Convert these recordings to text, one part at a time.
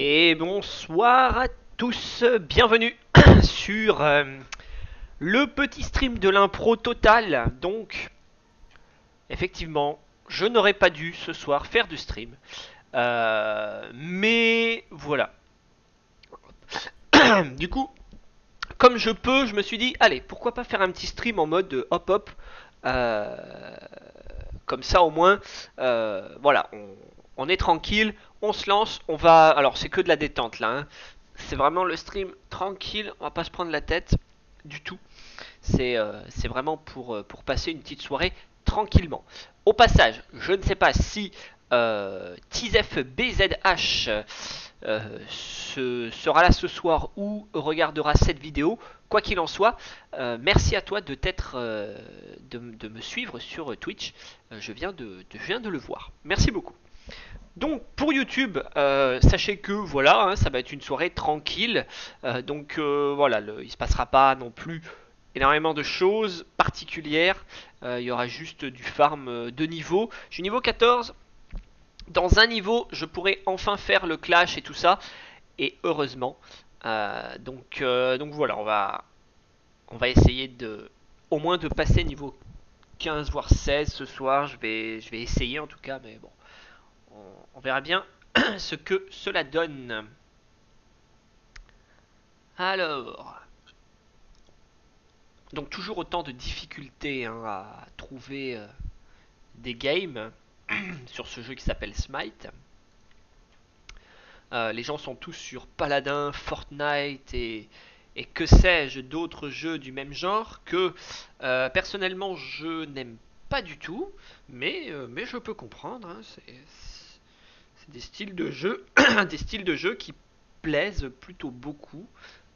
Et bonsoir à tous, bienvenue sur euh, le petit stream de l'impro total. Donc, effectivement, je n'aurais pas dû ce soir faire du stream. Euh, mais voilà. du coup, comme je peux, je me suis dit, allez, pourquoi pas faire un petit stream en mode hop hop. Euh, comme ça au moins, euh, voilà, on, on est tranquille, on se lance, on va... Alors c'est que de la détente là, hein. c'est vraiment le stream tranquille, on va pas se prendre la tête du tout. C'est euh, vraiment pour, euh, pour passer une petite soirée tranquillement. Au passage, je ne sais pas si euh, euh, se- sera là ce soir ou regardera cette vidéo. Quoi qu'il en soit, merci à toi de me suivre sur Twitch. Je viens de le voir. Merci beaucoup. Donc pour YouTube, euh, sachez que voilà, hein, ça va être une soirée tranquille. Euh, donc euh, voilà, le, il se passera pas non plus énormément de choses particulières. Il y aura juste du farm de niveau. Je suis niveau 14. Dans un niveau, je pourrai enfin faire le clash et tout ça. Et heureusement. Donc, voilà, on va, on va essayer de, au moins de passer niveau 15 voire 16 ce soir. Je vais, je vais essayer en tout cas, mais bon, on, verra bien ce que cela donne. Alors, donc toujours autant de difficultés hein, à trouver euh, des games sur ce jeu qui s'appelle Smite. Euh, les gens sont tous sur Paladin, Fortnite et, que sais-je d'autres jeux du même genre que euh, personnellement je n'aime pas du tout, mais, je peux comprendre. hein, des styles de jeu, qui plaisent plutôt beaucoup,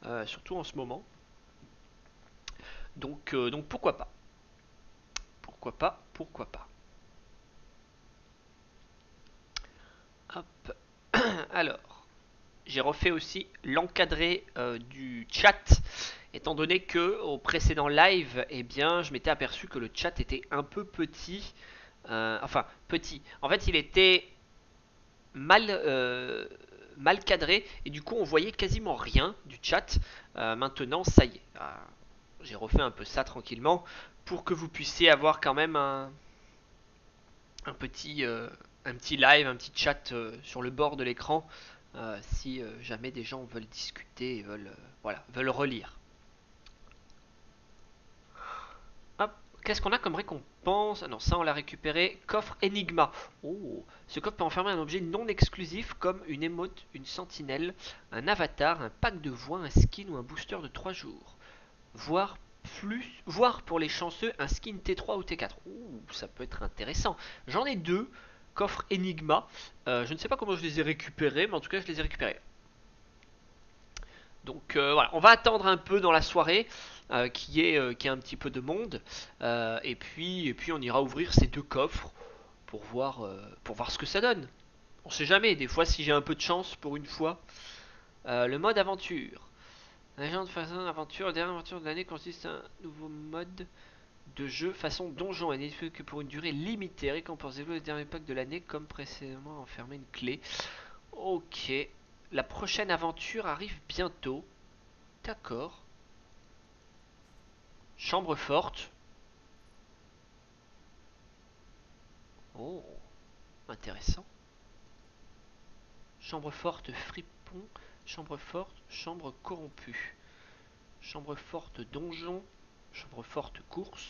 euh, surtout en ce moment. Donc, euh, pourquoi pas? Pourquoi pas Pourquoi pas? Hop. Alors, j'ai refait aussi l'encadré euh, du chat, étant donné que au précédent live, eh bien, je m'étais aperçu que le chat était un peu petit. Enfin, petit. En fait, il était mal, euh, mal cadré et du coup, on voyait quasiment rien du chat. Euh, maintenant, ça y est. Ah, j'ai refait un peu ça tranquillement pour que vous puissiez avoir quand même un, petit, euh, un petit live, un petit chat sur le bord de l'écran si jamais des gens veulent discuter et veulent, voilà, veulent relire. Qu'est-ce qu'on a comme récompense? Ah non, ça on l'a récupéré. Coffre Enigma. Oh, ce coffre peut enfermer un objet non exclusif comme une émote, une sentinelle, un avatar, un pack de voix, un skin ou un booster de 3 jours. Voire plus, voire pour les chanceux, un skin T3 ou T4. Ouh, ça peut être intéressant. J'en ai deux coffres Enigma. Euh, je ne sais pas comment je les ai récupérés, mais en tout cas, je les ai récupérés. Donc euh, voilà, on va attendre un peu dans la soirée euh, qui est euh, qui un petit peu de monde, Euh, et puis et puis on ira ouvrir ces deux coffres pour voir pour voir ce que ça donne. On sait jamais, des fois si j'ai un peu de chance pour une fois. Le mode aventure. De façon aventure, la dernière aventure de l'année consiste à un nouveau mode de jeu façon donjon et n'est que pour une durée limitée. Récompensez-vous le dernier pack de l'année comme précédemment enfermé une clé? Ok. La prochaine aventure arrive bientôt. D'accord. Chambre forte. Oh, intéressant. Chambre forte fripon. Chambre forte, chambre corrompue. Chambre forte donjon. Chambre forte course.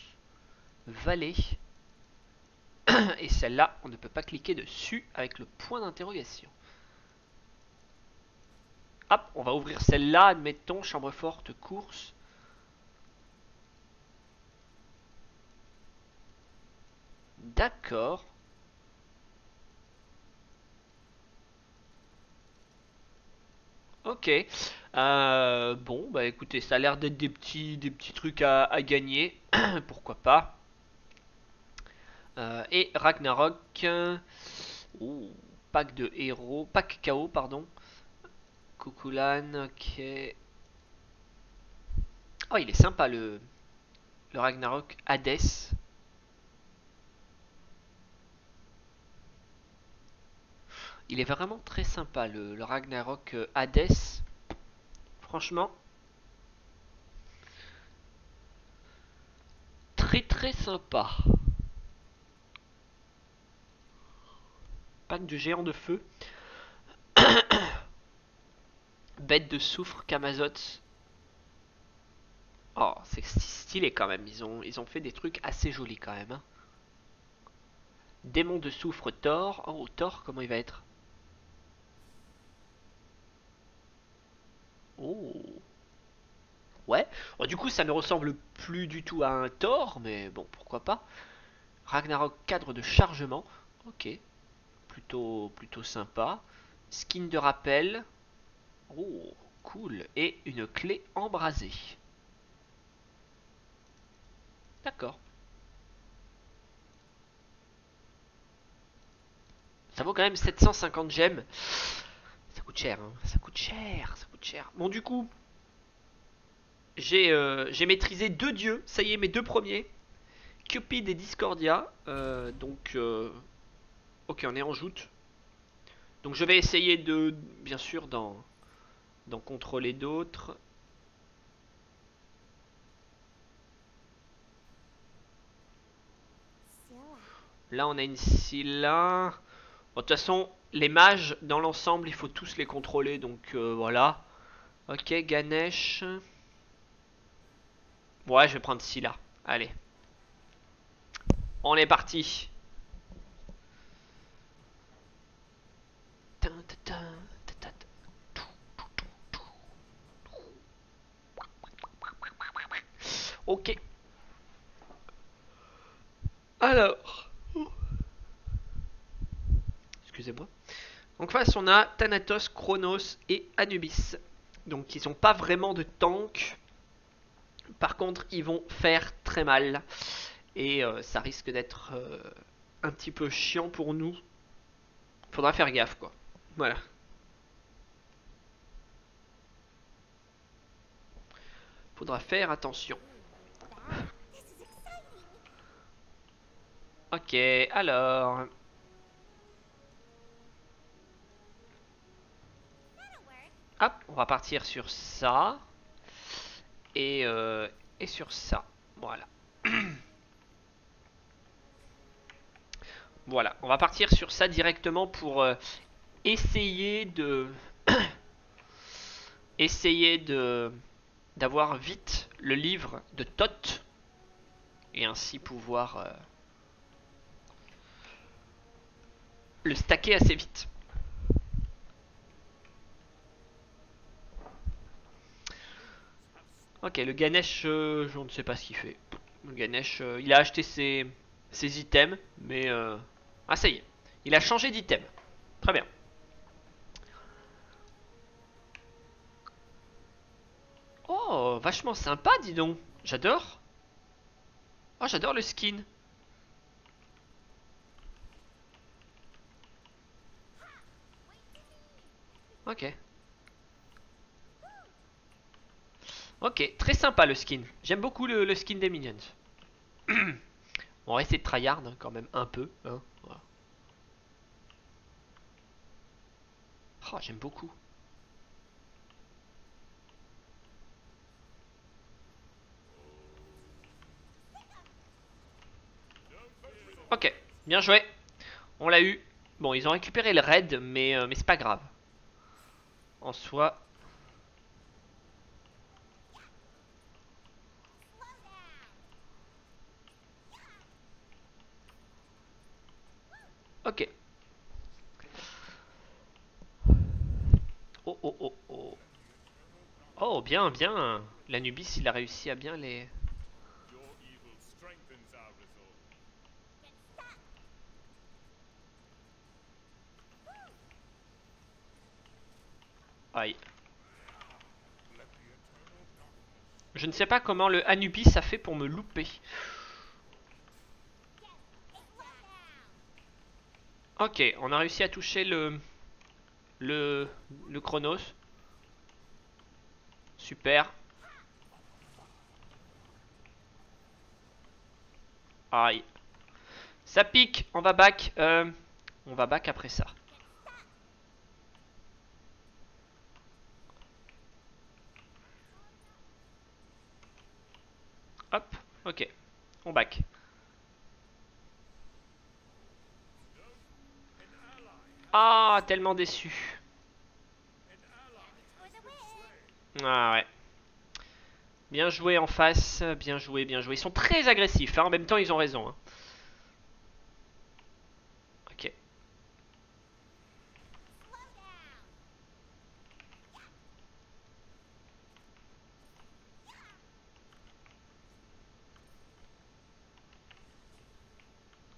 Vallée. Et celle-là, on ne peut pas cliquer dessus avec le point d'interrogation. Hop, on va ouvrir celle-là, admettons, chambre forte, course. D'accord. Ok. Euh, bon, bah écoutez, ça a l'air d'être des petits, des trucs à, gagner. Pourquoi pas. Euh, et Ragnarok. Ouh, pack de héros. Pack KO, pardon. Kukulan, ok. Oh, il est sympa le, le Ragnarok Hades. Il est vraiment très sympa le, Ragnarok euh, Hades. Franchement. Très très sympa. Pack de géants de feu. Bête de soufre, Kamazoth. Oh, c'est stylé quand même. Ils ont, ils ont fait des trucs assez jolis quand même. hein. Démon de soufre, Thor. Oh, Thor, comment il va être? Oh. Ouais. Du coup, ça ne ressemble plus du tout à un Thor, mais bon, pourquoi pas. Ragnarok cadre de chargement. Ok. Plutôt, plutôt sympa. Skin de rappel. Oh, cool. Et une clé embrasée. D'accord. Ça vaut quand même 750 gemmes. Ça coûte cher, hein. Ça coûte cher, Bon, du coup, j'ai euh, j'ai maîtrisé deux dieux. Ça y est, mes deux premiers. Cupid et Discordia. Euh, donc, euh, ok, on est en joute. Donc, je vais essayer de, bien sûr, d'en contrôler d'autres. Là, on a une Scylla. De toute façon, les mages, dans l'ensemble, il faut tous les contrôler. Donc, euh, voilà. Ok, Ganesh. Ouais, je vais prendre Scylla. Allez. On est parti. Ok. Alors. Excusez-moi. Donc face on a Thanatos, Chronos et Anubis. Donc ils n'ont pas vraiment de tank. Par contre ils vont faire très mal. Et euh, ça risque d'être euh, un petit peu chiant pour nous. Faudra faire gaffe quoi. Voilà. Faudra faire attention. Ok, alors. On va partir sur ça. Et, euh, et sur ça. Voilà. voilà, on va partir sur ça directement pour euh, essayer de... essayer de d'avoir vite le livre de Tot et ainsi pouvoir euh, le stacker assez vite. Ok, le Ganesh, euh, je ne sais pas ce qu'il fait. Le Ganesh, euh, il a acheté ses, items, mais... euh, Ah, ça y est. Il a changé d'item. Très bien. Oh, vachement sympa, dis donc. J'adore. Oh, j'adore le skin. Ok. Ok, très sympa le skin. J'aime beaucoup le, skin des minions. On va essayer de tryhard hein, quand même un peu. Hein. Oh, j'aime beaucoup. Ok, bien joué. On l'a eu. Bon, ils ont récupéré le raid, mais, euh, mais c'est pas grave. En soi, Ok. Oh oh oh oh. Oh bien bien. L'Anubis il a réussi à bien les. Aïe. Je ne sais pas comment le Anubis a fait pour me louper. Ok, on a réussi à toucher le... Le... Chronos. Super. Aïe. Ça pique, on va back. Euh, on va back après ça. Hop, ok. On back. Ah, tellement déçu. Ah ouais. Bien joué en face, bien joué, bien joué. Ils sont très agressifs, hein. en même temps ils ont raison. hein. Ok.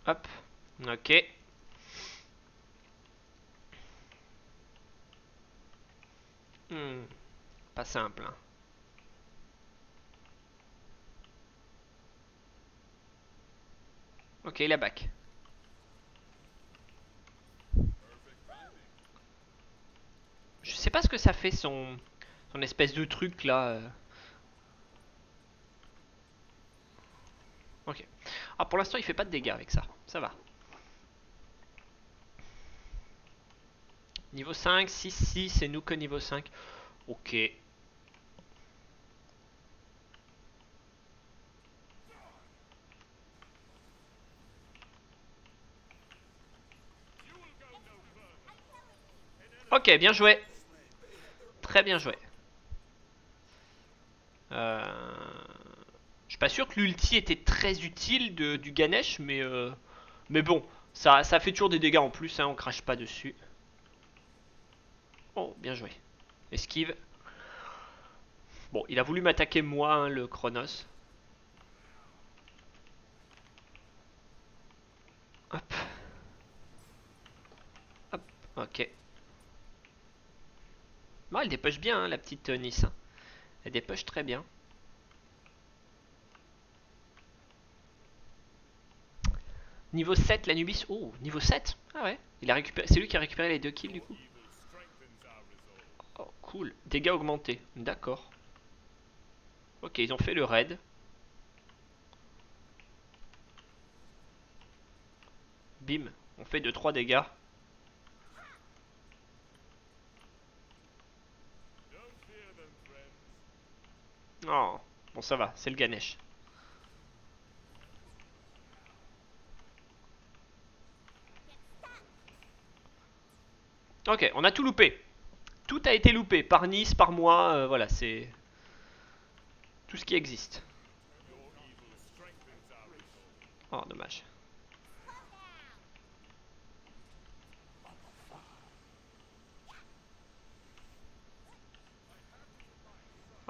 Hop. Ok. Hmm. Pas simple. hein. Ok, il a back. Je sais pas ce que ça fait son, son espèce de truc là. euh. Ok. Ah, pour l'instant, il fait pas de dégâts avec ça. Ça va. Niveau 5, 6, 6, c'est nous que niveau 5. Ok. Ok, bien joué. Très bien joué. Euh... Je suis pas sûr que l'ulti était très utile du Ganesh, mais euh, bon, ça, ça fait toujours des dégâts en plus, hein, on crache pas dessus. Oh, bien joué. Esquive. Bon, il a voulu m'attaquer moi, hein, le Chronos. Hop. Hop, ok. Bon, elle dépush bien, hein, la petite euh, Nice. Elle dépush très bien. Niveau 7, l'Anubis. Oh, niveau 7 Ah ouais. Il a récupéré... C'est lui qui a récupéré les deux kills du coup. Dégâts augmentés. D'accord. Ok, ils ont fait le raid. Bim. On fait 2-3 dégâts. Friends. Oh, bon ça va, c'est le Ganesh. Ok, on a tout loupé. Tout a été loupé, par Nice, par moi, euh, voilà, c'est tout ce qui existe. Oh, dommage.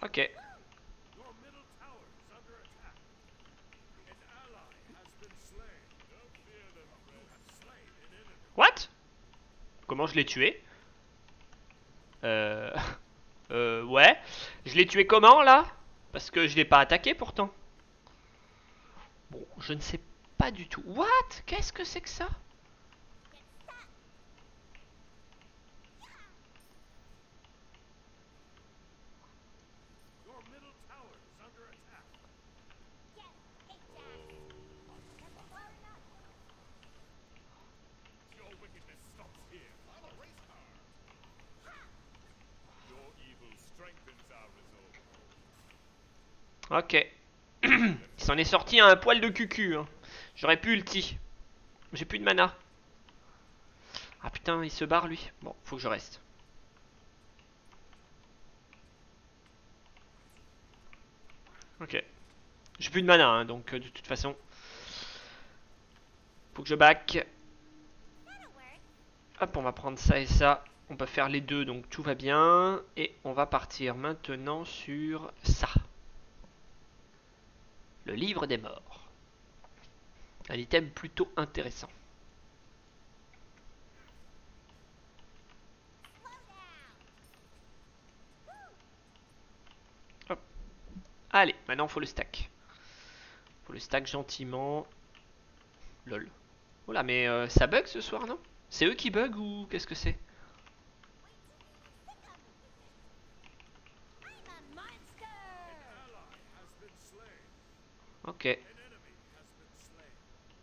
Ok. What? Comment je l'ai tué? Euh... Euh... Ouais. Je l'ai tué comment, là? Parce que je l'ai pas attaqué, pourtant. Bon, je ne sais pas du tout. What? Qu'est-ce que c'est que ça? Ok. Il s'en est sorti un poil de cucu. Hein. J'aurais pu ulti. J'ai plus de mana. Ah putain, il se barre lui. Bon, faut que je reste. Ok. J'ai plus de mana, hein, donc euh, de toute façon. Faut que je back. Hop, on va prendre ça et ça. On peut faire les deux, donc tout va bien. Et on va partir maintenant sur ça. Le livre des morts. Un item plutôt intéressant. Allez, maintenant faut le stack. Faut le stack gentiment. Lol. Oula, mais euh, ça bug ce soir, non? C'est eux qui bug ou qu'est-ce que c'est? Ok,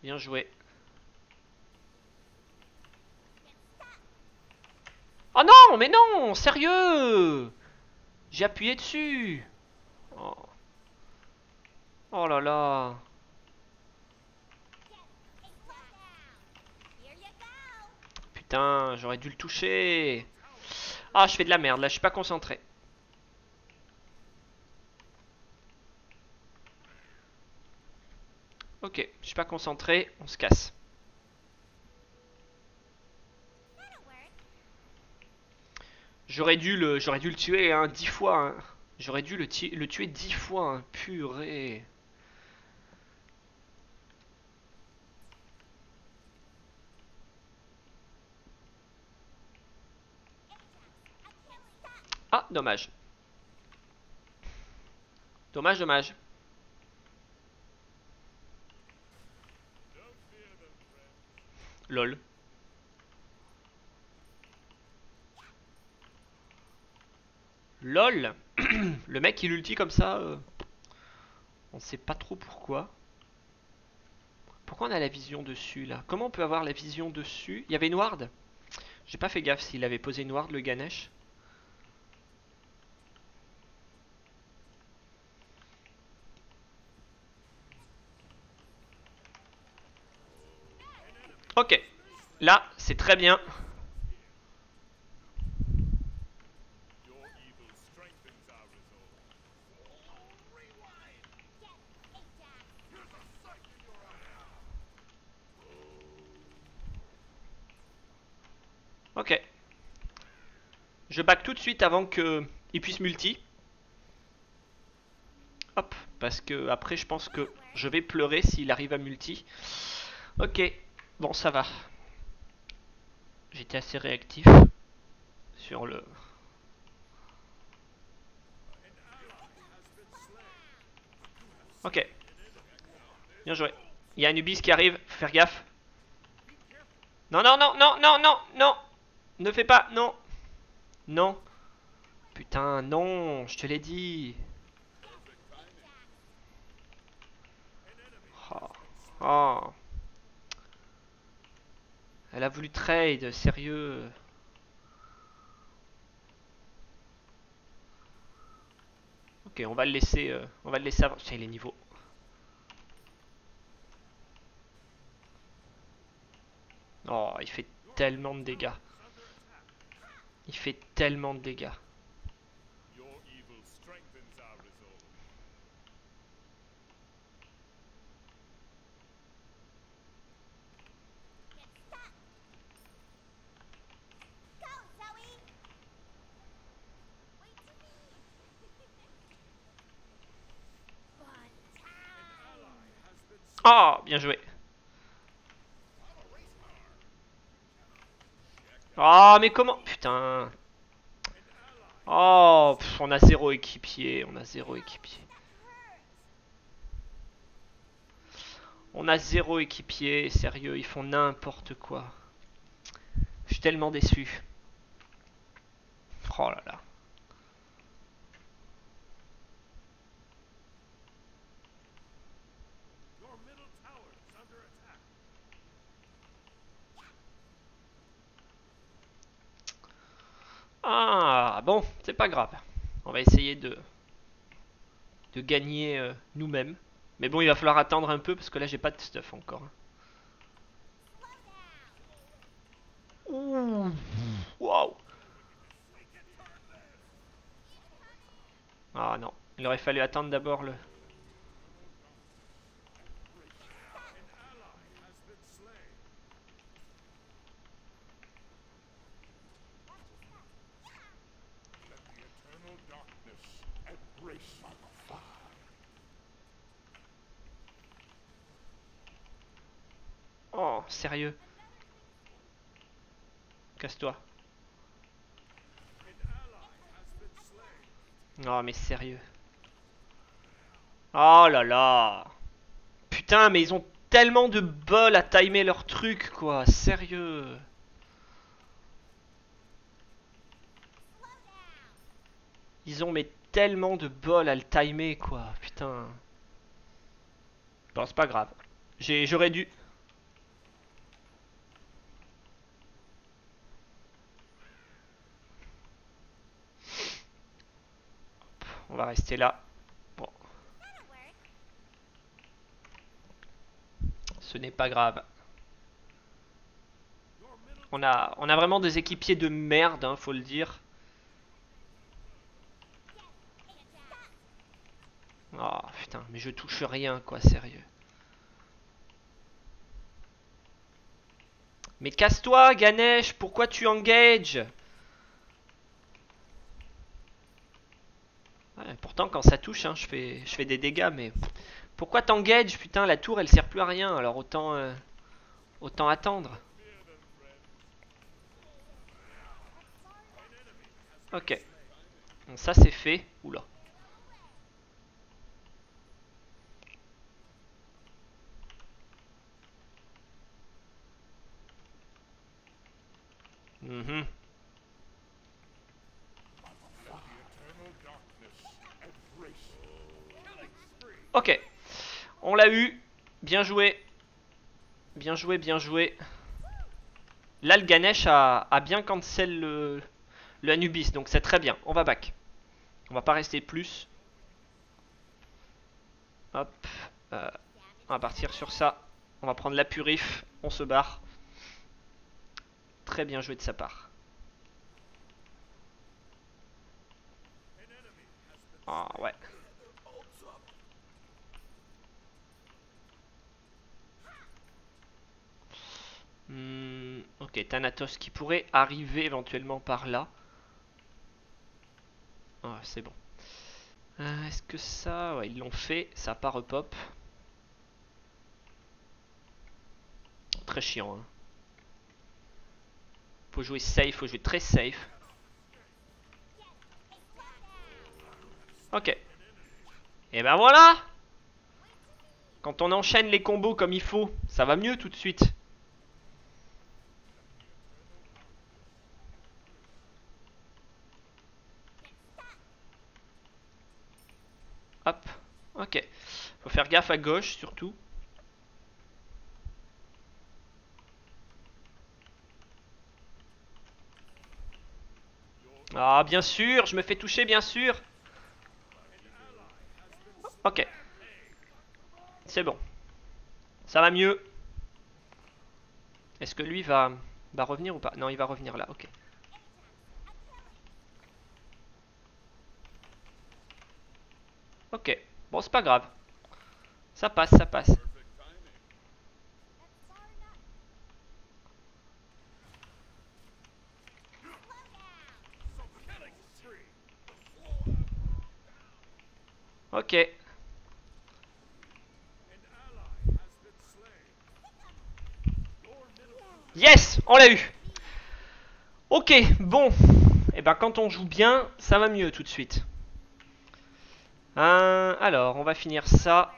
bien joué. Oh non, mais non, sérieux? J'ai appuyé dessus. Oh. Oh là là. Putain, j'aurais dû le toucher. Ah, je fais de la merde, là, je suis pas concentré. Ok, je suis pas concentré, on se casse. J'aurais dû le, j'aurais dû le tuer hein, dix fois. hein. J'aurais dû le, ti- le tuer dix fois. hein. Purée. Ah, dommage. Dommage, dommage. Lol. LOL Le mec il ulti comme ça. euh, On sait pas trop pourquoi. Pourquoi on a la vision dessus là? Comment on peut avoir la vision dessus? Il y avait une ward J'ai pas fait gaffe s'il avait posé une le Ganesh. Ok. Là, c'est très bien. Ok. Je back tout de suite avant que il puisse multi. Hop, parce que après je pense que je vais pleurer s'il arrive à multi. Ok, bon ça va. J'étais assez réactif sur le. Ok. Bien joué. Il y a Anubis qui arrive, faut faire gaffe. Non, non, non, non, non, non, non Ne fais pas, non Non Putain, non, je te l'ai dit Oh. Oh. Elle a voulu trade, sérieux Ok, on va le laisser, euh, on va le laisser avancer les niveaux. Oh, il fait tellement de dégâts. Il fait tellement de dégâts. Your evil strengthens our resolve. Get stuck. Go, Zoe. Wait to me. Fun time. Oh, bien joué. Oh, mais comment Putain. Oh, on a zéro équipier, on a zéro équipier. On a zéro équipier, sérieux, ils font n'importe quoi. Je suis tellement déçu. Oh là là. Ah, bon, c'est pas grave. On va essayer de, de gagner euh, nous-mêmes. Mais bon, il va falloir attendre un peu parce que là, j'ai pas de stuff encore. Ouh, Waouh. Ah non, il aurait fallu attendre d'abord le. Let the eternal darkness embrace my fire. Oh, sérieux. Casse-toi. Non, sérieux. Oh là là. Putain, mais ils ont tellement de bol à timer leur truc, quoi. Sérieux. Ils ont mais tellement de bol à le timer, quoi. Putain. Bon, c'est pas grave. J'aurais dû. On va rester là. Bon. Ce n'est pas grave. On a, on a vraiment des équipiers de merde, hein, faut le dire. Oh putain, mais je touche rien quoi, sérieux. Mais casse-toi, Ganesh, pourquoi tu engages? Pourtant quand ça touche, hein, je fais, des dégâts, mais pourquoi t'engages Putain, la tour elle sert plus à rien, alors autant, euh, attendre. Ok. Ça c'est fait. Oula. Mhm. Ok. On l'a eu. Bien joué. Bien joué, bien joué. Là, le Ganesh a, bien cancel le, le Anubis, donc c'est très bien. On va back. On va pas rester plus. Hop. euh, on va partir sur ça. On va prendre la purif. On se barre. Très bien joué de sa part. Ah ouais. Hmm, ok, Thanatos qui pourrait arriver éventuellement par là. Ah, c'est bon. Euh, Est-ce que ça... Ouais, ils l'ont fait. Ça a pas repop. Très chiant. Hein. Faut jouer safe, faut jouer très safe. Ok. Et ben voilà Quand on enchaîne les combos comme il faut, ça va mieux tout de suite. Hop, ok. Faut faire gaffe à gauche surtout. Ah, bien sûr, je me fais toucher, bien sûr. Ok. C'est bon. Ça va mieux. Est-ce que lui va, va revenir ou pas? Non, il va revenir là, ok. Ok. Bon, c'est pas grave. Ça passe, ça passe. Ok. Yes On l'a eu Ok, bon. Et ben quand on joue bien, ça va mieux tout de suite. Euh, alors, on va finir ça.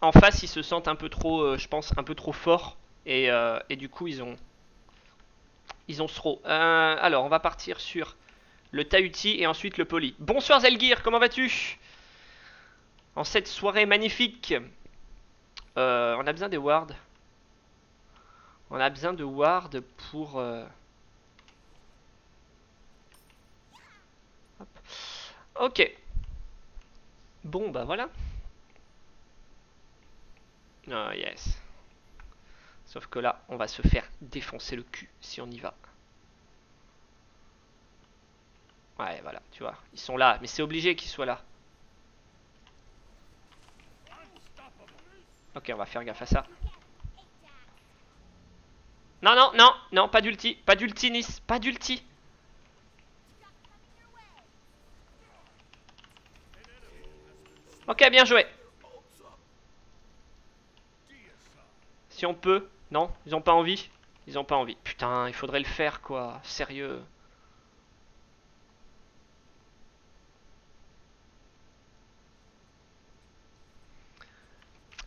En face, ils se sentent un peu trop, euh, je pense, un peu trop forts. Et, euh, et du coup, ils ont... Ils ont Sro. Euh, alors, on va partir sur le Tahuti et ensuite le Poli. Bonsoir Zelgir, comment vas-tu? En cette soirée magnifique. On a besoin des wards. On a besoin de ward pour... hop. Ok. Bon, bah voilà. Ah, yes. Sauf que là, on va se faire défoncer le cul si on y va. Ouais, voilà, tu vois. Ils sont là, mais c'est obligé qu'ils soient là. Ok, on va faire gaffe à ça. Non, non, non, non, pas d'ulti. Pas d'ulti, Nice. Pas d'ulti. Ok, bien joué. Si on peut. Non, ils ont pas envie. Ils ont pas envie. Putain, il faudrait le faire, quoi. Sérieux.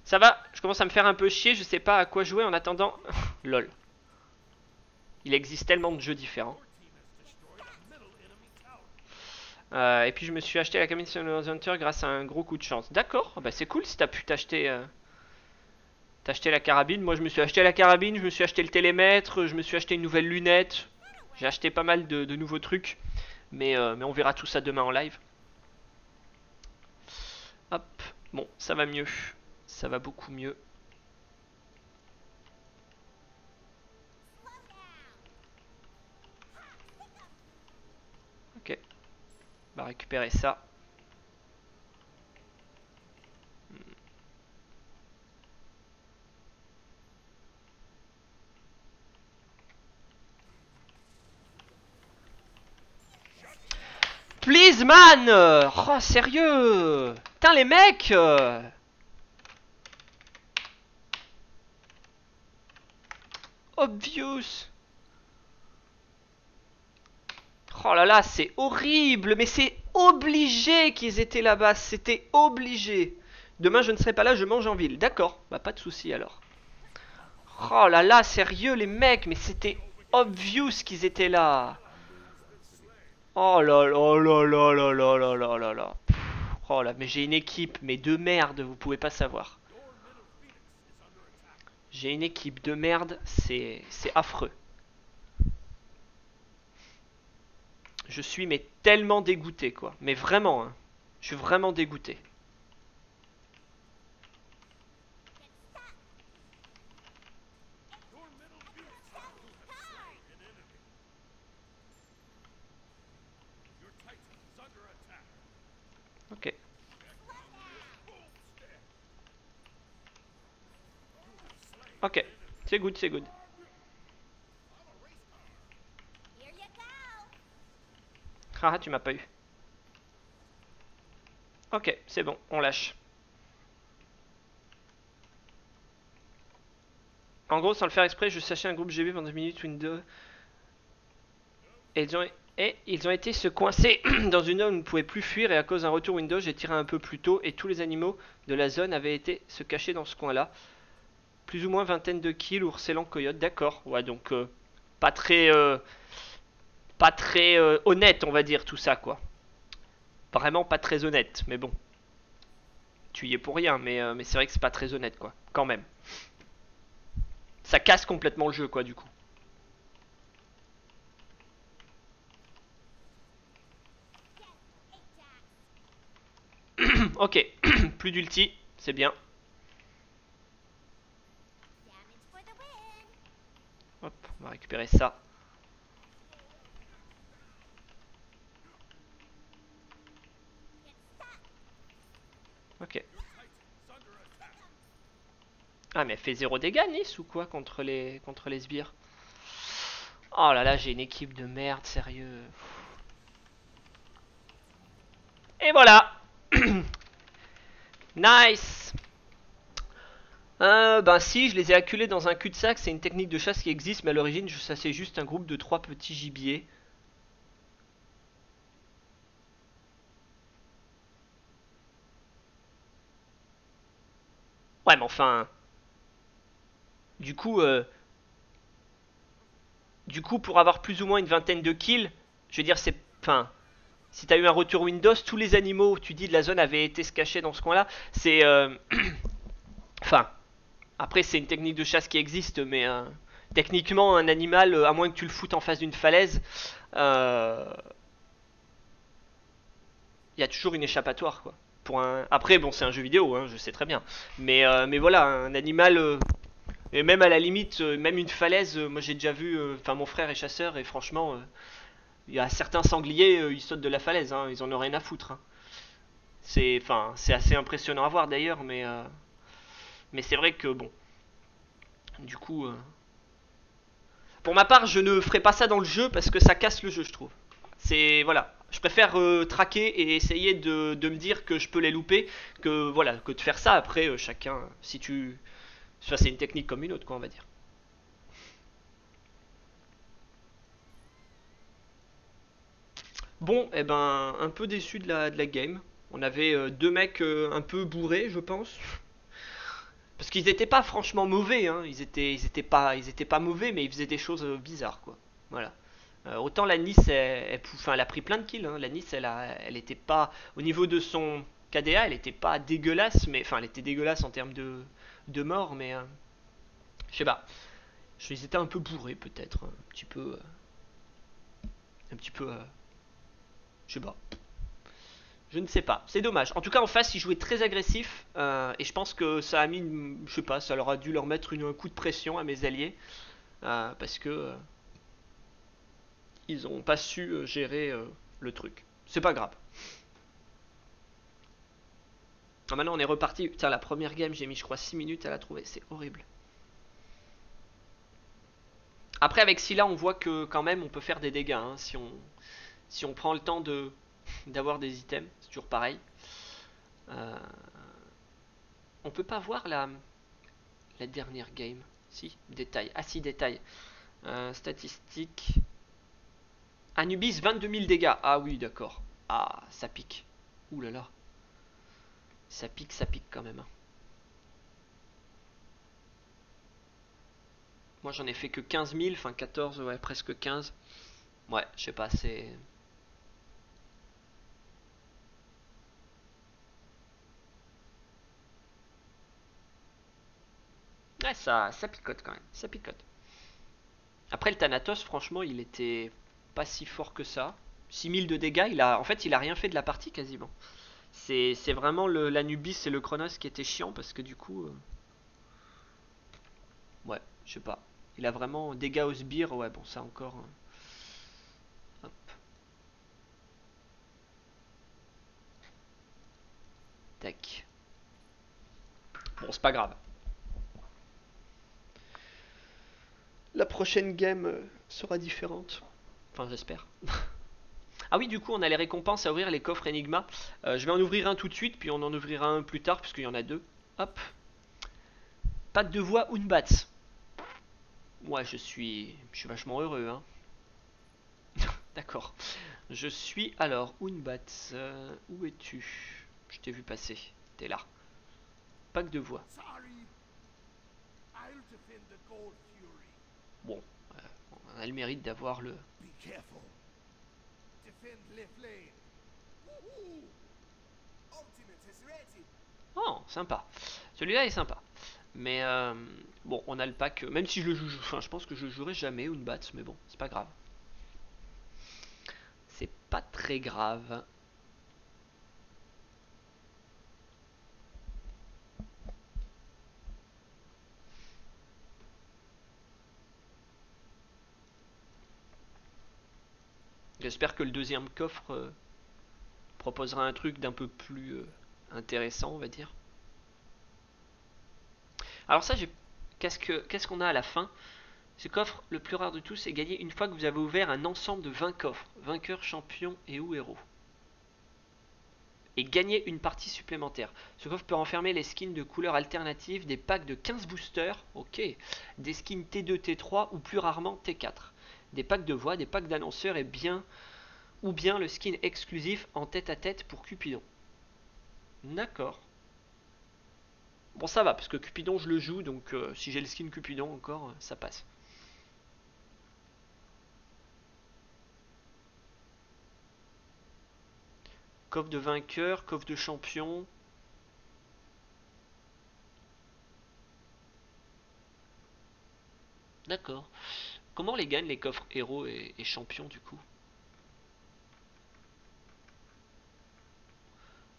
Ça va, je commence à me faire un peu chier, je sais pas à quoi jouer en attendant. Lol. Il existe tellement de jeux différents. Euh, et puis je me suis acheté la Camille Hunter grâce à un gros coup de chance. D'accord, bah c'est cool si t'as pu t'acheter euh, t'acheter la carabine. Moi je me suis acheté la carabine, je me suis acheté le télémètre, je me suis acheté une nouvelle lunette. J'ai acheté pas mal de, de nouveaux trucs. Mais, euh, mais on verra tout ça demain en live. Hop, bon, ça va mieux. Ça va beaucoup mieux. Va récupérer ça. Please man Oh sérieux Putain les mecs. Obvious Oh là là, c'est horrible, mais c'est obligé qu'ils étaient là-bas, c'était obligé. Demain, je ne serai pas là, je mange en ville. D'accord, bah pas de souci alors. Oh là là, sérieux les mecs, mais c'était obvious qu'ils étaient là. Oh là là là là là là là là là là. Oh là, mais j'ai une équipe, mais de merde, vous pouvez pas savoir. J'ai une équipe de merde, c'est affreux. Je suis mais tellement dégoûté quoi. Mais vraiment, hein. je suis vraiment dégoûté. Ok. Ok, c'est good, c'est good. Ah, tu m'as pas eu. Ok, c'est bon, on lâche. En gros, sans le faire exprès, je sachais un groupe GB pendant 2 minutes Windows. Et ils ont, et ils ont été se coincer dans une zone où on ne pouvait plus fuir et à cause d'un retour Windows, j'ai tiré un peu plus tôt et tous les animaux de la zone avaient été se cacher dans ce coin-là. Plus ou moins vingtaine de kills, ours coyote, d'accord. Ouais, donc euh, pas très... euh, pas très euh, honnête, on va dire, tout ça, quoi. Vraiment pas très honnête, mais bon. Tu y es pour rien, mais, euh, mais c'est vrai que c'est pas très honnête, quoi. Quand même. Ça casse complètement le jeu, quoi, du coup. Ok, plus d'ulti, c'est bien. Hop, on va récupérer ça. Ok. Ah, mais elle fait zéro dégâts, Nice, ou quoi, contre les, contre les sbires? Oh là là, j'ai une équipe de merde, sérieux. Et voilà Nice euh, ben si, je les ai acculés dans un cul-de-sac, c'est une technique de chasse qui existe, mais à l'origine, ça c'est juste un groupe de trois petits gibiers. Ouais, mais enfin... Du coup, euh, du coup, pour avoir plus ou moins une vingtaine de kills, je veux dire, c'est... Enfin, si t'as eu un retour Windows, tous les animaux, tu dis, de la zone avaient été se cacher dans ce coin-là, c'est... euh, Enfin, après, c'est une technique de chasse qui existe, mais... euh, techniquement, un animal, à moins que tu le foutes en face d'une falaise, il y a toujours une échappatoire, quoi. Après, bon, c'est un jeu vidéo, hein, je sais très bien. Mais, euh, mais voilà, un animal... euh, et même à la limite, euh, même une falaise, moi j'ai déjà vu, enfin mon frère est chasseur et franchement, il y a certains sangliers, ils sautent de la falaise, hein, ils en ont rien à foutre. hein. C'est, assez impressionnant à voir d'ailleurs, mais, mais c'est vrai que bon, du coup, pour ma part, je ne ferai pas ça dans le jeu parce que ça casse le jeu, je trouve. C'est voilà, je préfère euh, traquer et essayer de, me dire que je peux les louper que voilà que de faire ça. Après, euh, chacun, si tu ça, c'est une technique comme une autre, quoi, on va dire. Bon, eh ben, un peu déçu de la, de game. On avait euh, deux mecs un peu bourrés, je pense. Parce qu'ils étaient pas franchement mauvais, hein. Ils étaient, pas, ils étaient pas mauvais, mais ils faisaient des choses bizarres, quoi. Voilà. Euh, autant la Nice, elle, a pris plein de kills. hein. La Nice, elle, a, elle était pas au niveau de son KDA, elle était pas dégueulasse, mais enfin, elle était dégueulasse en termes de, de mort, mais euh, je sais pas. Je les étais un peu bourrés peut-être, un petit peu, euh, un petit peu, je sais pas. Je ne sais pas, c'est dommage. En tout cas, en face, ils jouaient très agressif et je pense que ça a mis, je sais pas, ça leur a dû leur mettre un coup de pression à mes alliés parce que ils ont pas su euh, gérer euh, le truc. C'est pas grave. Ah, maintenant on est reparti. Putain, la première game, j'ai mis je crois 6 minutes à la trouver. C'est horrible. Après, avec Scylla, on voit que quand même on peut faire des dégâts. hein, si, on, si on prend le temps de d'avoir des items, c'est toujours pareil. Euh, on peut pas voir la, la dernière game. Si, détail. Ah si, détail. Euh, statistiques. Anubis, 22 000 dégâts. Ah oui, d'accord. Ah, ça pique. Ouh là là. Ça pique, ça pique quand même. hein. Moi j'en ai fait que 15 000, enfin 14, ouais, presque 15. Ouais, je sais pas, c'est. Ouais, ça, ça picote quand même, ça picote. Après le Thanatos, franchement, il était pas si fort que ça. 6000 de dégâts, il a, en fait, il a rien fait de la partie quasiment. C'est vraiment l'Anubis et le Chronos qui étaient chiants parce que du coup. euh, Ouais, je sais pas. Il a vraiment dégâts au sbire, ouais, bon, ça encore. hein. Hop. Tac. Bon, c'est pas grave. La prochaine game euh, sera différente. Enfin, j'espère. Ah oui, du coup, on a les récompenses à ouvrir, les coffres Enigma. Euh, je vais en ouvrir un tout de suite, puis on en ouvrira un plus tard, puisqu'il y en a deux. Hop. Pack de voix Unbats. Moi, je suis, je suis vachement heureux, hein. D'accord. Je suis alors Unbats. euh, où es-tu? Je t'ai vu passer. T'es là. Pack de voix. Bon, euh, on a le mérite d'avoir le. Oh, sympa. Celui-là est sympa. Mais euh, bon, on a le pack. Même si je le joue, enfin, je pense que je jouerai jamais Unbats, mais bon, c'est pas grave. C'est pas très grave. J'espère que le deuxième coffre euh, proposera un truc d'un peu plus euh, intéressant, on va dire. Alors ça, qu'est-ce qu'on a à la fin? Ce coffre, le plus rare de tous, est gagné une fois que vous avez ouvert un ensemble de 20 coffres, vainqueur, champion et ou héros. Et gagner une partie supplémentaire. Ce coffre peut renfermer les skins de couleurs alternatives, des packs de 15 boosters, ok, des skins T2, T3 ou plus rarement T4, des packs de voix, des packs d'annonceurs et bien ou bien le skin exclusif en tête à tête pour Cupidon. D'accord. Bon, ça va, parce que Cupidon, je le joue, donc euh, si j'ai le skin Cupidon encore, euh, ça passe. Coffre de vainqueur, coffre de champion. D'accord. Comment les gagne les coffres héros et, et champions du coup?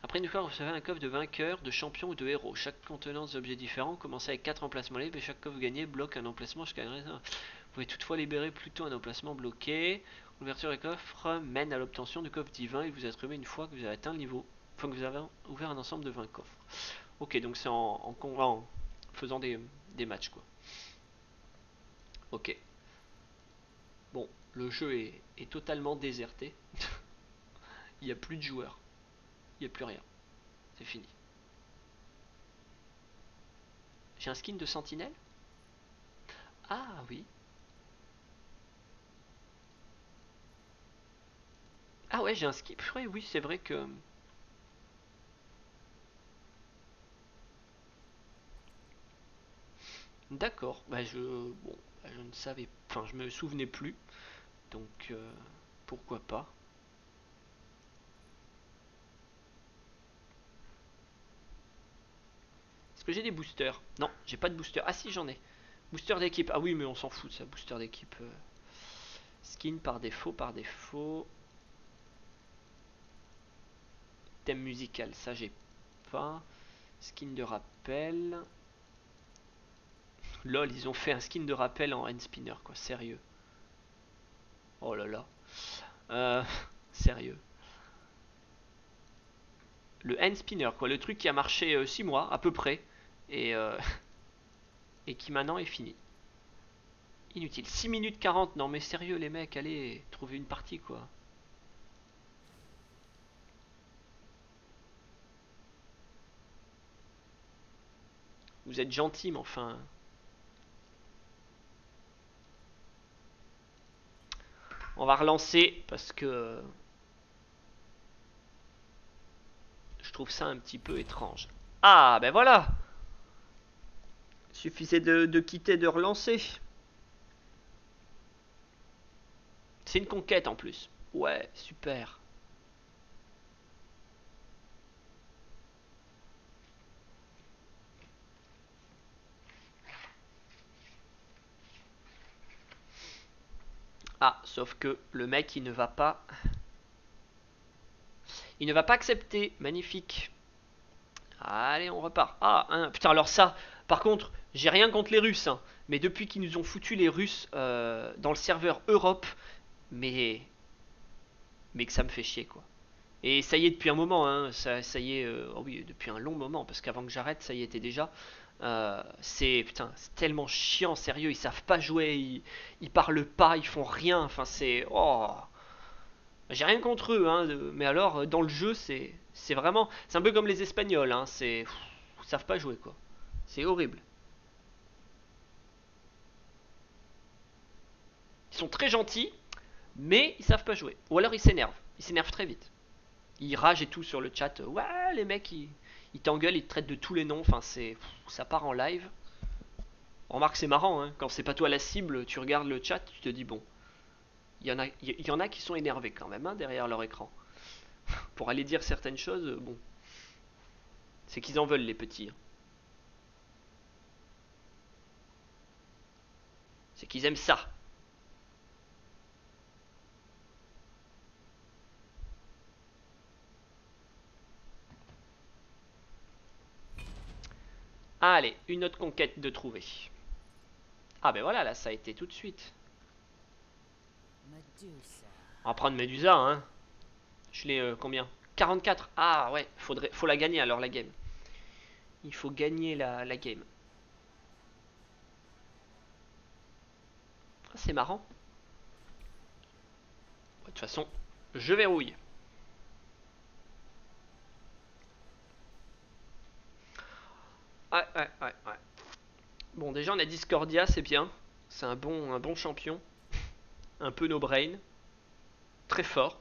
Après une fois, vous recevez un coffre de vainqueur, de champion ou de héros. Chaque contenant des objets différents, commencez avec 4 emplacements libres et chaque coffre gagné bloque un emplacement jusqu'à une Vous pouvez toutefois libérer plutôt un emplacement bloqué. L'ouverture des coffres mène à l'obtention du coffre divin. Il vous est attribué une fois que vous avez atteint le niveau. Enfin, que vous avez ouvert un ensemble de 20 coffres. Ok, donc c'est en, faisant des matchs quoi. Ok. Bon, le jeu est, totalement déserté. Il n'y a plus de joueurs. Il n'y a plus rien. C'est fini. J'ai un skin de sentinelle? Ah oui. Ah ouais, j'ai un skin. Purée, oui, c'est vrai que. D'accord. Bah je. Bon, bah, je ne savais. Enfin, je me souvenais plus. Donc, euh, pourquoi pas. Est-ce que j'ai des boosters? Non, j'ai pas de booster. Ah si, j'en ai. Booster d'équipe. Ah oui, mais on s'en fout de ça. Booster d'équipe. euh, Skin par défaut, par défaut. Thème musical, ça j'ai pas. Skin de rappel. Lol, ils ont fait un skin de rappel en hand spinner, quoi. Sérieux. Oh là là. Euh, sérieux. le hand spinner, quoi. Le truc qui a marché 6 mois, à peu près. Et, euh, et qui maintenant est fini. Inutile. 6 minutes 40. Non mais sérieux les mecs, allez, trouver une partie quoi. Vous êtes gentil, mais enfin. On va relancer parce que je trouve ça un petit peu étrange. Ah, ben voilà Suffisait de, de quitter, de relancer. C'est une conquête en plus. Ouais, super. Ah, sauf que le mec, il ne va pas... Il ne va pas accepter. Magnifique. Allez, on repart. Ah, hein, putain, alors ça, par contre, j'ai rien contre les Russes, hein, mais depuis qu'ils nous ont foutu les Russes euh, dans le serveur Europe, mais... Mais que ça me fait chier, quoi. Et ça y est depuis un moment, hein, ça, y est, euh, oh oui, depuis un long moment, parce qu'avant que j'arrête, ça y était déjà. Euh, c'est putain, tellement chiant, sérieux. Ils savent pas jouer, ils, parlent pas, ils font rien. Enfin, c'est oh, j'ai rien contre eux, hein, mais alors dans le jeu, c'est vraiment, c'est un peu comme les Espagnols, hein. C'est ils savent pas jouer quoi. C'est horrible. Ils sont très gentils, mais ils savent pas jouer. Ou alors ils s'énervent. Ils s'énervent très vite. Ils ragent et tout sur le chat. Ouais, les mecs, ils, ils t'engueulent, ils te traitent de tous les noms. Enfin, c'est, ça part en live. Remarque, c'est marrant, hein. Quand c'est pas toi la cible, tu regardes le chat, tu te dis bon. Il y en a, il qui sont énervés quand même hein, derrière leur écran. Pour aller dire certaines choses, bon. C'est qu'ils en veulent les petits. hein. C'est qu'ils aiment ça. Allez, une autre conquête de trouver. Ah ben voilà, là ça a été tout de suite. On va prendre Medusa, hein. Je l'ai euh, combien? 44. Ah ouais, faudrait, faut la gagner alors la game. Il faut gagner la, la game. Ah, C'est marrant. De toute façon, je verrouille. Ouais, ouais, ouais. Bon, déjà on a Discordia, c'est bien. C'est un bon, un bon champion. Un peu no brain. Très fort.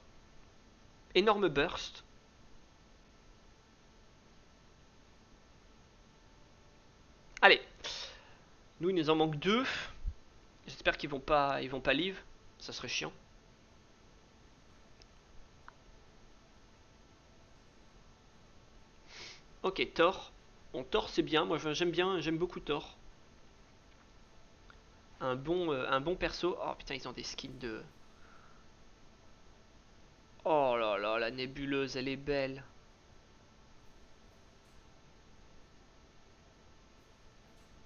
Énorme burst. Allez. Nous, il nous en manque deux. J'espère qu'ils vont pas, ils vont pas live. Ça serait chiant. Ok, Thor. Bon, Thor c'est bien. Moi, j'aime bien, j'aime beaucoup Thor. Un bon, euh, un bon perso. Oh putain, ils ont des skins de. Oh là là, la nébuleuse, elle est belle.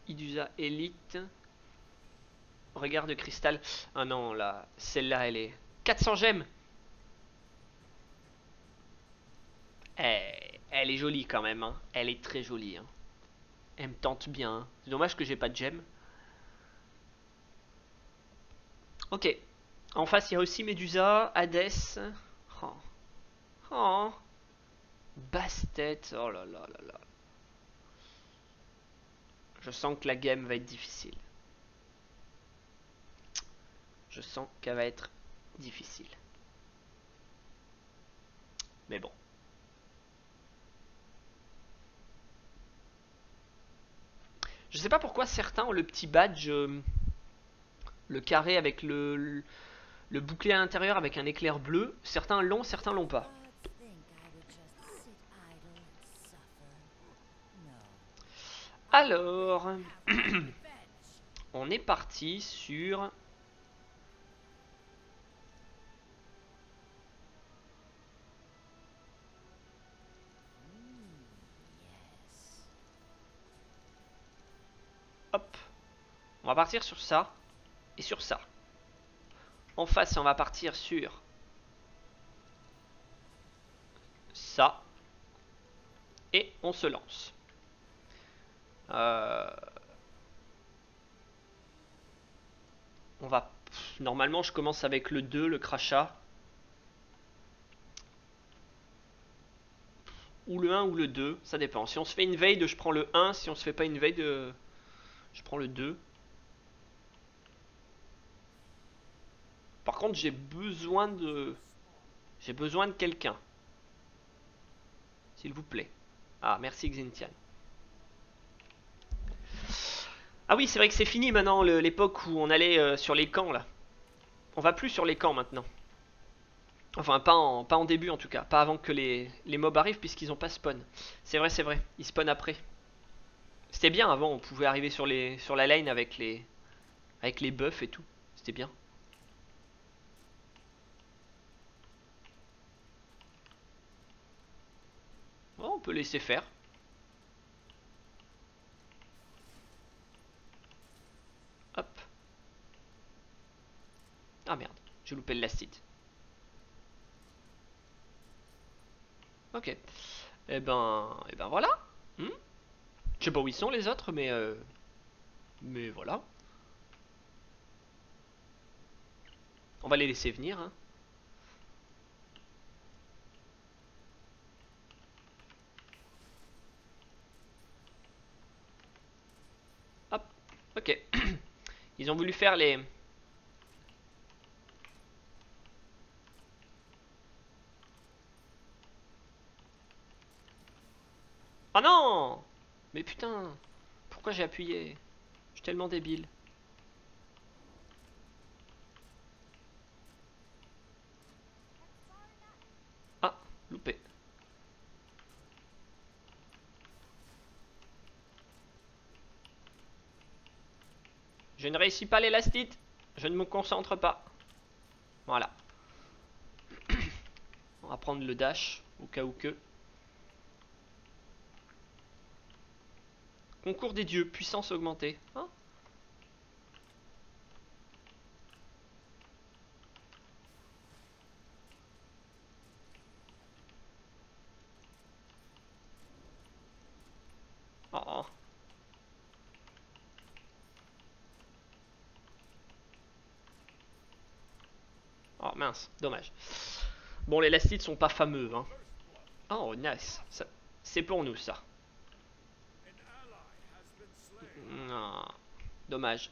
Idusa Elite. Regard de cristal. Ah non, là, celle-là, elle est. 400 gemmes Eh, Elle est jolie quand même, hein. Elle est très jolie, hein. Elle me tente bien. hein. C'est dommage que j'ai pas de gemmes. Ok. En face, il y a aussi Medusa, Hades. Oh. Oh. Bastet. Oh là là là là. Je sens que la game va être difficile. Je sens qu'elle va être difficile. Mais bon. Je sais pas pourquoi certains ont le petit badge, euh, le carré avec le, bouclier à l'intérieur avec un éclair bleu. Certains l'ont, certains l'ont pas. Alors, on est parti sur Yes. Hop. On va partir sur ça et sur ça. En face, on va partir sur ça Et on se lance. Euh, On va... Normalement, je commence avec le 2, le crachat. Ou le 1 ou le 2, ça dépend. Si on se fait une veille, je prends le 1. Si on se fait pas une veille, je prends le 2. Par contre, j'ai besoin de... J'ai besoin de quelqu'un. S'il vous plaît. Ah, merci Xintian. Ah oui, c'est vrai que c'est fini maintenant l'époque où on allait euh, sur les camps là. On va plus sur les camps maintenant. Enfin, pas en, pas en début en tout cas. Pas avant que les, les mobs arrivent puisqu'ils ont pas spawn. C'est vrai, c'est vrai. Ils spawnent après. C'était bien avant, on pouvait arriver sur, les, sur la lane avec les, avec les buffs et tout. C'était bien. On peut laisser faire. Hop. Ah merde, j'ai loupé le last hit. Ok. Eh ben, eh ben voilà. Hmm Je sais pas où ils sont les autres, mais euh, mais voilà. On va les laisser venir. Hein. Hop. Ok. Ils ont voulu faire les. Oh non Mais putain Pourquoi j'ai appuyé? Je suis tellement débile. Ah, loupé. Je ne réussis pas l'élastite. Je ne me concentre pas. Voilà. On va prendre le dash au cas où que. Concours des dieux, puissance augmentée. Hein Oh, oh. Oh dommage. Bon, les lastites sont pas fameux. Hein. Oh, nice. C'est pour nous, ça. Non, dommage.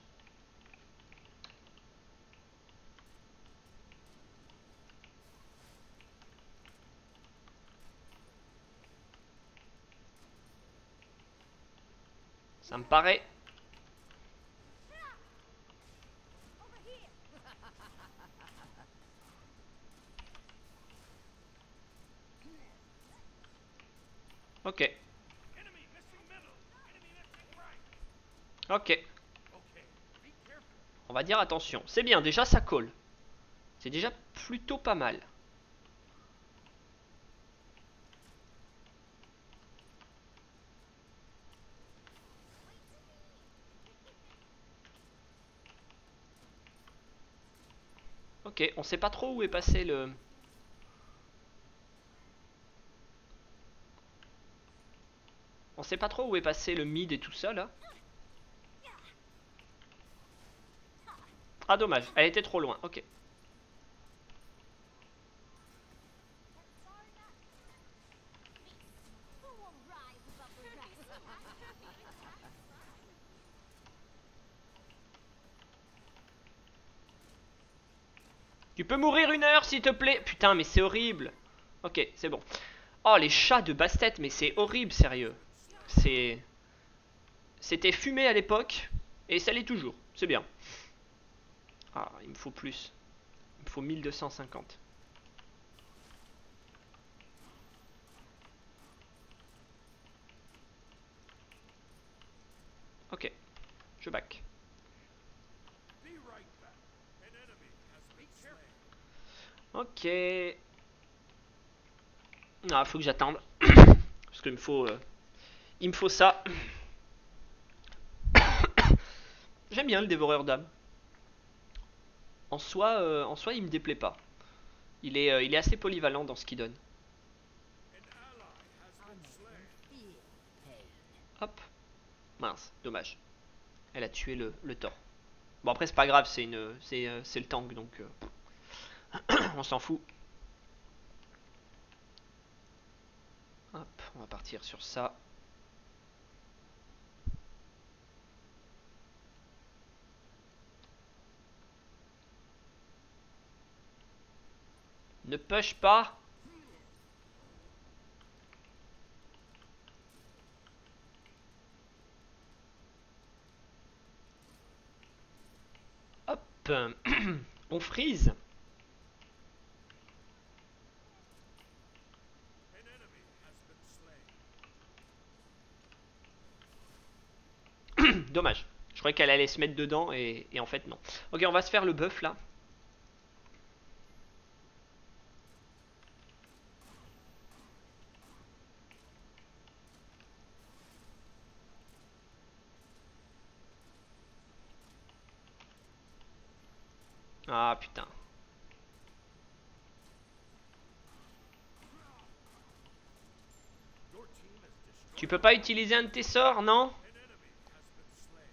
Ça me paraît. Ok, ok. On va dire attention. C'est bien, déjà ça colle. C'est déjà plutôt pas mal. Ok, on sait pas trop où est passé le... sait pas trop où est passé le mid et tout ça là. Ah dommage, elle était trop loin, ok. Tu peux mourir une heure s'il te plaît. Putain mais c'est horrible. Ok c'est bon. Oh les chats de Bastet mais c'est horrible sérieux C'était fumé à l'époque Et ça l'est toujours C'est bien Ah il me faut plus Il me faut 1250 Ok Je back. Ok. Ah, faut que j'attende. Parce qu'il me faut. euh, il me faut ça. J'aime bien le dévoreur d'âme. En soi, euh, en soi, il me déplaît pas. Il est, euh, il est assez polyvalent dans ce qu'il donne. Hop. Mince, dommage. Elle a tué le, le Thor. Bon après c'est pas grave, c'est une, c'est, euh, le tank donc on s'en fout. Hop, on va partir sur ça. Ne push pas. Hop, on freeze. Dommage. Je croyais qu'elle allait se mettre dedans et, et en fait non. Ok, on va se faire le buff là. Ah putain. Tu peux pas utiliser un de tes sorts, non An enemy has been slain.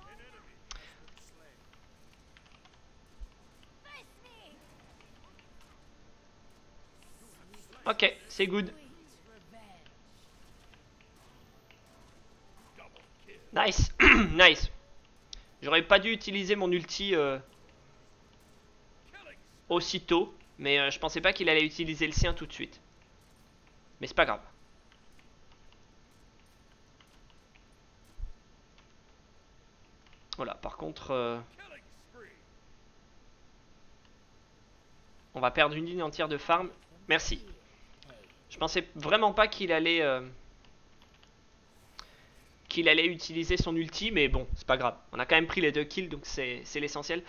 An enemy has been slain. Face me! Ok, c'est good. Nice, nice. J'aurais pas dû utiliser mon ulti euh, aussitôt, mais euh, je pensais pas qu'il allait utiliser le sien tout de suite. Mais c'est pas grave. Voilà, par contre, euh, on va perdre une ligne entière de farm. Merci. Je pensais vraiment pas qu'il allait qu'il allait utiliser son ulti, mais bon, c'est pas grave. On a quand même pris les deux kills, donc c'est l'essentiel.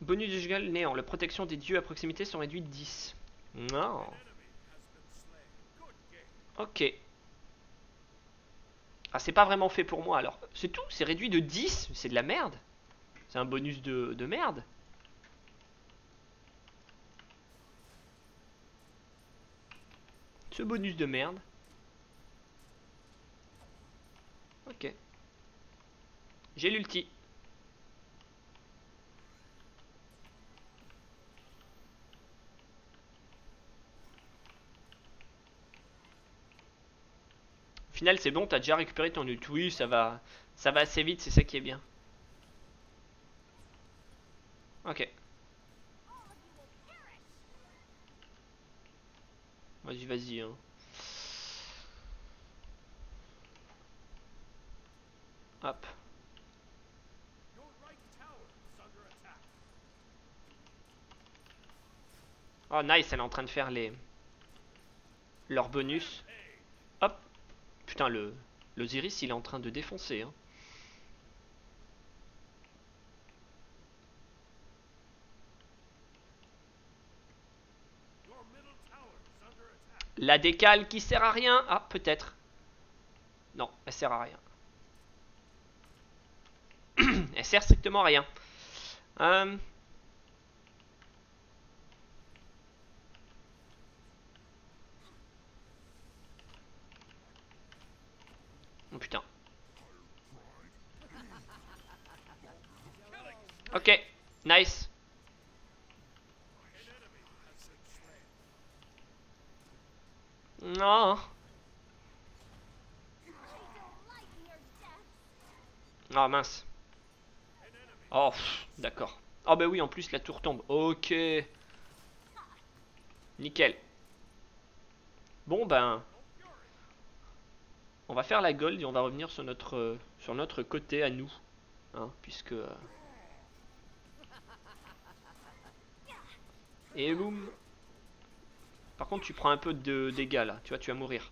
Bonus du jugal néant. La protection des dieux à proximité sont réduits de 10. Non. Ok. Ah, c'est pas vraiment fait pour moi alors. C'est tout, c'est réduit de 10. C'est de la merde? C'est un bonus de, de merde? Ce bonus de merde. Ok. J'ai l'ulti. Au final, c'est bon, t'as déjà récupéré ton ult. Oui, ça va, ça va assez vite, c'est ça qui est bien. Ok. Vas-y, vas-y. Hein. Hop. Oh, nice, elle est en train de faire les... Leurs bonus. Hop. Putain, le... L'Osiris, il est en train de défoncer. Hein. La décale qui sert à rien. Ah, peut-être. Non, elle sert à rien. elle sert strictement à rien. Euh, Oh putain. Ok, nice. Non. Ah mince. Oh, d'accord. Oh bah oui, en plus la tour tombe. Ok. Nickel. Bon ben, on va faire la gold et on va revenir sur notre euh, sur notre côté à nous, hein, puisque. euh, Et boum. Par contre, tu prends un peu de dégâts là. Tu vois, tu vas mourir.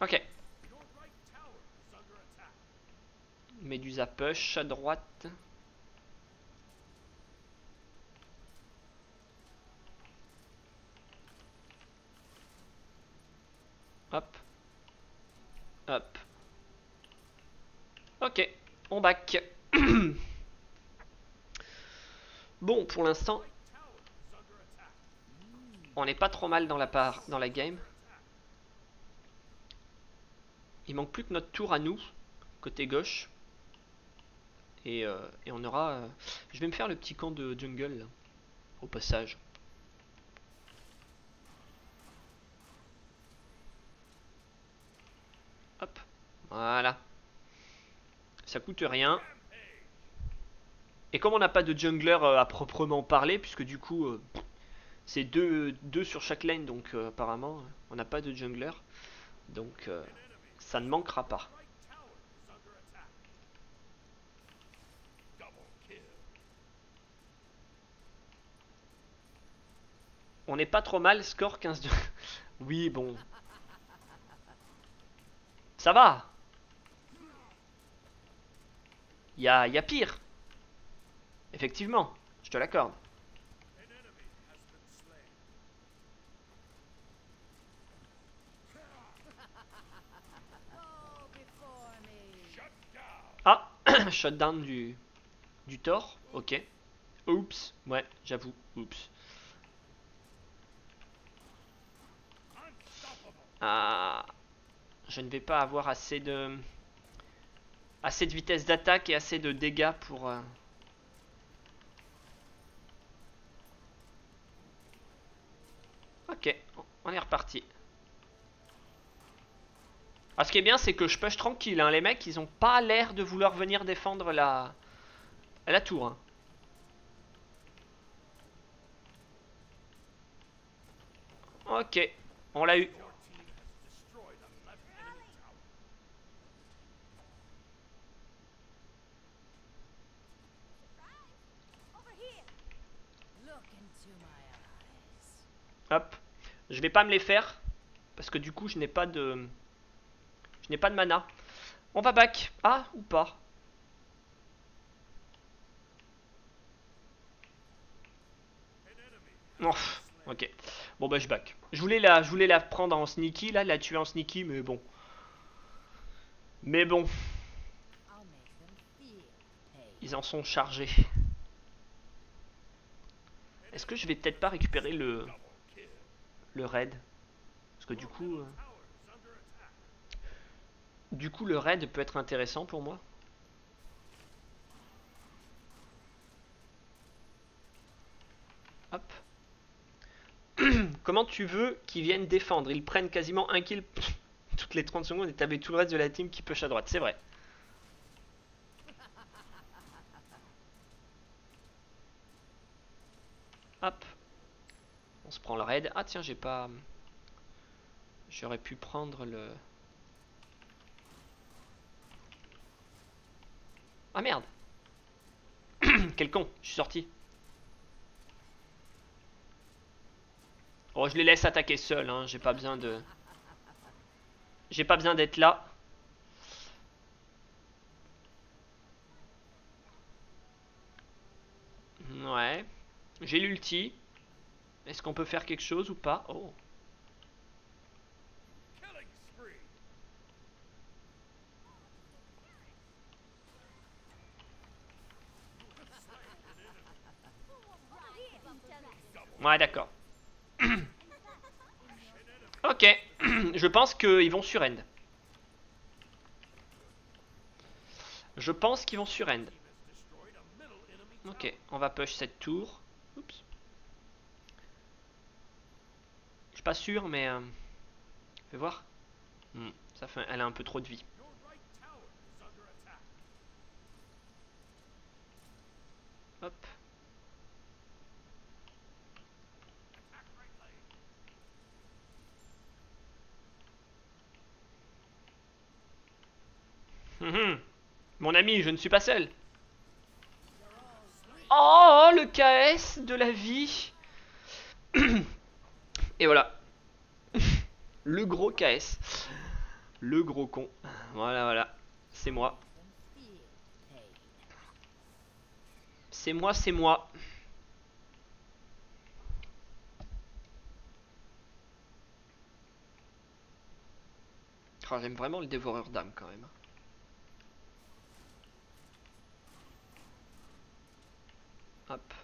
Ok. Medusa push à droite. Hop. Hop. Ok, on back. bon, pour l'instant, on n'est pas trop mal dans la part, dans la game. Il manque plus que notre tour à nous, côté gauche. Et, euh, et on aura... euh, Je vais me faire le petit camp de jungle, au passage. Hop, voilà. Ça coûte rien. Et comme on n'a pas de jungler euh, à proprement parler, puisque du coup c'est deux, deux sur chaque lane, donc apparemment on n'a pas de jungler, donc ça ne manquera pas. On n'est pas trop mal, score 15 de... oui, bon. Ça va. Il y a, y a pire. Effectivement, je te l'accorde. Ah, shutdown du, du Thor, ok. Oups, ouais, j'avoue, oups. Ah, je ne vais pas avoir assez de assez de vitesse d'attaque et assez de dégâts pour. euh, Ok, on est reparti. Ah, ce qui est bien, c'est que je push tranquille. hein. Les mecs, ils ont pas l'air de vouloir venir défendre la, la tour. hein. Ok, on l'a eu. Hop. Je vais pas me les faire. Parce que du coup, je n'ai pas de. Je n'ai pas de mana. On va back. Ah, ou pas. Ok. Bon bah je back. Je voulais la, je voulais la prendre en sneaky là, la tuer en sneaky, mais bon. Mais bon, ils en sont chargés. Est-ce que je vais peut-être pas récupérer le le raid Parce que du coup, euh, du coup le raid peut être intéressant pour moi. Hop. Comment tu veux qu'ils viennent défendre? Ils prennent quasiment un kill toutes les 30 secondes et t'avais tout le reste de la team qui push à droite, c'est vrai. Hop. On se prend le raid. Ah tiens, j'ai pas... J'aurais pu prendre le... Ah merde Quel con, je suis sorti. Oh, je les laisse attaquer seuls, hein. j'ai pas besoin de... J'ai pas besoin d'être là. Ouais. J'ai l'ulti. Est-ce qu'on peut faire quelque chose ou pas? Oh. Ouais, d'accord. ok. Je pense qu'ils vont sur end. Je pense qu'ils vont sur end. Ok, on va push cette tour. Oups. Je suis pas sûr, mais... Euh... Fais voir. Hmm, ça fait... Elle a un peu trop de vie. Hop. Lane. Mhm. Mon ami, je ne suis pas seul. Oh, le KS de la vie. Et voilà. Le gros KS. Le gros con. Voilà, voilà. C'est moi. C'est moi, c'est moi. Oh, J'aime vraiment le dévoreur d'âme quand même. Hop.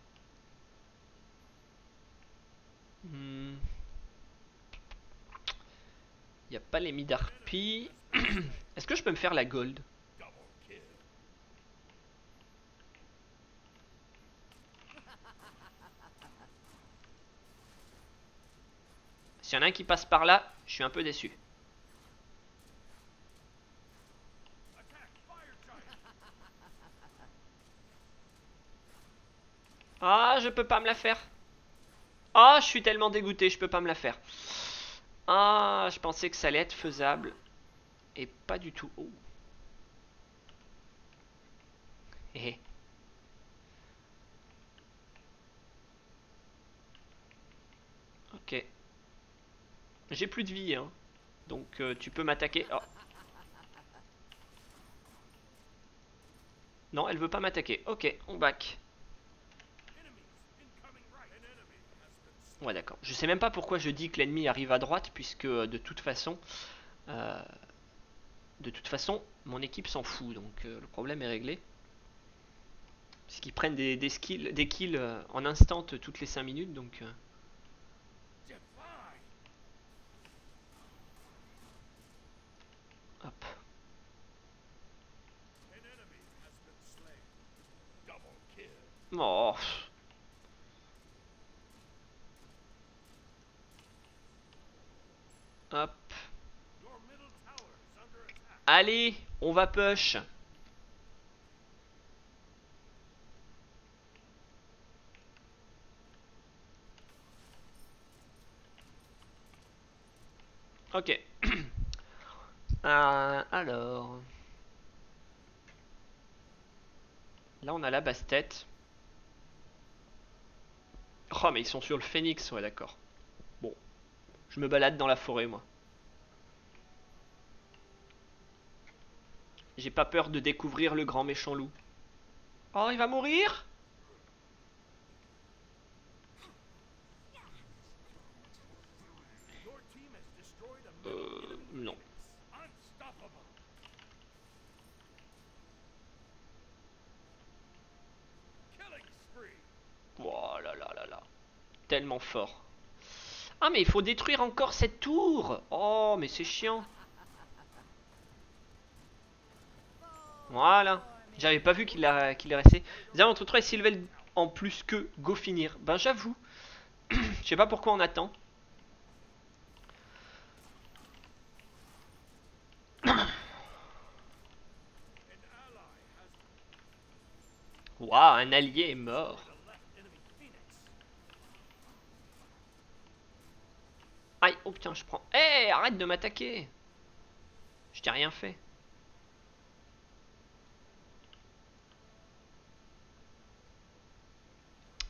Hmm. N'y a pas les Midarpi. Est-ce que je peux me faire la gold? S'il y en a un qui passe par là, je suis un peu déçu. Ah, je peux pas me la faire. Ah, je suis tellement dégoûté, je peux pas me la faire. Ah, je pensais que ça allait être faisable. Et pas du tout. Oh. Hé hé. Ok. J'ai plus de vie, hein. Donc euh, tu peux m'attaquer. Oh. Non, elle veut pas m'attaquer. Ok, on back. Ouais, d'accord. Je sais même pas pourquoi je dis que l'ennemi arrive à droite, puisque euh, de toute façon, euh, de toute façon, mon équipe s'en fout, donc euh, le problème est réglé. Puisqu'ils prennent des, des skills, des kills en instant toutes les 5 minutes, donc. hop. Oh. Hop. Allez, on va push. Ok. Euh, alors. Là, on a la basse-tête. Oh, mais ils sont sur le phénix, ouais, d'accord. Je me balade dans la forêt, moi. J'ai pas peur de découvrir le grand méchant loup. Oh, il va mourir? Euh, non. Oh là là là là. Tellement fort. Ah, mais il faut détruire encore cette tour Oh, mais c'est chiant. Voilà. J'avais pas vu qu'il qu'il est resté. Bien, entre 3 et 6 levels en plus que go finir. Ben, j'avoue. Je sais pas pourquoi on attend. Waouh, un allié est mort. Aïe, oh putain, je prends. Hé, arrête de m'attaquer. Je t'ai rien fait.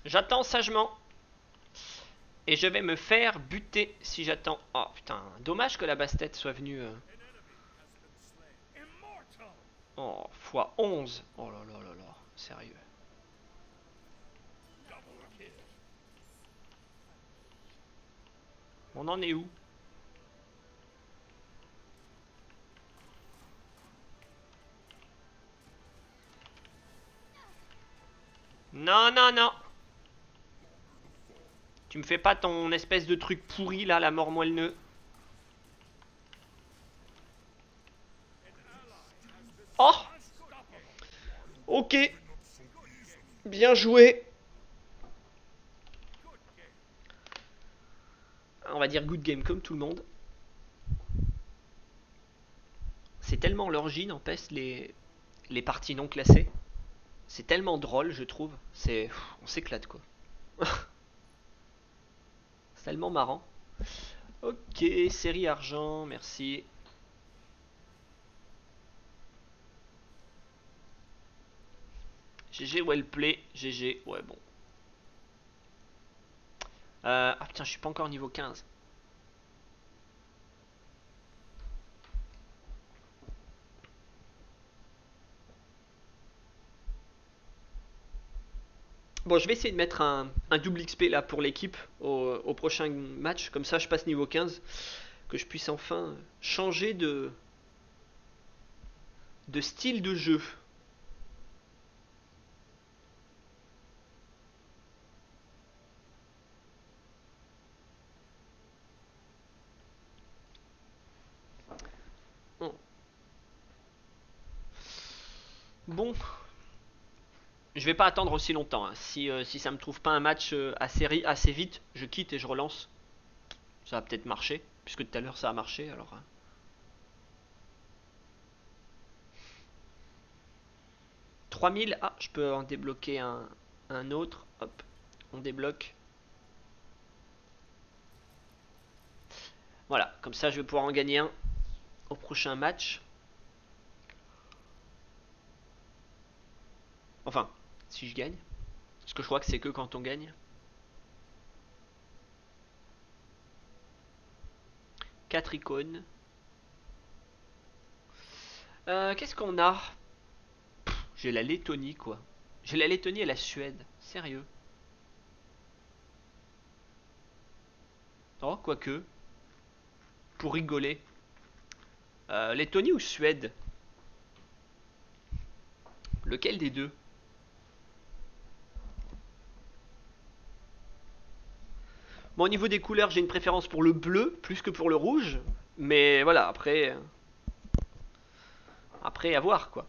J'attends sagement. Et je vais me faire buter si j'attends. Oh putain, dommage que la basse-tête soit venue. euh. Oh, fois 11. Oh là là là là, sérieux. On en est où? Non, non, non. Tu me fais pas ton espèce de truc pourri là, la mort moelleux. Oh Ok. Bien joué. On va dire good game comme tout le monde. C'est tellement l'orgie, n'empêche, les, les parties non classées. C'est tellement drôle, je trouve. C'est, on s'éclate quoi. C'est tellement marrant. Ok, série argent, merci. GG Wellplay, GG, ouais bon. Euh, ah putain, je suis pas encore niveau 15. Bon, je vais essayer de mettre un, double XP là pour l'équipe au, prochain match. Comme ça, je passe niveau 15. Que je puisse enfin changer de, de style de jeu. Bon. bon. Je vais pas attendre aussi longtemps. hein. Si, euh, si ça me trouve pas un match euh, assez, assez vite, je quitte et je relance. Ça va peut-être marcher. Puisque tout à l'heure ça a marché. Alors. hein. « 3000. Ah, je peux en débloquer un, un autre. Hop. On débloque. Voilà. Comme ça, je vais pouvoir en gagner un au prochain match. Enfin, si je gagne. Parce que je crois que c'est que quand on gagne. 4 icônes. Euh, Qu'est-ce qu'on a? J'ai la Lettonie, quoi. J'ai la Lettonie et la Suède. Sérieux. Oh, quoique. Pour rigoler. Euh, Lettonie ou Suède? Lequel des deux? Bon, au niveau des couleurs, j'ai une préférence pour le bleu plus que pour le rouge. Mais voilà, après. euh, Après, à voir quoi.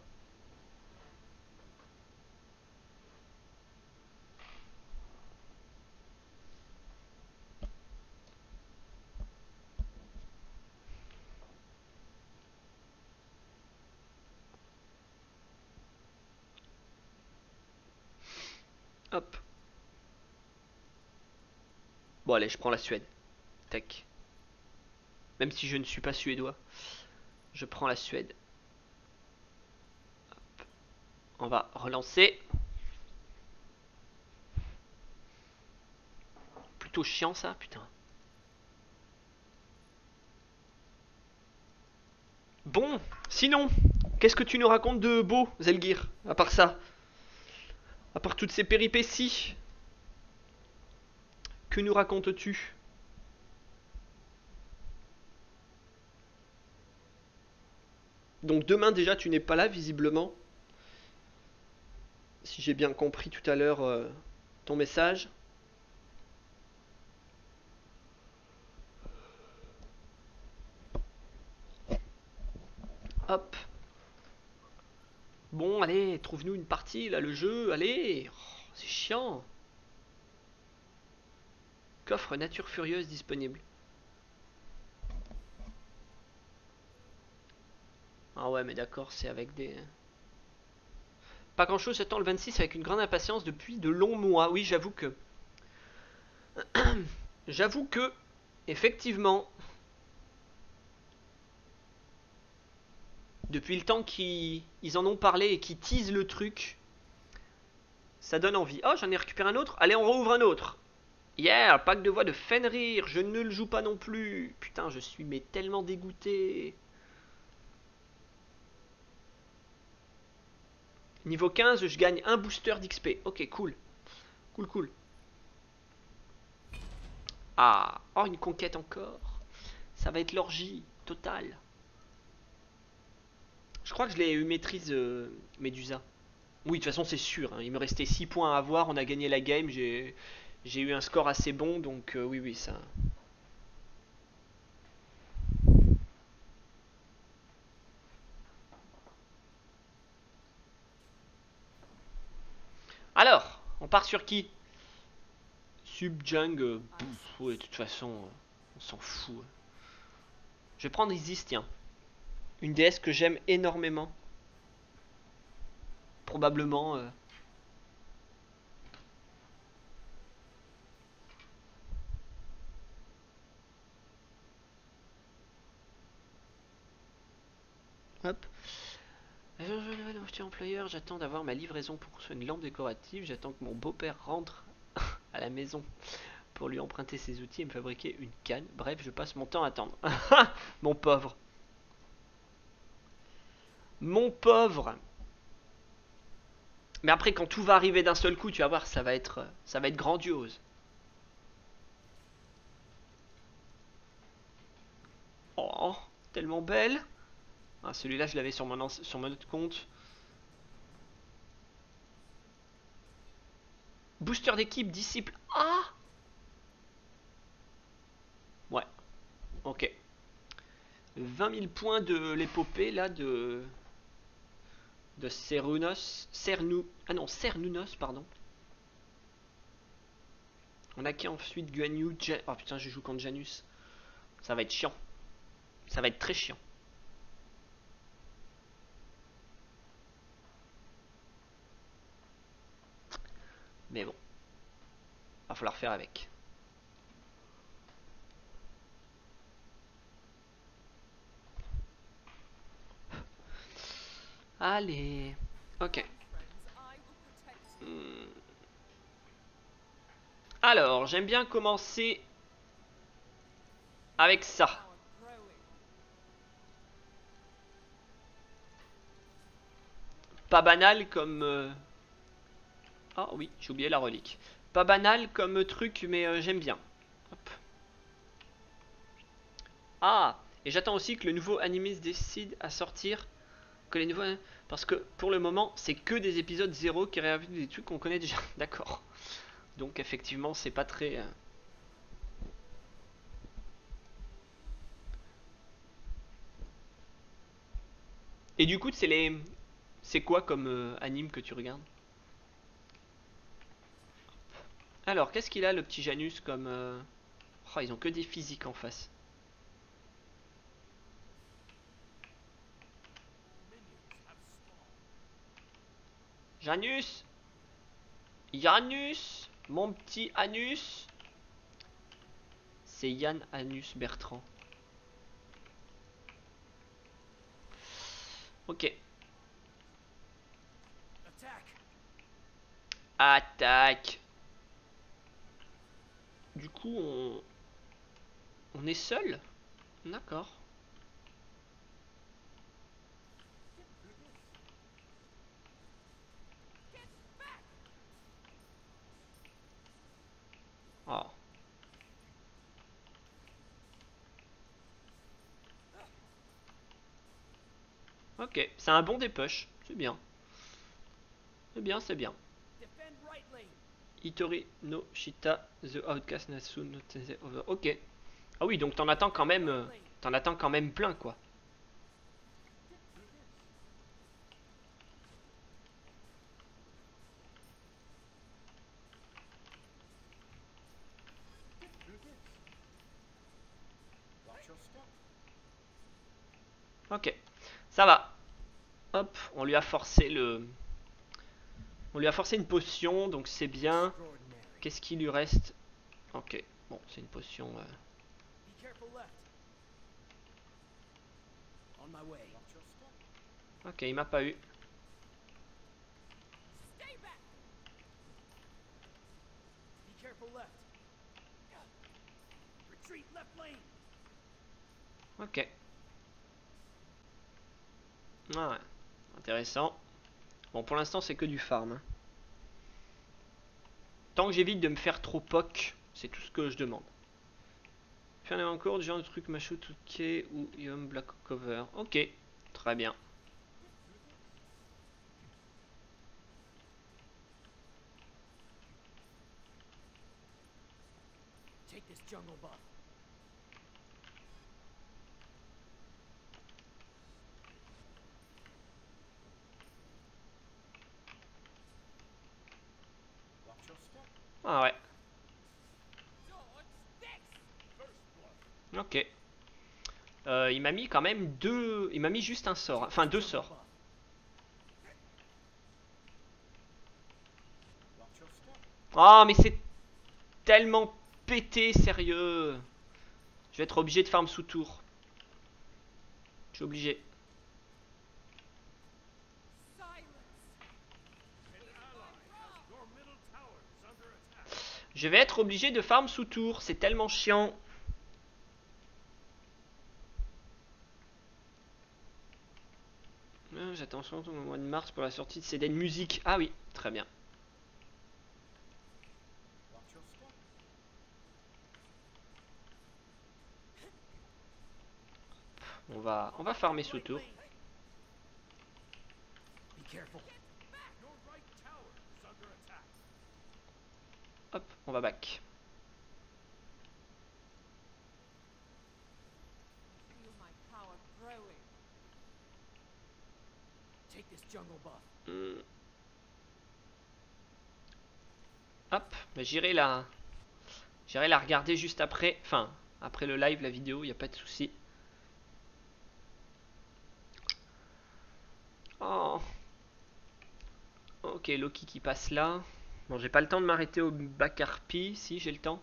Hop. Bon, allez, je prends la Suède. Tac. Même si je ne suis pas suédois, je prends la Suède. On va relancer. Plutôt chiant ça, putain. Bon, sinon, qu'est-ce que tu nous racontes de beau, Zelgir, à part ça? À part toutes ces péripéties? Que nous racontes-tu? Donc demain déjà tu n'es pas là visiblement. Si j'ai bien compris tout à l'heure euh, ton message. Hop. Bon, allez, trouve-nous une partie là, le jeu, allez. Oh, c'est chiant. Coffre nature furieuse disponible. Ah ouais, mais d'accord, c'est avec des... Pas grand chose, j'attends le 26 avec une grande impatience depuis de longs mois. Oui, j'avoue que... j'avoue que, effectivement, depuis le temps qu'ils ils en ont parlé et qu'ils teasent le truc, ça donne envie. Oh, j'en ai récupéré un autre. Allez, on rouvre un autre. Yeah, pack de voix de Fenrir, je ne le joue pas non plus. Putain, je suis mais tellement dégoûté. Niveau 15, je gagne un booster d'XP. Ok, cool. Cool, cool. Ah, oh, une conquête encore. Ça va être l'orgie totale. Je crois que je l'ai eu maîtrise euh, Medusa. Oui, de toute façon, c'est sûr. hein. Il me restait 6 points à avoir. On a gagné la game. J'ai j'ai eu un score assez bon. Donc, euh, oui, oui, ça. Alors, on part sur qui? Subjung. euh, ouais, de toute façon, euh, on s'en fout. Je vais prendre Isis, tiens. Une déesse que j'aime énormément. Probablement. Hop. Agent Journal, acheter employeur, j'attends d'avoir ma livraison pour construire une lampe décorative. J'attends que mon beau-père rentre à la maison pour lui emprunter ses outils et me fabriquer une canne. Bref, je passe mon temps à attendre. mon pauvre. Mon pauvre. Mais après, quand tout va arriver d'un seul coup, tu vas voir, ça va être, ça va être grandiose. Oh, tellement belle. Ah, celui-là, je l'avais sur mon, autre compte. Booster d'équipe, disciple. Ah Ouais. Ok. 20 000 points de l'épopée, là, de... de Cerunos. Cernu... Ah non, Cernunos, pardon. On a qui ensuite? Guan Yu, Ja- Oh putain, je joue contre Janus. Ça va être chiant. Ça va être très chiant. Mais bon. Va falloir faire avec. Allez. Ok. Hmm. Alors, j'aime bien commencer avec ça. Pas banal comme... euh, Ah oui, j'ai oublié la relique. Pas banal comme truc, mais euh, j'aime bien. Ah Et j'attends aussi que le nouveau anime décide à sortir. Que les nouveaux... Parce que pour le moment, c'est que des épisodes 0 qui réinvitent des trucs qu'on connaît déjà. D'accord. Donc effectivement, c'est pas très... euh, Et du coup, c'est les... C'est quoi comme euh, anime que tu regardes? Alors, qu'est-ce qu'il a le petit Janus comme... euh, Oh, ils ont que des physiques en face. Janus Janus Mon petit Anus C'est Yann Anus Bertrand. Ok. Attaque. Du coup, on... On est seul? D'accord. Oh. Ok, c'est un bon dépush, c'est bien. C'est bien, c'est bien. Defend right lane! Itori no Shita, The Outcast Natsu no Over. Ok. Ah oui, donc t'en attends quand même, euh, t'en attends quand même plein quoi. Ok, ça va. Hop, on lui a forcé le, on lui a forcé une potion, donc c'est bien. Qu'est-ce qu'il lui reste? Ok, bon, c'est une potion. euh. Ok, il m'a pas eu. Ok. Ah ouais, intéressant. Bon, pour l'instant, c'est que du farm. Tant que j'évite de me faire trop poc, c'est tout ce que je demande. Faire un encore du genre de truc Macho Touquet ou Yum Black Cover. Ok, très bien. Take this jungle buff. Watch your step. Ah ouais, Dodge this! First blood. ok. Euh, il m'a mis quand même deux... Il m'a mis juste un sort. Enfin, deux sorts. Ah, mais c'est tellement pété, sérieux. Je vais être obligé de farm sous tour. Je suis obligé. Je vais être obligé de farm sous tour. C'est tellement chiant. Surtout au mois de mars pour la sortie de CD Musique. Ah oui, très bien. On va, on va farmer sous tour. Hop, on va back. Feel my power growing. Take this jungle buff. Hmm. Hop, bah, j'irai la, j'irai la regarder juste après, enfin après le live, la vidéo, il a pas de souci. Oh. Ok, Loki qui passe là. Bon, j'ai pas le temps de m'arrêter au Bacarpi, si j'ai le temps.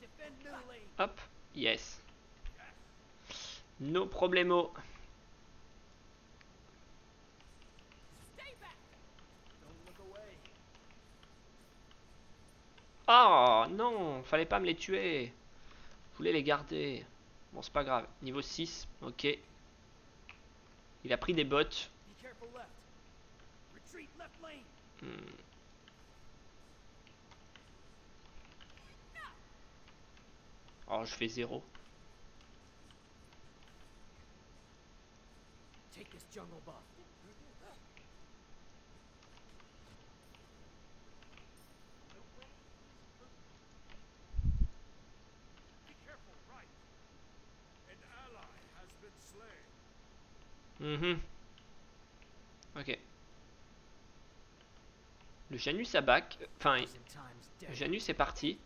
Defend middle lane. Hop, yes. No problemo. Oh non, fallait pas me les tuer. Je voulais les garder. Bon, c'est pas grave. Niveau 6, ok. Il a pris des bottes. Hmm. Oh, je fais 0. Take this jungle buff. Be careful, right. An ally has been slain. Mhm. Ok. Le Janus a back. Enfin, Thousand times le dead. Janus est parti.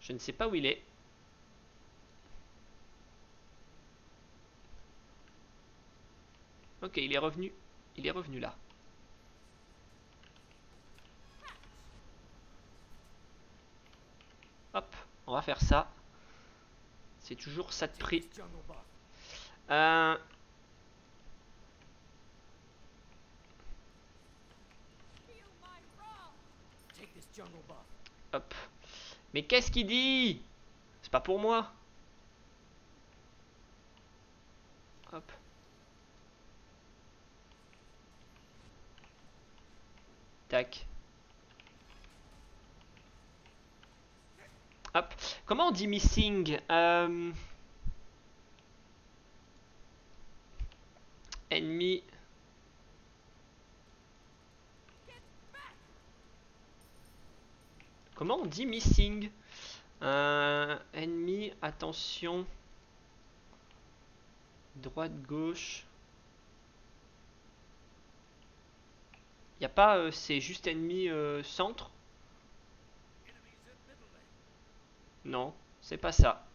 Je ne sais pas où il est. Ok, il est revenu. Il est revenu là. Hop, on va faire ça. C'est toujours ça de prix. Euh, jungle. Hop. Mais qu'est-ce qu'il dit? C'est pas pour moi. Hop. Tac. Hop. Comment on dit missing? Euh, Ennemi. Comment on dit missing? Euh, Ennemi, attention. Droite, gauche. Y a pas, euh, c'est juste ennemi euh, centre? Non, c'est pas ça.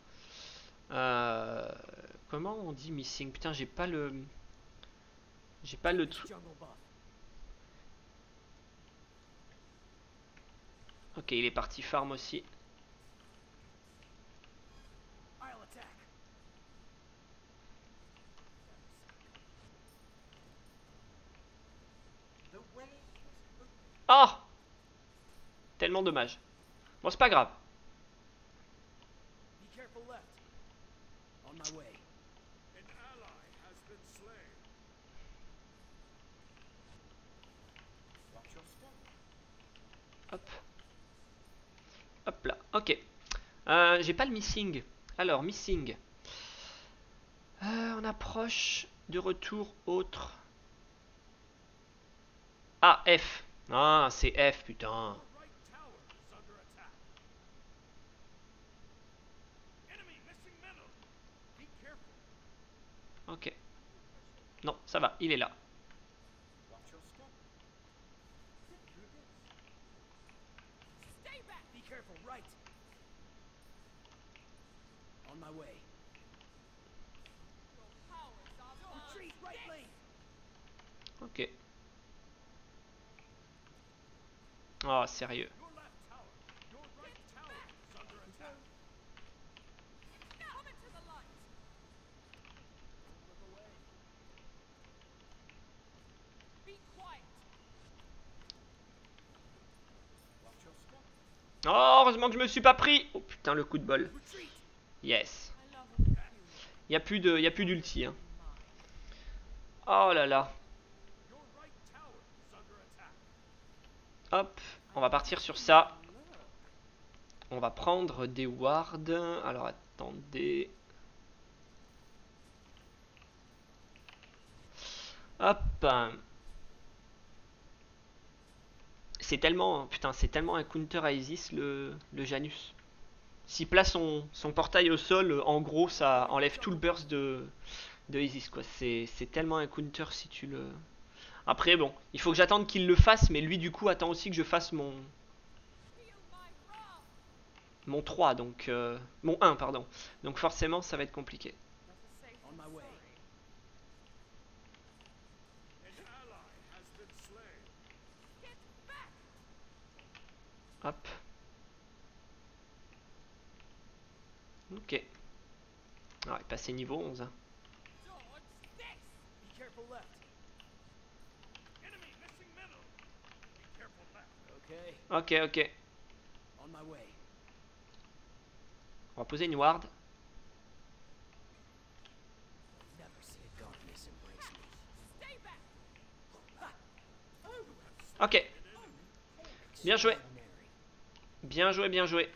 Comment on dit missing? Putain, j'ai pas le. J'ai pas le truc. Jungle buff. Ok, il est parti farm aussi. Ah Tellement dommage. Bon, c'est pas grave. Be careful left. On my way. An ally has been slain. Hop. Hop là. Ok. Euh, J'ai pas le missing. Alors, missing. Euh, on approche de retour autre. Ah, F. Ah, c'est F, putain. Ok. Non, ça va, il est là. Stay back. Be careful right. On my way. Your powers are mine. Retreat right lane. Ok. Oh, sérieux. Your left tower. Your right tower is under attack. Come into the light. Look away. Be quiet. Oh, heureusement que je me suis pas pris. Oh putain, le coup de bol. Yes. I love you. Y a plus de, y a plus d'ulti. Hein. Oh là là. Hop, on va partir sur ça. On va prendre des wards. Alors attendez. Hop. c'est tellement, putain, c'est tellement un counter à Isis le, Janus. S'il place son, son portail au sol, en gros, ça enlève tout le burst de, de Isis, quoi. C'est c'est tellement un counter si tu le. Après, bon, il faut que j'attende qu'il le fasse, mais lui, du coup, attend aussi que je fasse mon, mon 3, donc. euh, mon 1, pardon. Donc, forcément, ça va être compliqué. Hop. Ok. Ah ouais, passer niveau 11. hein. Dodge this. Be careful left. Enemy missing middle. Be careful left. Okay. Ok, ok. On my way. On va poser une ward. Ok. Bien joué. Bien joué, bien joué.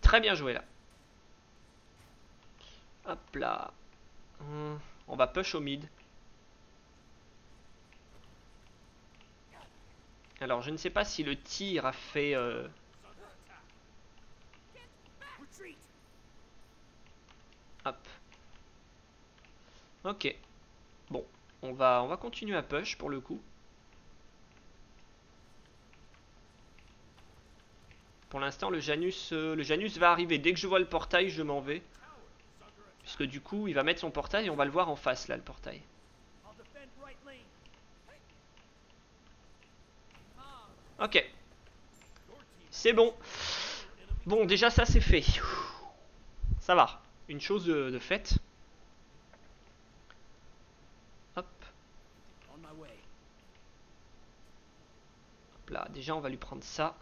Très bien joué là. Hop là. Hum, On va push au mid. Alors je ne sais pas si le tir a fait... euh. Hop. Ok. Bon. On va, on va continuer à push pour le coup. Pour l'instant le Janus, euh, le Janus va arriver. Dès que je vois le portail je m'en vais. Puisque du coup il va mettre son portail et on va le voir en face là le portail. I'll defend right lane. Ok. C'est bon. Bon, déjà ça c'est fait. Ça va. Une chose de, faite. Hop, hop là. Déjà on va lui prendre ça.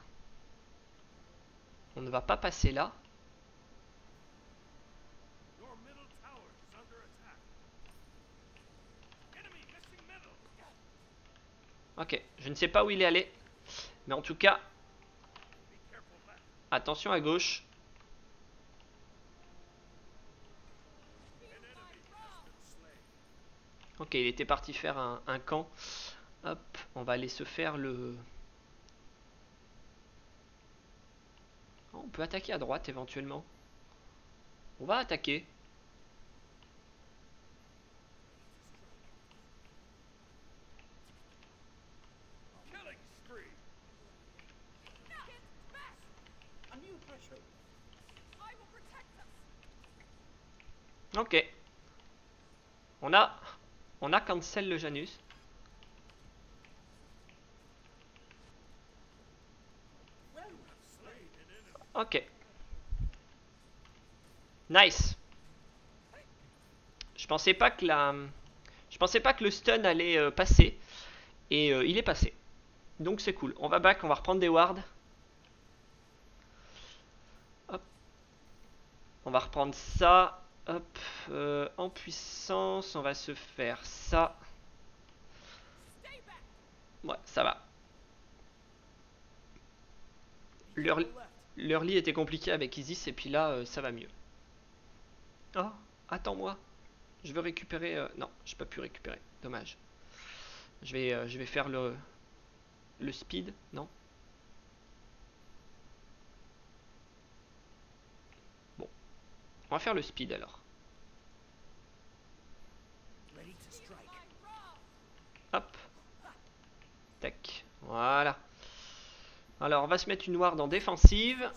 On ne va pas passer là. Ok, je ne sais pas où il est allé. Mais en tout cas, attention à gauche. Ok, il était parti faire un, camp. Hop, on va aller se faire le... On peut attaquer à droite éventuellement. On va attaquer. Killing spree. Get back. I'm new pressure. I will protect us. Ok. On a... On a cancel le Janus. Ok. Nice. Je pensais pas que la... Je pensais pas que le stun allait euh, passer. Et euh, il est passé. Donc c'est cool. On va back, on va reprendre des wards. Hop. On va reprendre ça. Hop. euh, en puissance, on va se faire ça. Ouais, ça va. L'early était compliqué avec Isis et puis là euh, ça va mieux. Oh, attends-moi. Je veux récupérer. euh, Non, j'ai pas pu récupérer. Dommage. Je vais, euh, je vais faire le le speed. Non. On va faire le speed alors. Hop. Tac. Voilà. Alors on va se mettre une ward en défensive.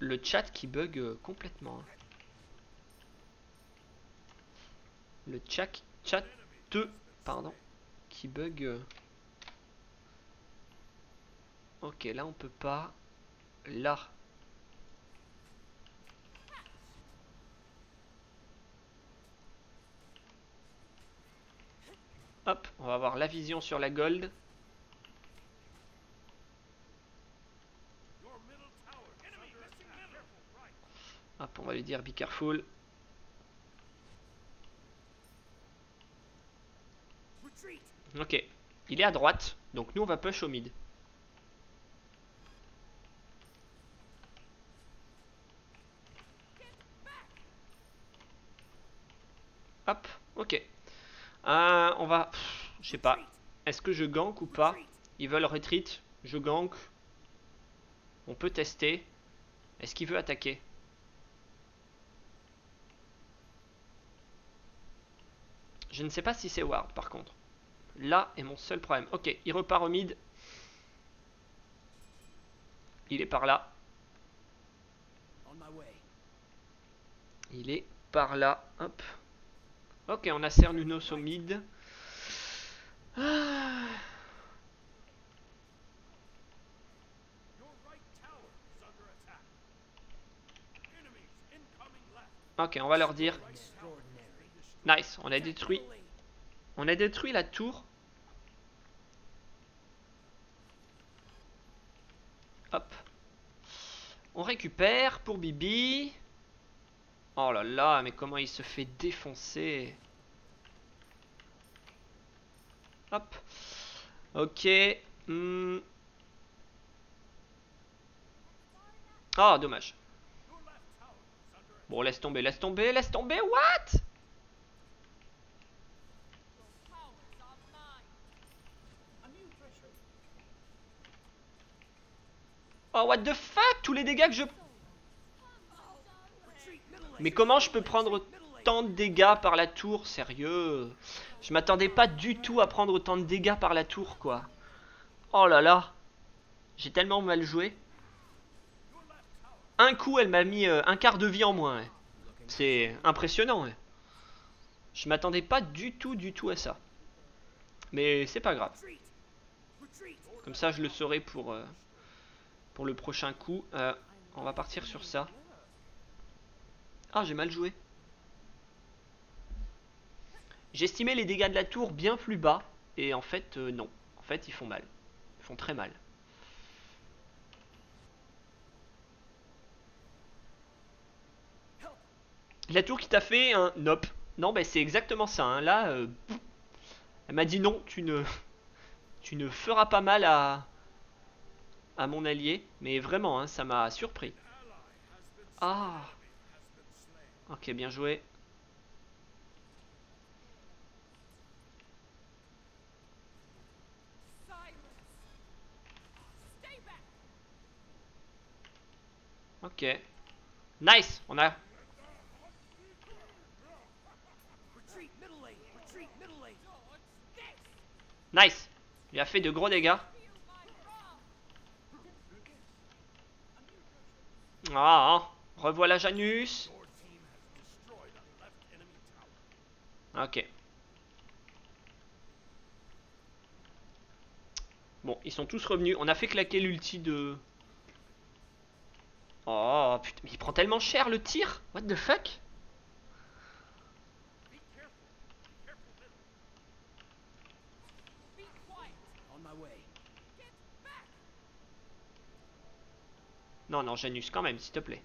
Le chat qui bug euh, complètement. hein. Le chat, chat 2, pardon, qui bug. euh. Ok, là on peut pas. Là. Hop, on va avoir la vision sur la gold. Hop, on va lui dire be careful. Ok, il est à droite, donc nous on va push au mid. Hop, ok. Euh, on va... Je sais pas. Est-ce que je gank ou pas Ils veulent retreat. Je gank. On peut tester. Est-ce qu'il veut attaquer Je ne sais pas si c'est Ward par contre. Là est mon seul problème. Ok, il repart au mid. Il est par là. On my way. Il est par là. Hop. Ok, on a Cernunos au mid. Ah. Ok, on va leur dire. Nice, on a détruit. On a détruit la tour. Hop. On récupère pour Bibi. Oh là là, mais comment il se fait défoncer. Hop. Ok. hmm. Ah, dommage. Bon, laisse tomber, laisse tomber, laisse tomber. What? Oh, what the fuck? Tous les dégâts que je... Mais comment je peux prendre tant de dégâts par la tour Sérieux? Je m'attendais pas du tout à prendre autant de dégâts par la tour, quoi. Oh là là J'ai tellement mal joué. Un coup, elle m'a mis euh, un quart de vie en moins. C'est impressionnant. ouais. Je m'attendais pas du tout, du tout à ça. Mais c'est pas grave. Comme ça, je le saurai pour, euh, pour le prochain coup. Euh, on va partir sur ça. Ah, j'ai mal joué. J'estimais les dégâts de la tour bien plus bas. Et en fait, euh, non. En fait, ils font mal. Ils font très mal. La tour qui t'a fait un nope. Non, bah c'est exactement ça. hein. Là, euh, elle m'a dit non, tu ne, tu ne feras pas mal à, à mon allié. Mais vraiment, hein, ça m'a surpris. Ah. Ok, bien joué. Ok. Nice On a... Nice Il a fait de gros dégâts. Ah, hein. revoilà Janus. Ok. Bon, ils sont tous revenus. On a fait claquer l'ulti de... Oh, putain, mais il prend tellement cher le tir What the fuck? Non, non, Janus, quand même, s'il te plaît.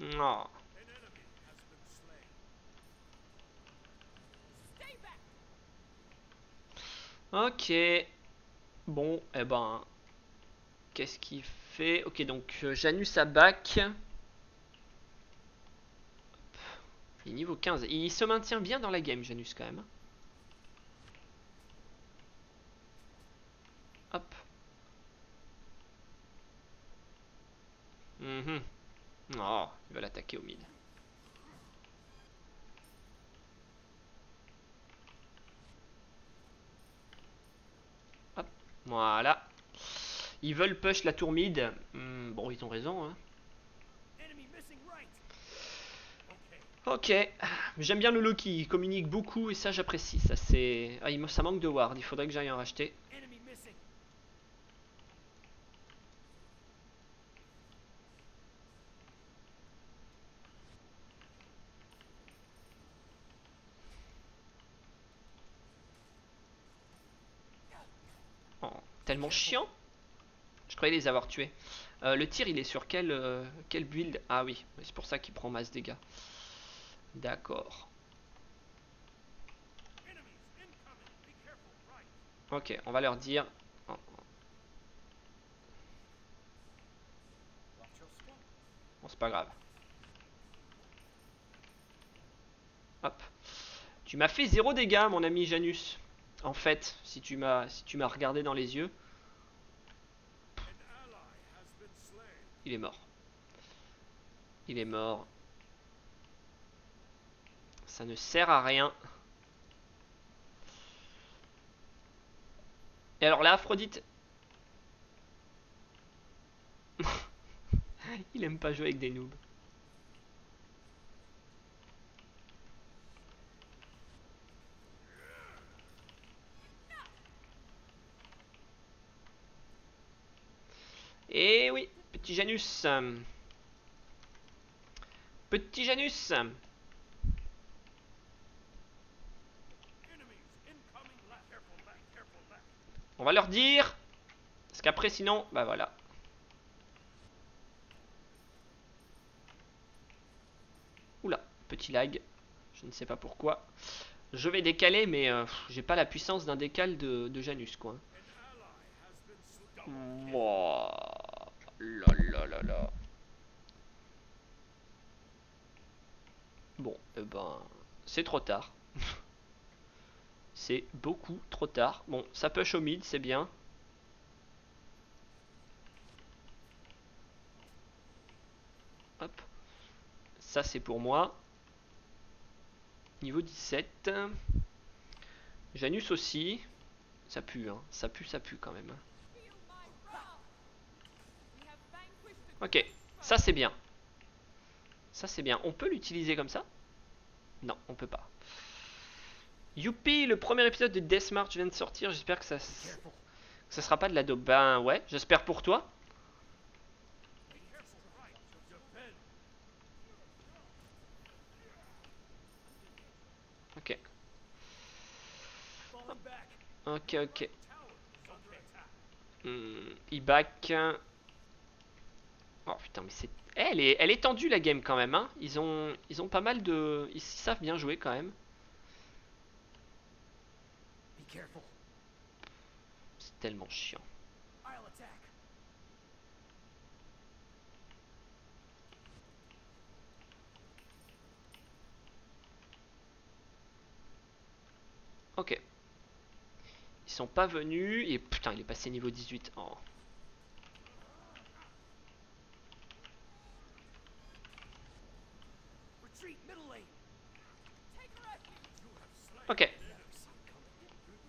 Non. Ok. Bon, eh ben... Qu'est-ce qu'il fait? Ok, donc euh, Janus à back. Hop. Il est niveau 15. Il se maintient bien dans la game, Janus, quand même. hein. Hop. Mhm. Oh, il va l'attaquer au mid. Hop, voilà. Ils veulent push la tour mid. Hmm, bon, ils ont raison. Hein. Ok, j'aime bien le Loki, il communique beaucoup et ça j'apprécie. Ça c'est, ah, ça manque de ward. Il faudrait que j'aille en racheter. tellement chiant. Je croyais les avoir tués. Euh, le tir, il est sur quel, euh, quel build? Ah oui, c'est pour ça qu'il prend masse dégâts. D'accord. Ok, on va leur dire... Bon, c'est pas grave. Hop. Tu m'as fait zéro dégâts, mon ami Janus. En fait, si tu m'as si tu m'as regardé dans les yeux... il est mort. Il est mort. Ça ne sert à rien. Et alors là, Aphrodite. il aime pas jouer avec des noobs. Et oui, petit Janus. Petit Janus. On va leur dire. Parce qu'après, sinon, bah voilà. Oula, petit lag. Je ne sais pas pourquoi. Je vais décaler, mais euh, j'ai pas la puissance d'un décal de, Janus, quoi. An Là là là là. Bon, eh ben, c'est trop tard. c'est beaucoup trop tard. Bon, ça push au mid, c'est bien. Hop. Ça, c'est pour moi. Niveau 17. Janus aussi. Ça pue, hein. Ça pue, ça pue quand même. hein. Feel my wrath. We have vanquished the Ok, ça c'est bien. Ça c'est bien. On peut l'utiliser comme ça? Non, on peut pas. Youpi, le premier épisode de Death March vient de sortir. J'espère que ça, que ça sera pas de la dope. Ben ouais, j'espère pour toi. Ok, ok, ok. Hmm, back. Oh putain, mais c'est. Eh, elle, est, elle est tendue la game quand même. Hein. Ils, ont, ils ont pas mal de. Ils savent bien jouer quand même. Be careful. C'est tellement chiant. Ok. Ils sont pas venus. Et putain, il est passé niveau 18. Oh. Retreat, middle lane. take refuge. Ok.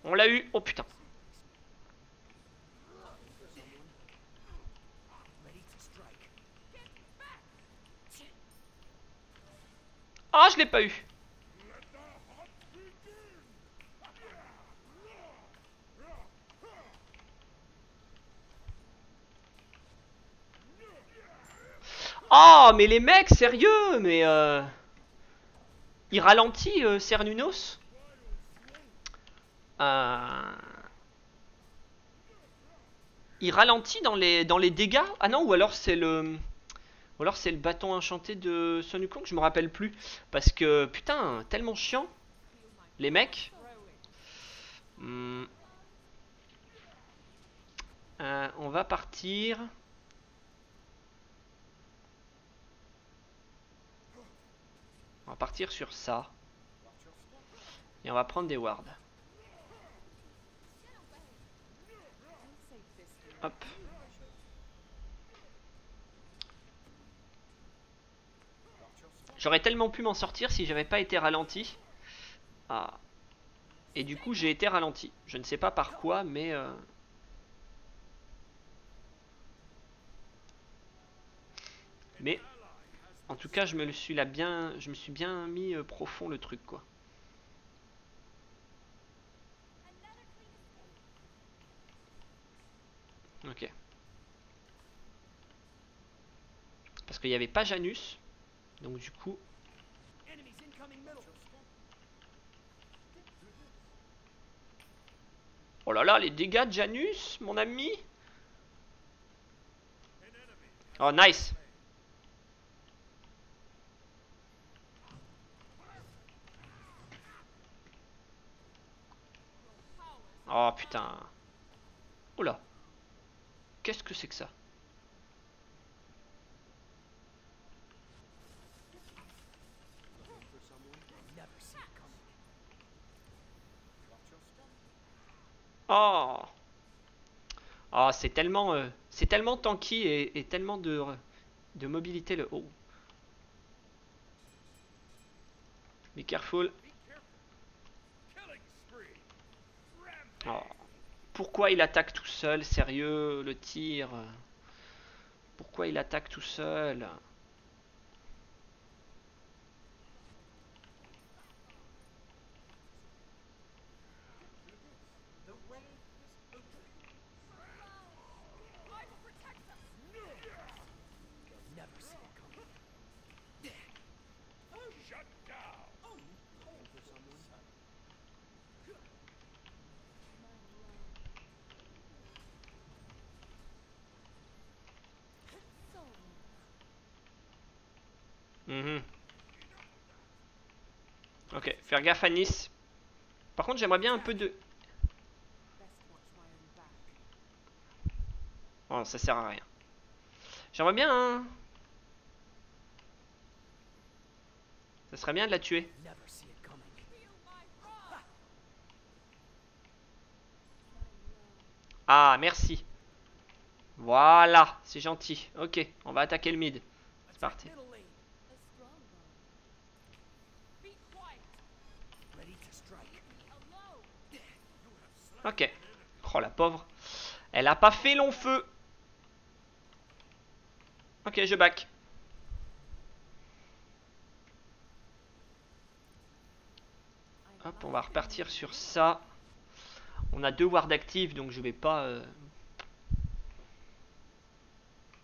On l'a eu. Oh putain. Ah, je l'ai pas eu. Oh, mais les mecs, sérieux, mais euh... Il ralentit, euh, Cernunos? Euh, Il ralentit dans les, dégâts Ah non, ou alors c'est le... Ou bâton enchanté de Sun Wukong, je me rappelle plus. Parce que, putain, tellement chiant. Les mecs. Hmm. Euh, on va partir. On va partir sur ça. Et on va prendre des wards. J'aurais tellement pu m'en sortir si j'avais pas été ralenti. Ah. Et du coup, j'ai été ralenti. Je ne sais pas par quoi, mais... euh, Mais... En tout cas, je me suis bien... Je me suis bien mis euh, profond le truc, quoi. Ok. Parce qu'il n'y avait pas Janus. Donc du coup... Oh là là, les dégâts de Janus, mon ami Oh, nice Oh putain là Qu'est-ce que c'est que ça? Oh Ah, oh, c'est tellement, euh, c'est tellement tanky et, tellement de, de mobilité le haut. Oh. Be careful. Oh. Pourquoi il attaque tout seul Sérieux, le tir? Pourquoi il attaque tout seul? Faire. Par contre, j'aimerais bien un peu de. Oh, ça sert à rien. J'aimerais bien. Ça serait bien de la tuer. Ah, merci. Voilà, c'est gentil. Ok, on va attaquer le mid. C'est parti. Middle lane. A strongbow. Be quiet. Ready to strike. Alone. Ok. Oh la pauvre. Elle a pas fait long feu. Ok, je back. Hop, on va repartir sur ça. On a deux wards actifs, donc je vais pas... euh,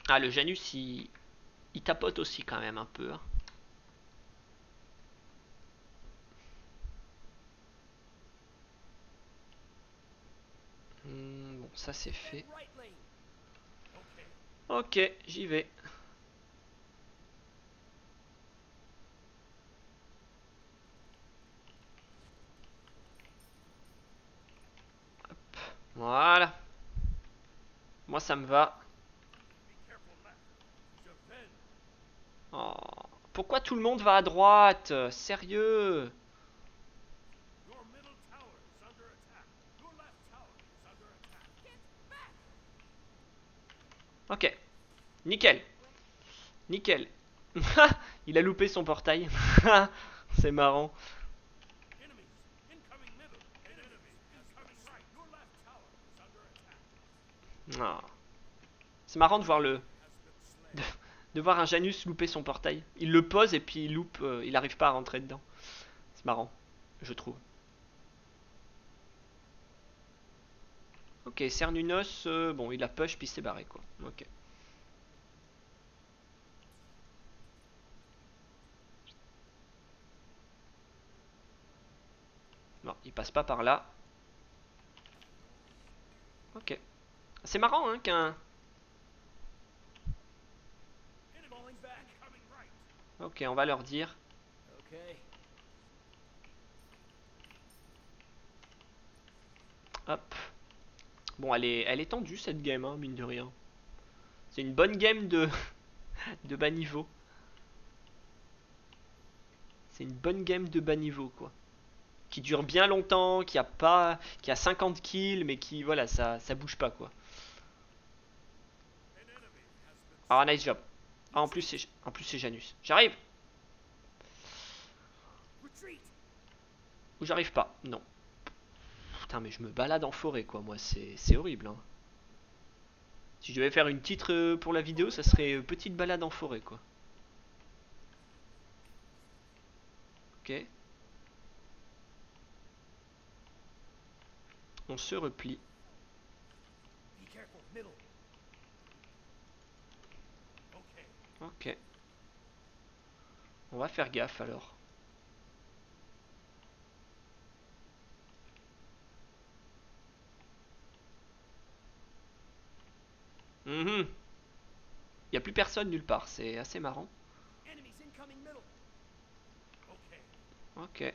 Ah, le Janus, il... il tapote aussi quand même un peu. hein. Hmm, bon, ça c'est fait. Ok, j'y vais. Voilà. Moi ça me va. Oh, Pourquoi tout le monde va à droite? Sérieux? Ok. Nickel. Nickel. Il a loupé son portail. C'est marrant. Ah. C'est marrant de voir le... De voir un Janus louper son portail. Il le pose et puis il loupe, euh, il arrive pas à rentrer dedans. C'est marrant, je trouve. Ok, Cernunos, euh, bon, il a push puis il s'est barré quoi. Ok. Non, il passe pas par là. Ok. C'est marrant hein qu'un. Ok, on va leur dire. Hop. Bon, elle est, elle est tendue cette game, hein, mine de rien. C'est une bonne game de, de bas niveau. C'est une bonne game de bas niveau, quoi. Qui dure bien longtemps, qui a pas, qui a 50 kills, mais qui, voilà, ça, ça bouge pas, quoi. Ah, nice job. Ah, en plus, c'est, en plus, c'est Janus. J'arrive ou j'arrive pas Non. Putain, mais je me balade en forêt, quoi. Moi, c'est, horrible, hein. Si je devais faire une titre euh, pour la vidéo, ça serait euh, petite balade en forêt, quoi. Ok. On se replie. Ok. On va faire gaffe alors. Mhm. Il y a plus personne nulle part, c'est assez marrant. Ok.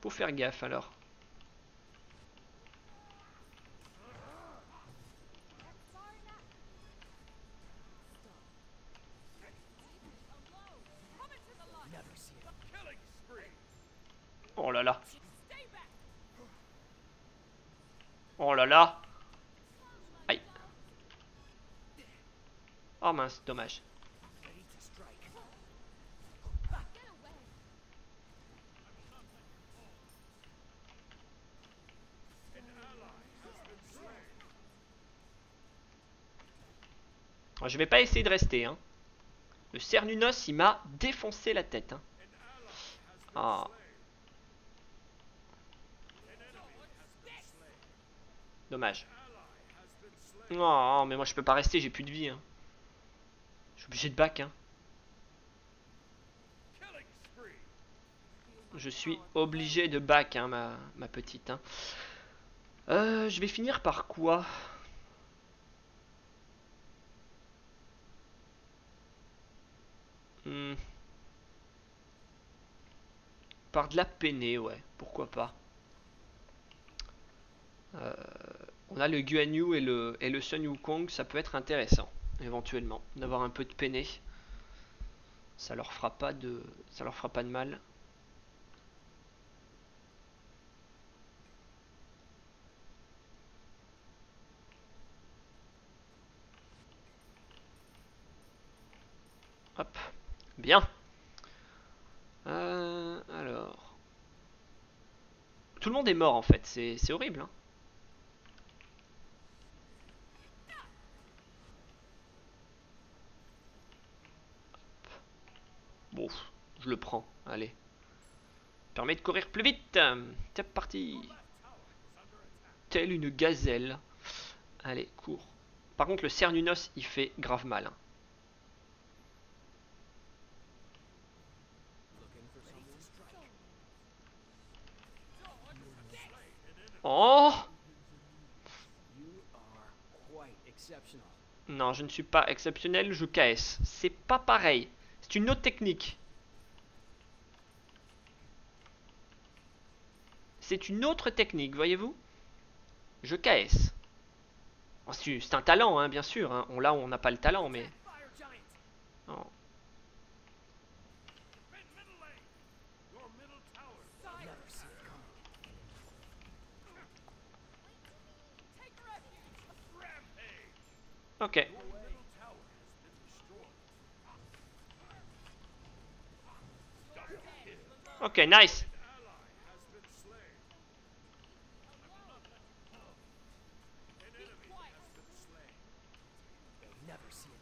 Faut faire gaffe alors. Sorry, Matt. Alone. Come into the light. Never see it. Killing spree. Oh là là. là. Aïe. Oh mince, dommage. Je vais pas essayer de rester. Hein. Le Cernunos, il m'a défoncé la tête. Hein. Ah. Dommage. Oh, mais moi je peux pas rester, j'ai plus de vie. hein. Je suis obligé de back. Hein. Je suis obligé de back, hein, ma, petite. Hein. Euh, je vais finir par quoi? Hmm. Par de la peinée, ouais. Pourquoi pas. Euh, on a le Guanyu et le, et le Sun Wukong, ça peut être intéressant, éventuellement, d'avoir un peu de peinée. Ça leur fera pas de, ça leur fera pas de mal. Hop, bien. Euh, alors, tout le monde est mort en fait, c'est horrible. Hein. Bon, je le prends, allez. Permet de courir plus vite. C'est parti. Telle une gazelle. Allez, cours. Par contre, le Cernunos, il fait grave mal. hein. Oh. Non, je ne suis pas exceptionnel, je KS. C'est pas pareil. C'est une autre technique. C'est une autre technique, voyez-vous Je KS. Oh, c'est un talent, hein, bien sûr. hein. On, là, on n'a pas le talent, mais... Fire giant. It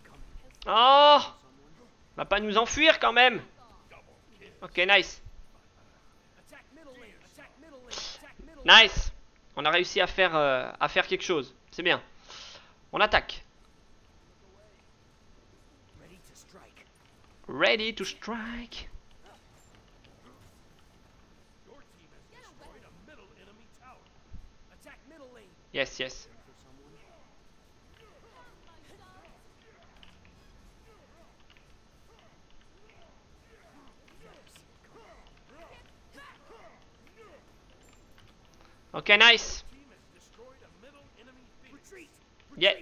coming. Oh. Va pas nous enfuir quand même. Ok, nice. Nice. On a réussi à faire, euh, à faire quelque chose. C'est bien. On attaque. Ready to strike. Ready to strike. Your team has destroyed a middle enemy tower. Attack middle lane. Yes, yes. For someone. Never see it coming. Ok, nice. Team has destroyed a middle enemy phoenix. Retreat. Yeah.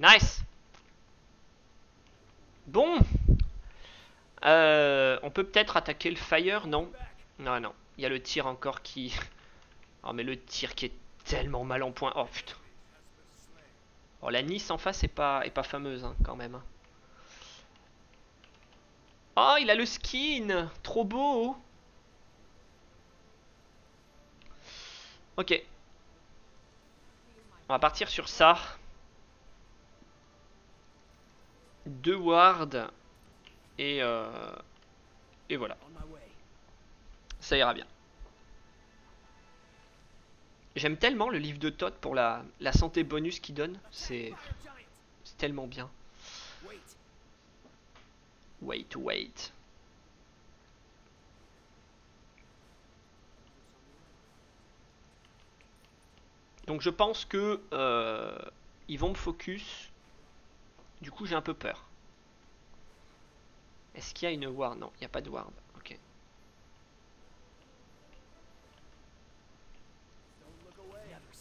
Nice. Bon. Euh, on peut peut-être attaquer le fire, non? Non, non. Il y a le tir encore qui... Oh, mais le tir qui est tellement mal en point. Oh, putain. Oh, la Nice en face est pas, est pas fameuse, hein, quand même. hein. Oh, il a le skin Trop beau Ok. On va partir sur ça. Deux wards. Et, euh, et voilà. Ça ira bien. J'aime tellement le livre de Todd pour la, santé bonus qu'il donne. C'est tellement bien. Wait. Wait, wait. Donc je pense que euh, ils vont me focus. Du coup j'ai un peu peur. Est-ce qu'il y a une ward? Non, il n'y a pas de ward.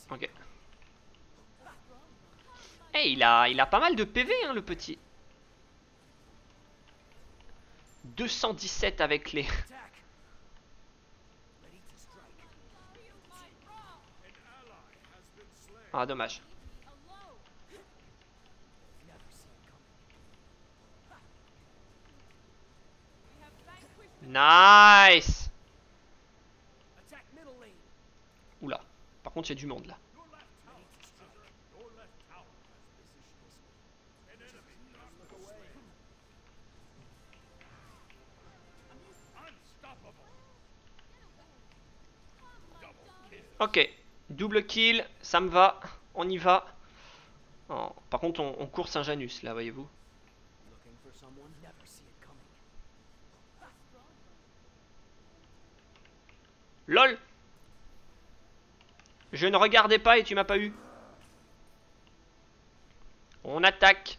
Ok. Eh, il a, il a pas mal de PV, hein, le petit. 217 avec les... Ah, dommage. Nice Attack middle lane. Oula. Par contre, il y a du monde là. Ok. Double kill, ça me va. On y va. Oh, Par contre, on, on court Saint-Janus là, voyez-vous. LOL Je ne regardais pas et tu m'as pas eu. On attaque.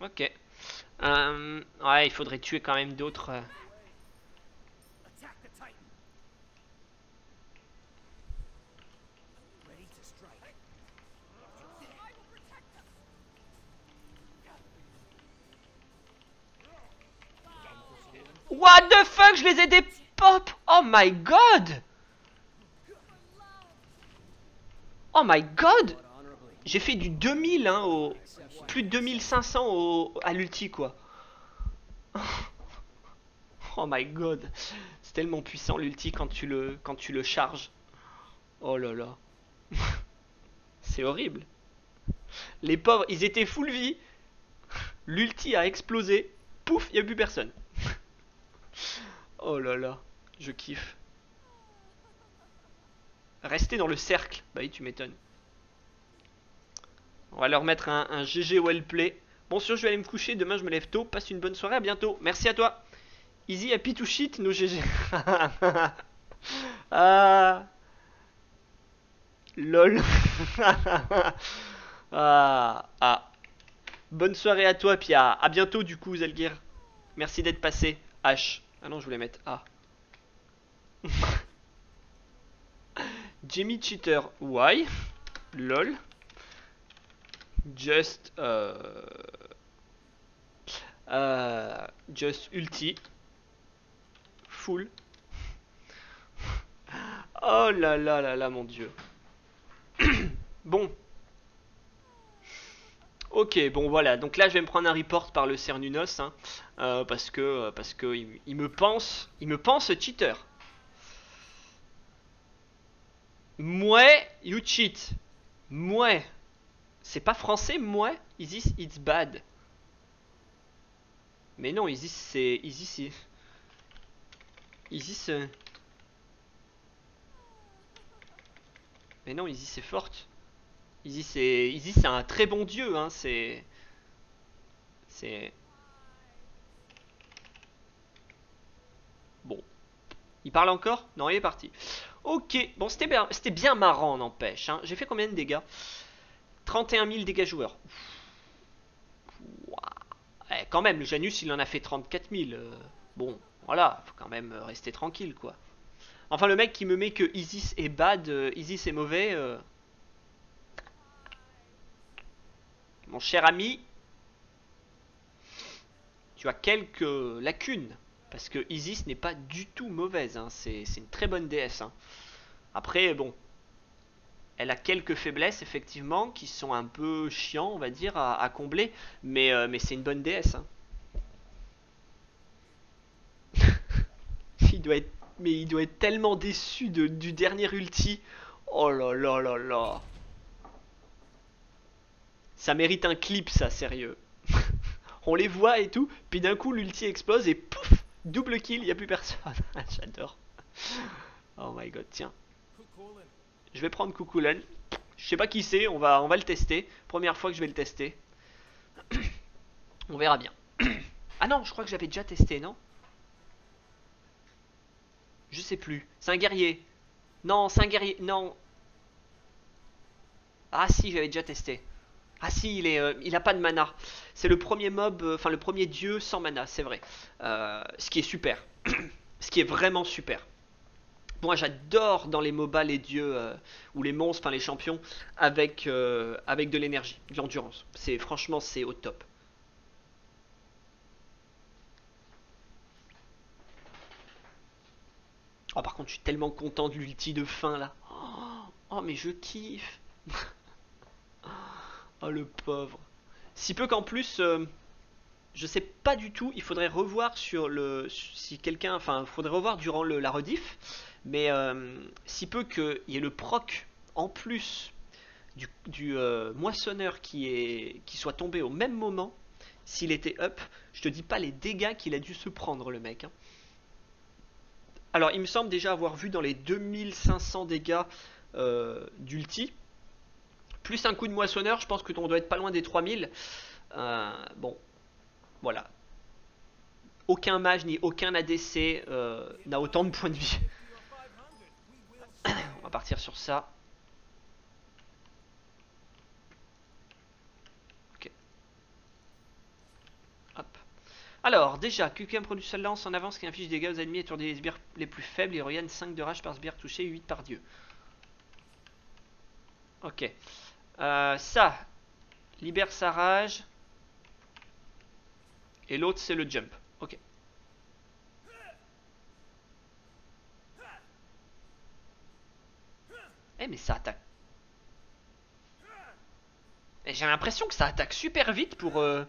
Ok. Euh, ouais, il faudrait tuer quand même d'autres. euh. What the fuck Je les ai des Oh my god Oh my god. J'ai fait du 2000 hein, au... Plus de 2500 au... à l'ulti quoi. Oh my god. C'est tellement puissant l'ulti quand tu le quand tu le charges. Oh là là. C'est horrible. Les pauvres, ils étaient full vie. L'ulti a explosé. Pouf, il n'y a plus personne. Oh là là, je kiffe. Rester dans le cercle. Bah oui, tu m'étonnes. On va leur mettre un, GG well play. Bon sûr, je vais aller me coucher. Demain, je me lève tôt. Passe une bonne soirée. À bientôt. Merci à toi. Easy, happy to shit, nos GG. ah. Lol. ah. Ah. Bonne soirée à toi, puis à, à bientôt du coup, Zelgir. Merci d'être passé. H. Ah non, je voulais mettre A. Jimmy Cheater, why? Lol. Just. Euh, euh, just ulti. Full. Oh là là là là, mon dieu. bon. Ok, bon voilà, donc là je vais me prendre un report par le Cernunos, hein, euh, parce que parce que il me pense, il me pense cheater. Mouais, you cheat. Mouais. C'est pas français, mouais? Isis, it's bad. Mais non, Isis, c'est. Isis. Isis. euh, Mais non, Isis, c'est forte. Isis, c'est. Isis, c'est un très bon dieu, hein, c'est. C'est. Bon. Il parle encore? Non, il est parti. Ok, bon, c'était bien, marrant, n'empêche. Hein. J'ai fait combien de dégâts? 31 000 dégâts joueurs. Eh, quand même, le Janus, il en a fait 34 000. euh, bon, voilà, faut quand même euh, rester tranquille, quoi. Enfin, le mec qui me met que Isis est bad, euh, Isis est mauvais. Mon cher ami, tu as quelques lacunes. Parce que Isis n'est pas du tout mauvaise. hein, C'est une très bonne déesse. hein. Après, bon. Elle a quelques faiblesses, effectivement, qui sont un peu chiants, on va dire, à, combler. Mais, euh, mais c'est une bonne déesse. hein. il doit être, mais il doit être tellement déçu de- du dernier ulti. Oh là là là là. Ça mérite un clip, ça, sérieux. On les voit et tout, puis d'un coup l'ulti explose et pouf Double kill, y a plus personne. J'adore. Oh my god, tiens. Je vais prendre Kukulen. Je sais pas qui c'est, on on va le tester. Première fois que je vais le tester. on verra bien. ah non, je crois que j'avais déjà testé, non? Je sais plus. C'est un guerrier. Non, c'est un guerrier. Non. Ah si, j'avais déjà testé. Ah si, il est, euh, a pas de mana. C'est le premier mob, euh, enfin le premier dieu sans mana, c'est vrai. Euh, ce qui est super. ce qui est vraiment super. Moi, j'adore dans les MOBA les dieux ou les monstres, enfin les champions, avec, de l'énergie, de l'endurance. C'est franchement, c'est au top. Ah par contre je suis tellement content de l'ulti de fin là. Oh, oh, mais je kiffe. oh le pauvre. Si peu qu'en plus, euh, je sais pas du tout, il faudrait revoir sur le... Si quelqu'un... Enfin, il faudrait revoir durant le, la rediff. Mais euh, si peu qu'il y ait le proc en plus du, euh, moissonneur qui, est, qui soit tombé au même moment, s'il était up, je te dis pas les dégâts qu'il a dû se prendre le mec. hein. Alors il me semble déjà avoir vu dans les 2500 dégâts d'ulti, plus un coup de moissonneur, je pense que on doit être pas loin des 3000. Euh, bon, voilà. Aucun mage ni aucun ADC euh, n'a autant de points de vie. On va partir sur ça. Ok. Hop. Alors, déjà, QQM produit sa lance en avance qui inflige des dégâts aux ennemis et tourne les sbires les plus faibles et regagne 5 de rage par sbire touché, 8 par dieu. Ok. Euh, ça, libère sa rage. Et l'autre, c'est le jump. Ok. Eh, mais ça attaque. Eh, J'ai l'impression que ça attaque super vite pour, euh,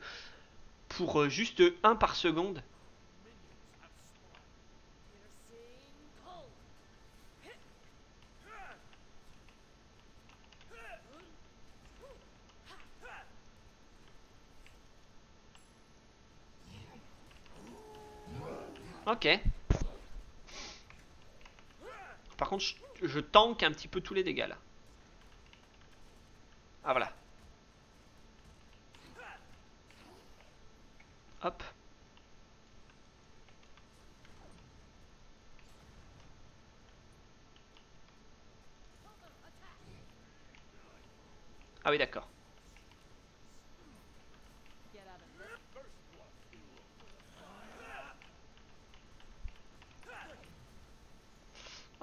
pour euh, juste 1 par seconde. Ok. Par contre, je, je tank un petit peu tous les dégâts là. Ah voilà. Hop. Ah oui, d'accord.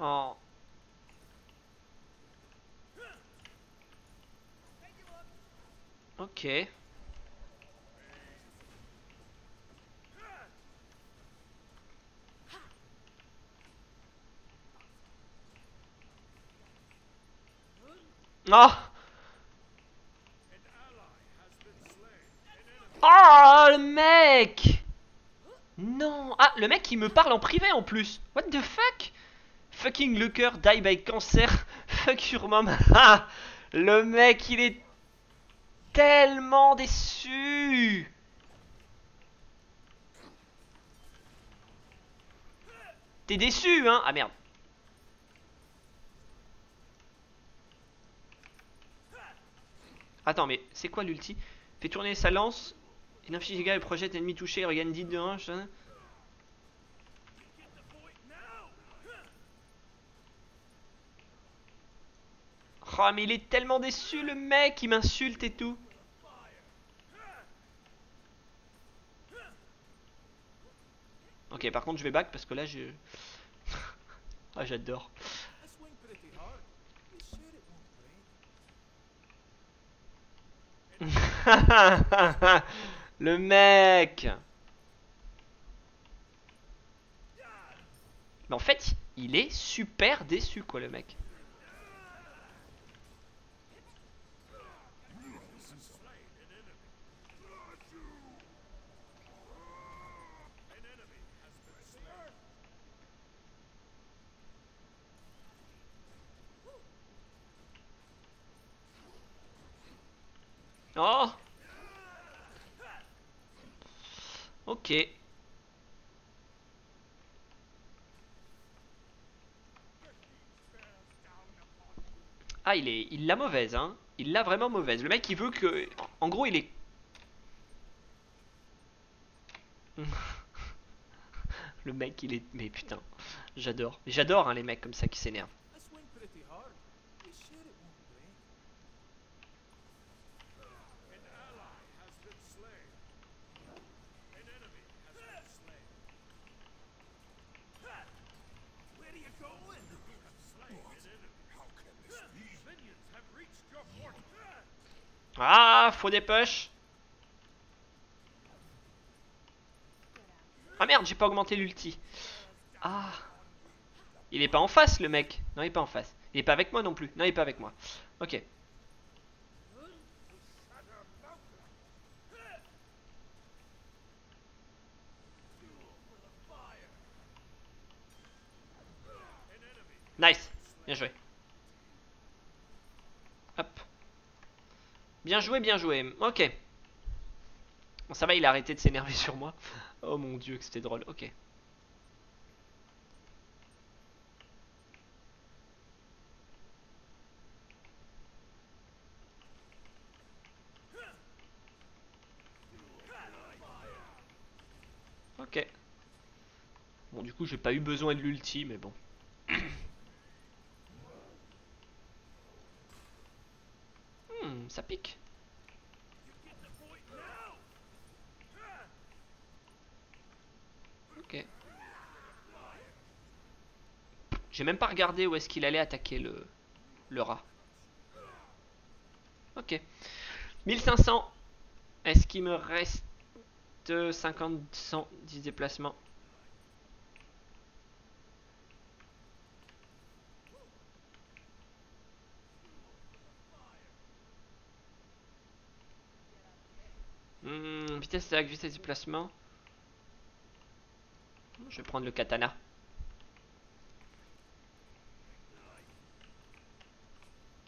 Oh. Ok. Ah. Oh le mec. Non. Ah le mec il me parle en privé en plus. What the fuck? Fucking Looker die by cancer. Fuck your mom. Ah, le mec, il est tellement déçu. T'es déçu, hein? Ah merde. Attends, mais c'est quoi l'ulti? Fait tourner sa lance. Il inflige égal le projet ennemi touché, il regagne 10 de 1. Oh mais il est tellement déçu le mec Il m'insulte et tout. Ok par contre je vais back parce que là je... ah j'adore. Le mec. Mais en fait, il est super déçu quoi le mec. Oh Ok. Ah, il est, il l'a mauvaise, hein. Il l'a vraiment mauvaise. Le mec, il veut que, en gros, il est. Le mec, il est, mais putain, j'adore, j'adore hein, les mecs comme ça qui s'énervent. Ah, faut des push. Ah merde, j'ai pas augmenté l'ulti. Ah. Il est pas en face, le mec. Non, il est pas en face. Il est pas avec moi non plus. Non, il est pas avec moi. Ok. Nice. Bien joué. Hop. Bien joué, bien joué. Ok. Bon, ça va, il a arrêté de s'énerver sur moi. Oh mon dieu, que c'était drôle. Ok. Ok. Bon, du coup, j'ai pas eu besoin de l'ulti, mais bon. Hmm, ça pique. Ok. J'ai même pas regardé où est-ce qu'il allait attaquer le, le rat. Ok. 1500. Est-ce qu'il me reste 50, 100, 10 déplacements? Vitesse d'attaque, vitesse de déplacement. Je vais prendre le katana.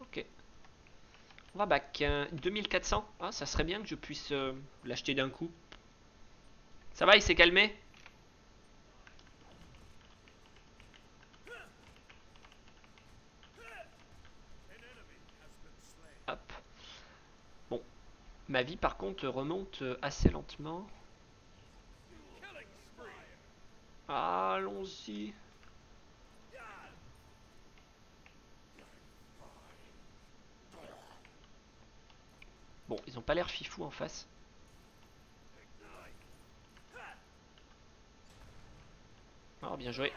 Ok. On va back. euh, 2400. Ah, ça serait bien que je puisse euh, l'acheter d'un coup. Ça va, il s'est calmé Hop. Bon. Ma vie, par contre, remonte euh, assez lentement. Allons-y. Bon, ils ont pas l'air fifou en face. Oh, bien joué.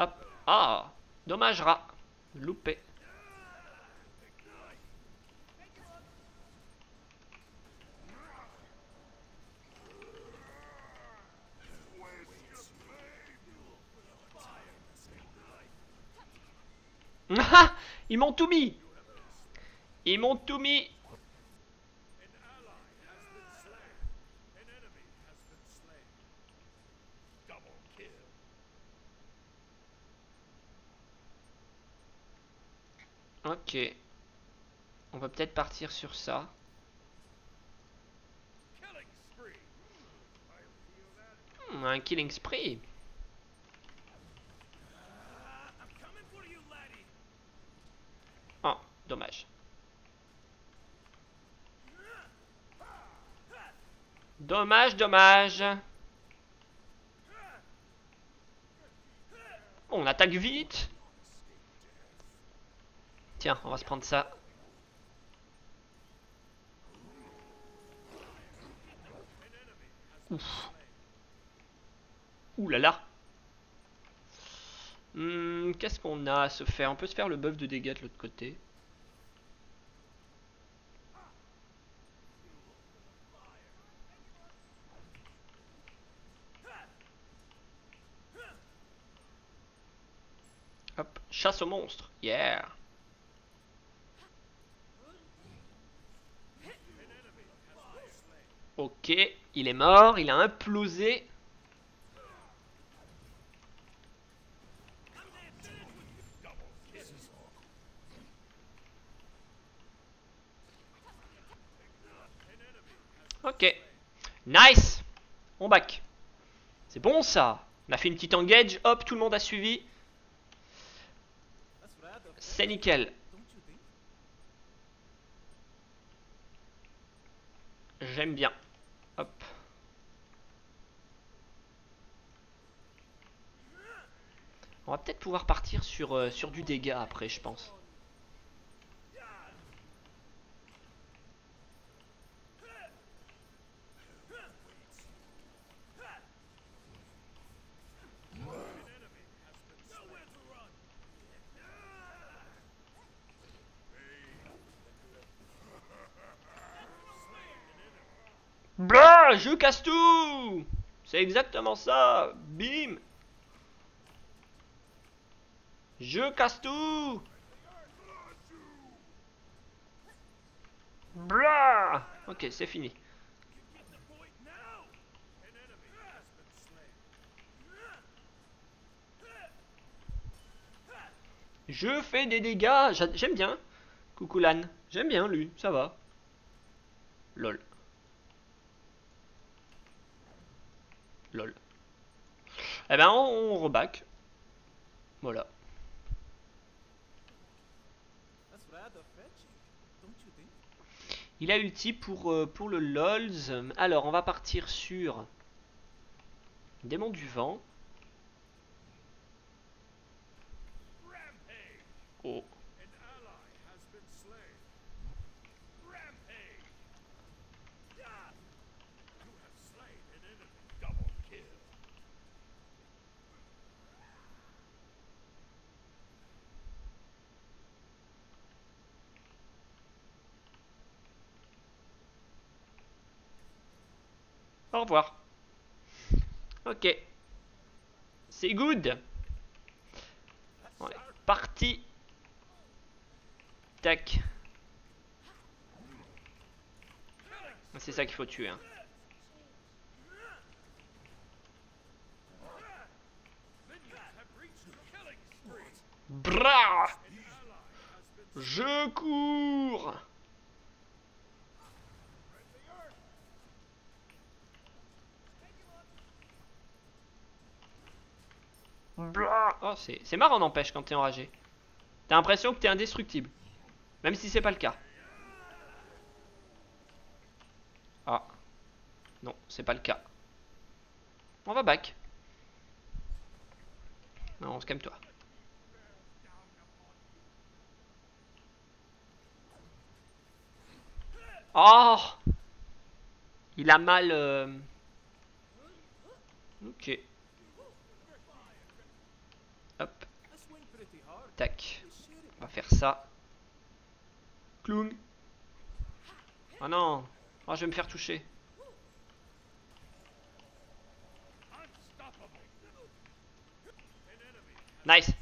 Hop. Ah Dommage, rat. Loupé. Ils m'ont tout mis Ils m'ont tout mis Ok. On va peut-être partir sur ça. Hmm, un killing spree. Oh, dommage. Dommage, dommage. On attaque vite. Tiens, on va se prendre ça. Ouf. Ouh là là. Hmm, Qu'est-ce qu'on a à se faire? On peut se faire le buff de dégâts de l'autre côté. Hop, chasse aux monstres. Yeah. Ok, il est mort, il a implosé. Ok. Nice On back. C'est bon ça. On a fait une petite engage. Hop, tout le monde a suivi. C'est nickel. J'aime bien. Hop. On va peut-être pouvoir partir sur, euh, sur du dégât après, je pense. Blah, je casse tout tout. C'est exactement ça. Bim. Je casse tout. Blah. Ok, c'est fini. Je fais des dégâts. J'a- J'aime bien. Coucou Lan. J'aime bien lui. Ça va. Lol. Lol. Eh ben, on, on reback. Voilà. Il a ulti pour, euh, pour le LOLs. Alors, on va partir sur Démon du vent. Oh. An ally has been slain. Rampage! Yeah! You have slain an enemy. Double kill. Au revoir. Ok. C'est good. Ouais. Parti. Tac. C'est ça qu'il faut tuer. hein. Bra Je cours Oh, c'est marrant, n'empêche, quand t'es enragé. T'as l'impression que t'es indestructible. Même si c'est pas le cas. Ah. Non, c'est pas le cas. On va back. Non, on se calme-toi. Oh Il a mal... euh, Ok. Hop, I swing pretty hard. Tac. On va faire ça. Clown. Oh non Oh, je vais me faire toucher. Nice.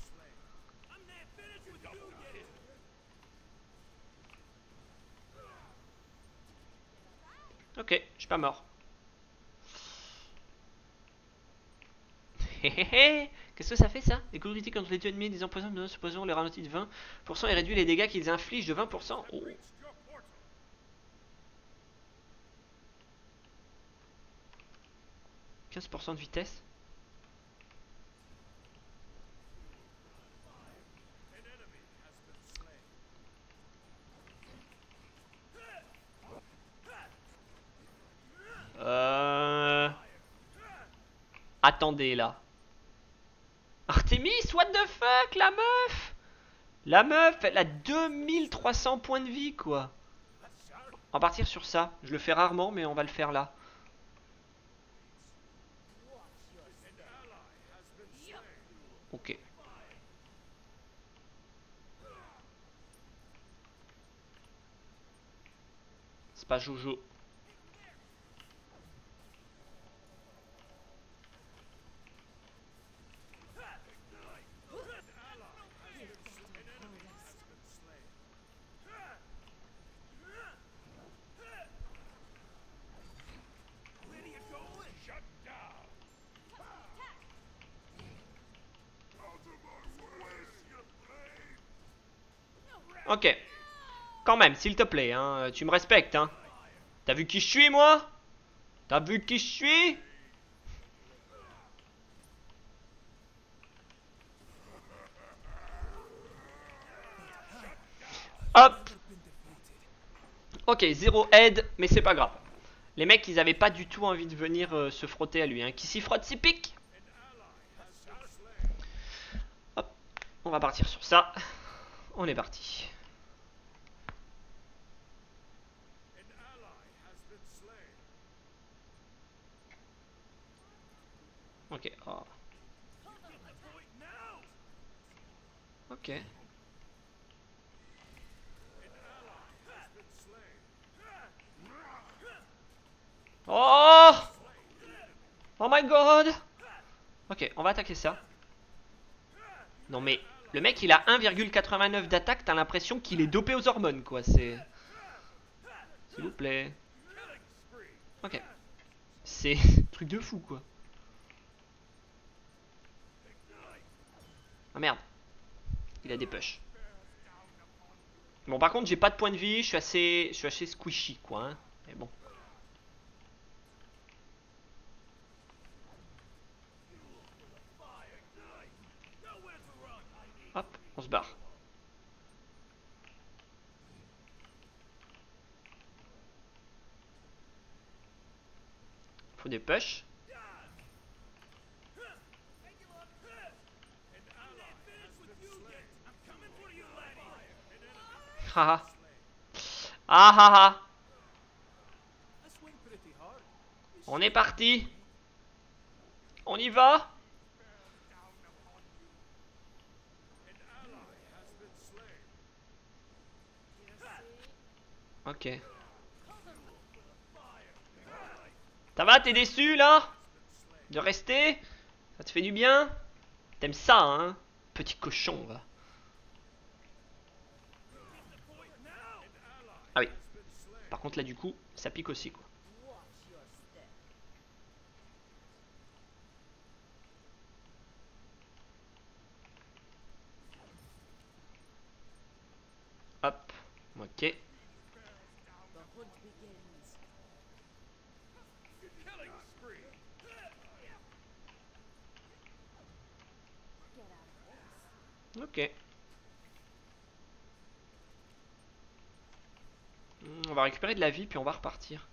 Ok, je suis pas mort. Hé hé hé Qu'est-ce que ça fait ça? Les coups critiques contre les dieux ennemis des empoisons de ce les ralentit de 20% et réduit les dégâts qu'ils infligent de 20%. Oh. reached your portal. 15% de vitesse. Euh... Attendez là. Artemis, what the fuck, la meuf? La meuf, elle a 2300 points de vie, quoi. On va partir sur ça. Je le fais rarement, mais on va le faire là. Ok. C'est pas Jojo. Ok. Quand même, s'il te plaît, hein, tu me respectes, hein. T'as vu qui je suis, moi? T'as vu qui je suis? Hop Ok, zéro aide, mais c'est pas grave. Les mecs, ils avaient pas du tout envie de venir euh, se frotter à lui. Hein. Qui s'y frotte s'y pique Hop, on va partir sur ça. On est parti. Ok. oh. Ok. Oh Oh my god Ok, on va attaquer ça. Non mais, le mec il a 1,89 d'attaque, t'as l'impression qu'il est dopé aux hormones quoi, c'est... S'il vous plaît. Ok. C'est truc de fou quoi. Ah merde. Il a des push. Bon par contre j'ai pas de point de vie, je suis assez, je suis assez squishy quoi. Hein. Mais bon. Hop, on se barre. Faut des push. Haha. Ah ah ah. On est parti. On y va. Ok. Ça va, t'es déçu là? De rester? Ça te fait du bien? T'aimes ça, hein? Petit cochon, va. Ah oui. Par contre, là, du coup, ça pique aussi, quoi. Hop. Ok. Ok. On va récupérer de la vie, puis on va repartir.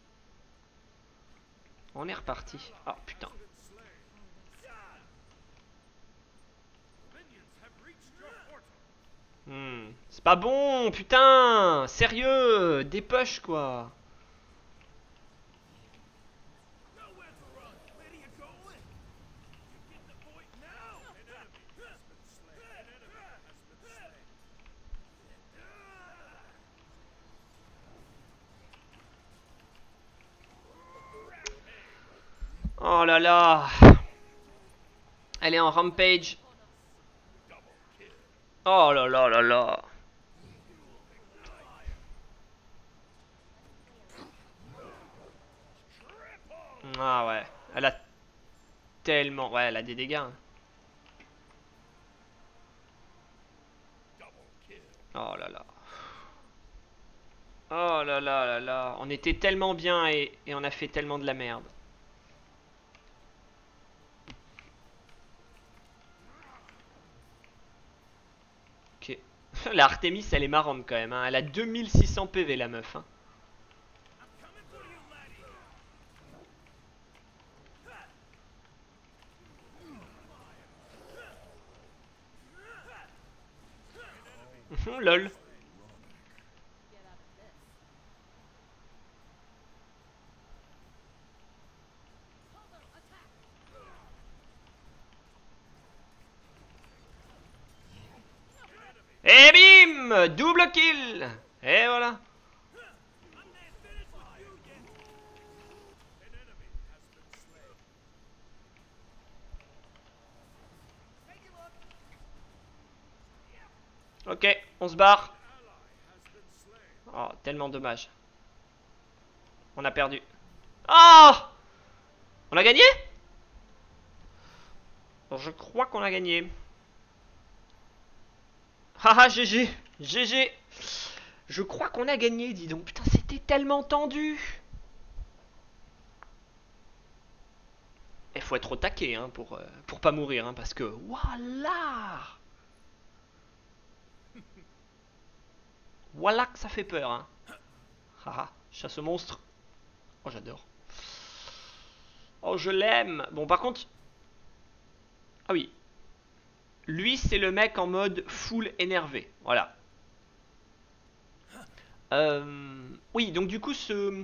On est reparti. Ah, putain. Hmm, C'est pas bon, putain Sérieux Des quoi Oh là là Elle est en rampage. Oh là là là là Ah ouais, elle a tellement... Ouais, elle a des dégâts. hein. Oh là là. Oh là là là là. On était tellement bien et, et on a fait tellement de la merde. la Artemis, elle est marrante quand même. hein. Elle a 2600 PV, la meuf. hein. Lol. Et bim Double kill Et voilà Ok, on se barre. Oh, tellement dommage. On a perdu. Ah On a gagné? Je crois qu'on a gagné. Haha, GG GG Je crois qu'on a gagné, dis donc. Putain, c'était tellement tendu Il faut être au taquet hein, pour, euh, pas mourir, hein, parce que... Voilà Voilà que ça fait peur, hein. Haha, chasse monstre. Oh, j'adore. Oh, je l'aime. Bon, par contre... Ah oui. Lui, c'est le mec en mode full énervé. Voilà. Euh, Oui, donc du coup, ce...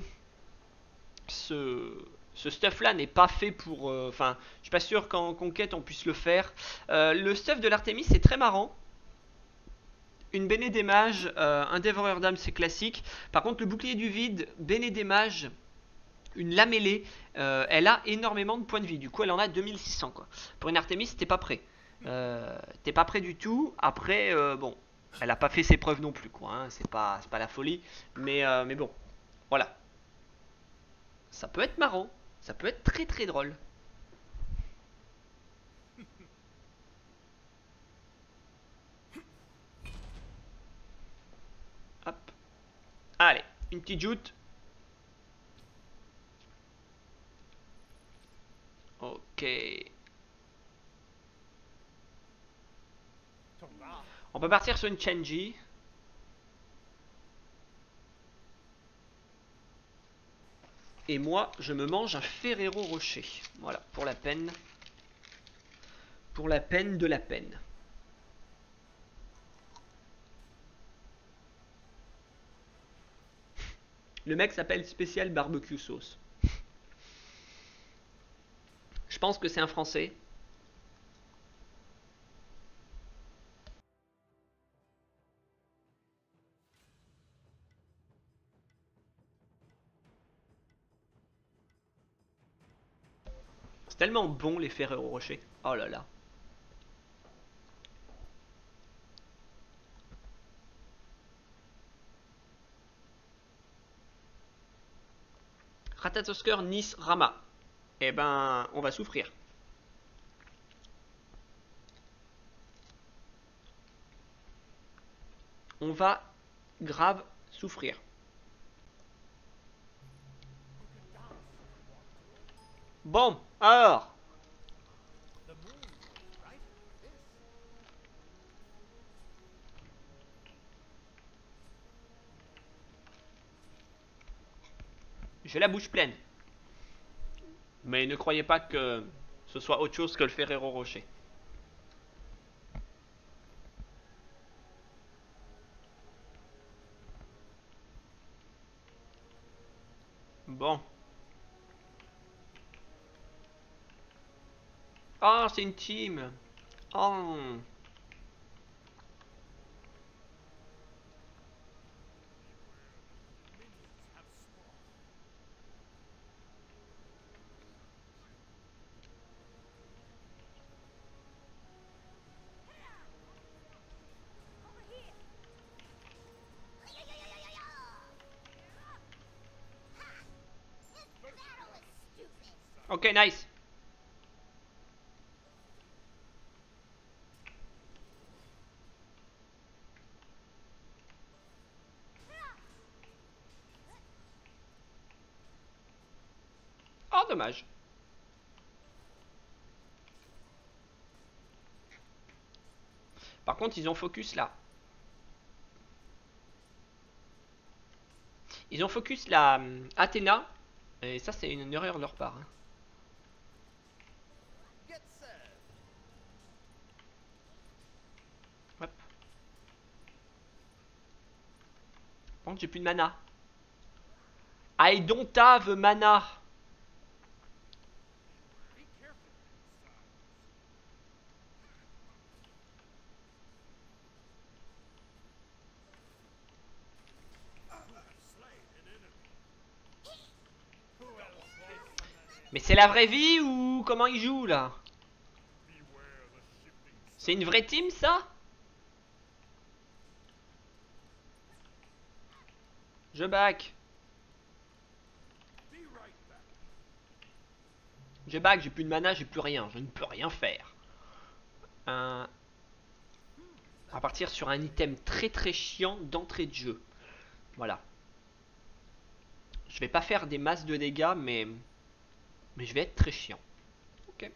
Stuff-là n'est pas fait pour... euh, Enfin, je suis pas sûr qu'en conquête, on puisse le faire. Euh, le stuff de l'Artemis, c'est très marrant. Une Béné des euh, un Dévoreur d'âme, c'est classique. Par contre, le bouclier du vide, Béné des une lamellée, euh, elle a énormément de points de vie. Du coup, elle en a 2600 quoi. Pour une Artemis, t'es pas prêt. Euh, t'es pas prêt du tout. Après, euh, bon, elle a pas fait ses preuves non plus quoi. hein. C'est pas, pas la folie. Mais, euh, mais bon, voilà. Ça peut être marrant. Ça peut être très très drôle. Hop. Allez, une petite joute. Ok. On peut partir sur une Chenji. Et moi, je me mange un Ferrero Rocher. Voilà, pour la peine. Pour la peine de la peine. Le mec s'appelle Spécial Barbecue Sauce. Je pense que c'est un français. Tellement bon les Ferrero Rocher. Oh là là. Ratatosker Nice Rama. Eh ben, on va souffrir. On va grave souffrir. Bon, alors. J'ai la bouche pleine. Mais ne croyez pas que ce soit autre chose que le Ferrero Rocher. Bon. Ah, c'est une team. Oh. Ok, nice. Oh, dommage. Par contre, ils ont focus là. Ils ont focus la hum, Athéna. Et ça, c'est une erreur de leur part. hein. J'ai plus de mana. I don't have mana. Be careful. Mais c'est la vraie vie ou comment ils jouent là? C'est une vraie team ça? Je back. Je back, j'ai plus de mana, j'ai plus rien. Je ne peux rien faire. Un- va partir sur un item très très chiant d'entrée de jeu. Voilà. Je vais pas faire des masses de dégâts, mais... Mais je vais être très chiant. Ok.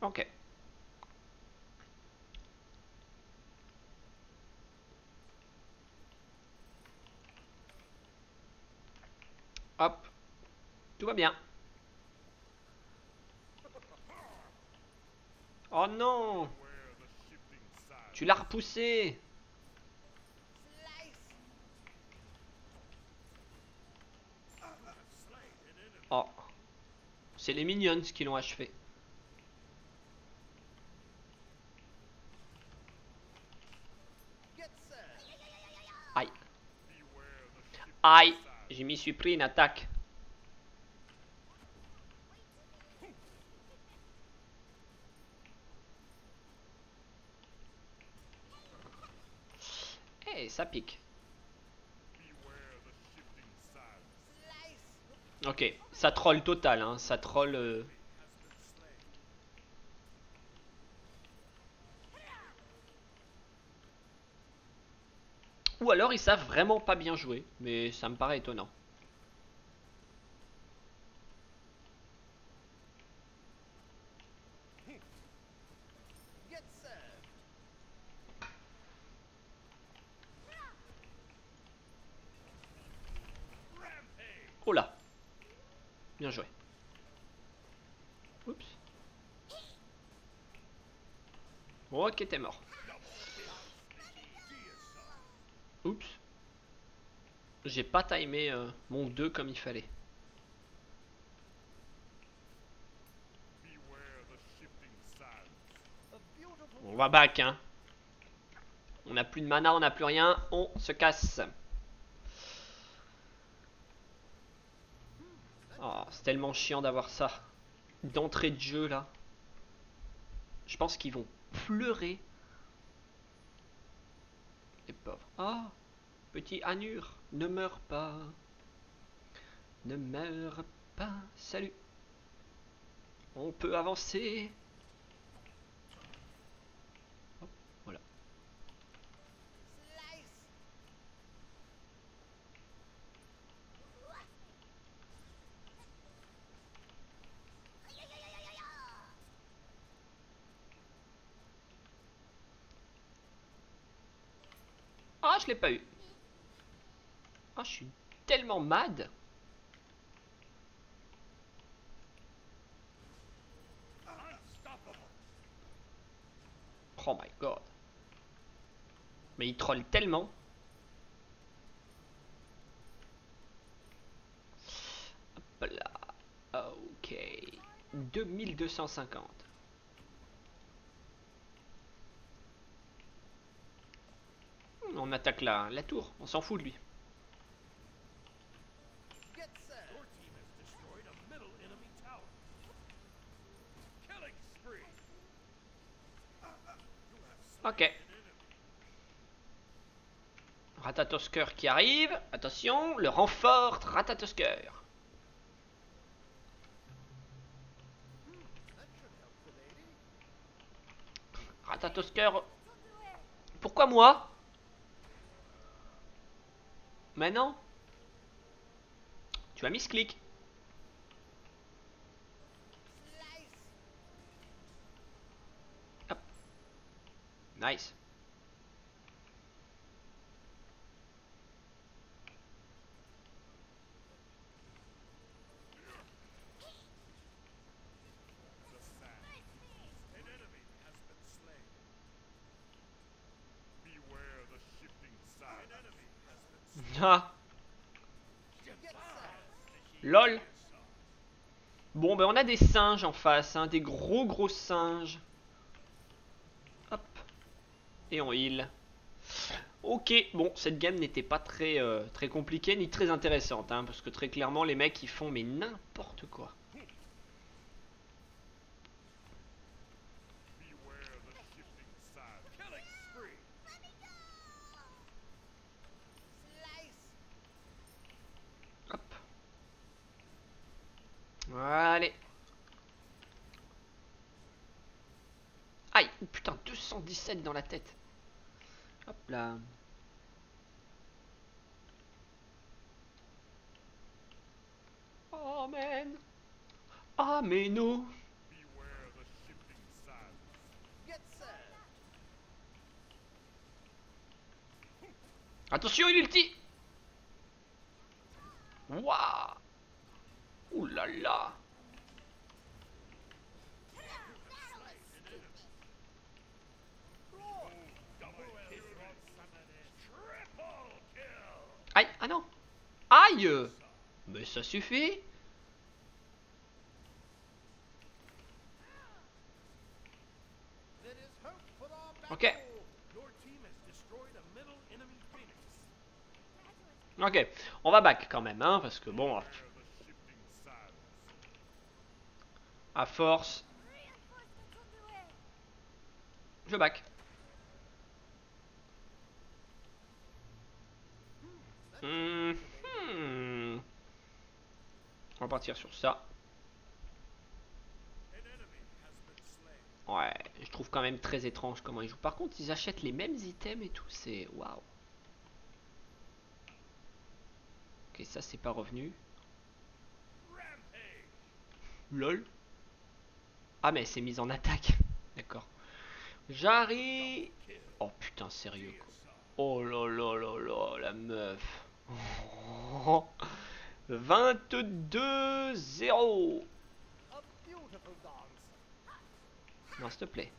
Ok. Hop. Tout va bien. Oh non. Tu l'as repoussé Oh. C'est les minions qui l'ont achevé. Aïe. Aïe. Je m'y suis pris une attaque. Eh, ça pique. Ok, ça troll total, hein. Ça troll... euh, Ou alors ils savent vraiment pas bien jouer, mais ça me paraît étonnant. Get set. Oh là Bien joué. Oups. Ok, mort. Oups. J'ai pas timé euh, mon 2 comme il fallait. On va back, hein. On a plus de mana, on n'a plus rien, on se casse. Oh, c'est tellement chiant d'avoir ça. D'entrée de jeu, là. Je pense qu'ils vont pleurer. Les pauvres. Ah, petit Anur, ne meurs pas. Ne meurs pas. Salut. On peut avancer. Hop, voilà. slice. Ah, je l'ai pas eu. Ah, je suis tellement mad. Oh my god. Mais il troll tellement. Hop là. Ok. 2250. On attaque la, tour. On s'en fout de lui. Ok. Ratatosker qui arrive. Attention, le renfort Ratatosker. Ratatosker. Pourquoi moi? Maintenant Tu as mis ce clic. Nice. Lol. Bon, ben on a des singes en face, hein, des gros gros singes. Hop. Et on heal. Ok, bon, cette game n'était pas très, euh, compliquée ni très intéressante, hein, parce que très clairement, les mecs, ils font mais n'importe quoi. Beware the shifting sands. Killing spree. Slice. Hop. Allez. Aïe, oh, putain, 217 dans la tête. Hop là. Get set. Attention, il ulti. Waouh. Ouh là là. Mais ben, ça suffit Ok. Ok, on va back quand même, hein, parce que bon... À force... Je back. Mmh. On va partir sur ça. Ouais, je trouve quand même très étrange comment ils jouent. Par contre, ils achètent les mêmes items et tout, c'est waouh. Ok, ça c'est pas revenu. Lol. Ah mais c'est mis en attaque. D'accord. J'arrive. Oh putain, sérieux quoi. Oh là là là là, la meuf. Oh. 22 0. A beautiful dance. Non, s'il te plaît.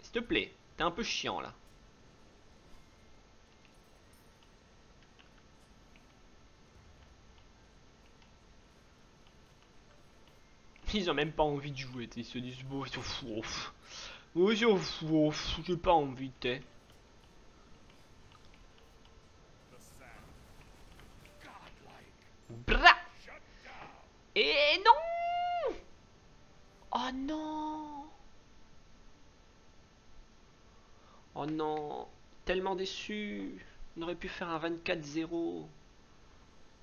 S'il te plaît. T'es un peu chiant là. Ils ont même pas envie de jouer, ils se disent bon, ils sont fous. Oh, ils sont fous, j'ai pas envie, t'es. Bra. Et non Oh non Oh non Tellement déçu On aurait pu faire un 24-0.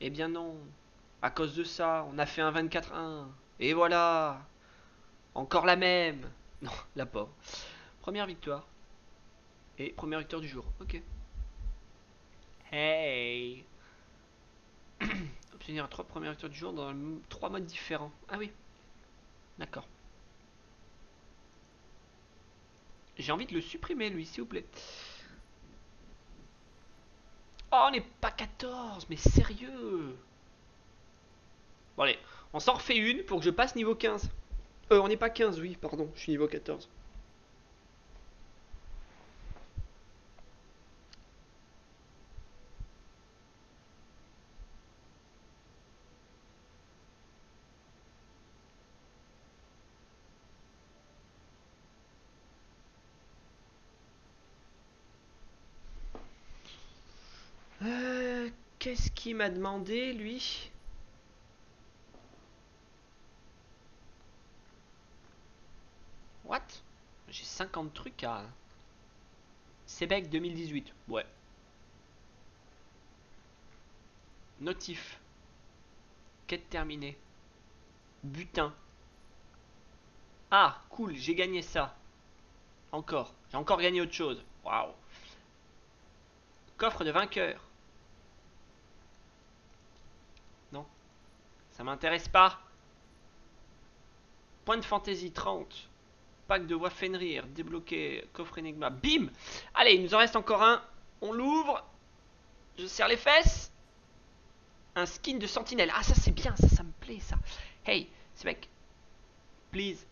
Eh bien non. À cause de ça, on a fait un 24-1. Et voilà Encore la même Non, la pauvre. Première victoire. Et première victoire du jour. Ok. Hey Obtenir trois premières victoires du jour dans trois modes différents. Ah oui. D'accord. J'ai envie de le supprimer lui, s'il vous plaît. Oh, on n'est pas 14, mais sérieux. Bon allez, on s'en refait une pour que je passe niveau 15. Euh, on n'est pas 15, oui, pardon, je suis niveau 14. Euh, Qu'il m'a demandé, lui What? J'ai 50 trucs à... Sébec 2018, ouais. Notif. Quête terminée. Butin. Ah, cool, j'ai gagné ça. Encore. J'ai encore gagné autre chose. Waouh. Coffre de vainqueur. Ça m'intéresse pas. Point de fantaisie 30. Pack de voix Fenrir. Débloqué. Coffre Enigma. Bim Allez, il nous en reste encore un. On l'ouvre. Je serre les fesses. Un skin de sentinelle. Ah, ça c'est bien. Ça, ça me plaît, ça. Hey, ce mec. Please.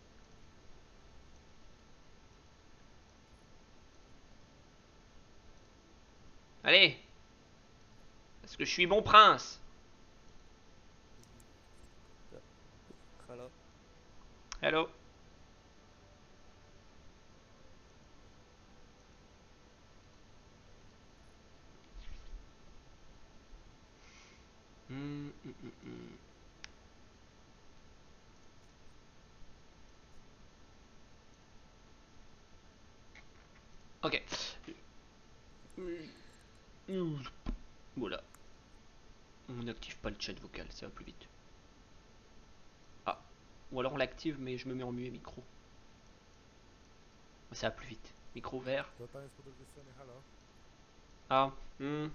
Allez. Est-ce que je suis bon prince Hello. Hello. Hmm, hmm, hmm. Ok. Voilà. On n'active pas le chat vocal, ça va plus vite. Ah. Ou alors on l'active mais je me mets en muet micro. Ça va plus vite. Micro vert. Ah. hmm.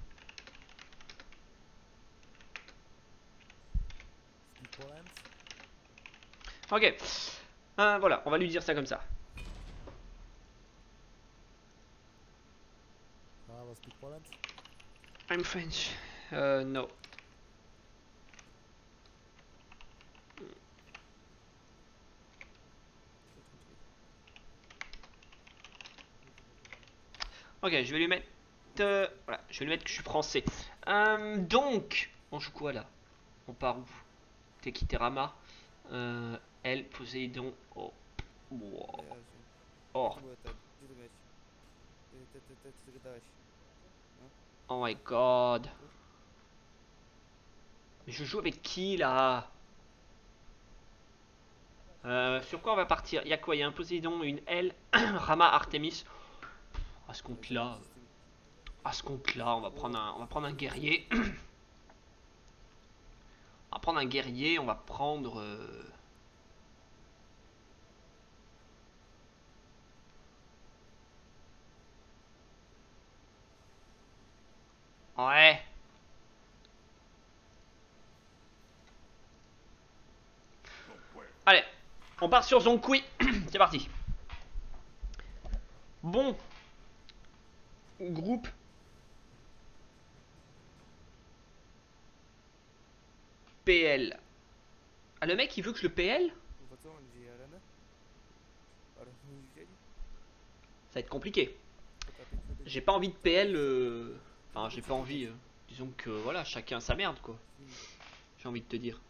Ok. Ah, voilà, on va lui dire ça comme ça. Polens. I'm French. Euh, no. Ok, je vais lui mettre. euh, je vais lui mettre que je suis français. Euh, donc, on joue quoi là? On part où? Tekiterama. Euh, elle, Poséidon. Oh. Oh, gadałeś? oh my god. Mais je joue avec qui là? Euh, Sur quoi on va partir? Il y a quoi? Il y a un Poséidon, une L, Rama, Artemis. À ce compte-là, à ce compte-là, on va prendre un, on va prendre un guerrier. on va prendre un guerrier. On va prendre. euh, Ouais. Allez, on part sur Zonkui. C'est parti. Bon. Groupe. PL. Ah, le mec, il veut que je le PL? Ça va être compliqué. J'ai pas envie de PL. euh, Enfin, j'ai pas envie. euh, Disons que voilà, chacun sa merde, quoi. J'ai envie de te dire.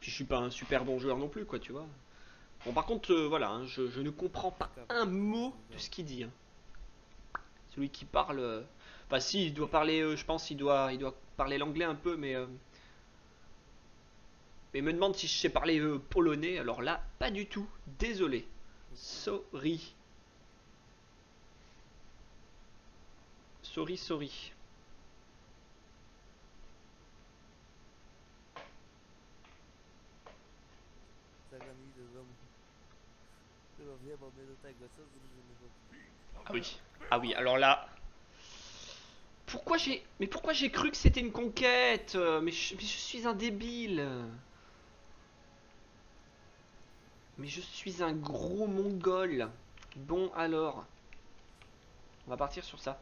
Puis je suis pas un super bon joueur non plus, quoi, tu vois. Bon, par contre, euh, voilà, hein, je, je ne comprends pas un mot de ce qu'il dit. hein. Celui qui parle. euh, Enfin, si, il doit parler, euh, je pense, il doit, il doit parler l'anglais un peu, mais. euh, Mais il me demande si je sais parler euh, polonais, alors là, pas du tout. Désolé. Sorry. Sorry, sorry. Ah oui. Ah oui, alors là. Pourquoi j'ai. Mais pourquoi j'ai cru que c'était une conquête euh, mais je... suis un débile. Mais je suis un gros mongol. Bon alors. On va partir sur ça.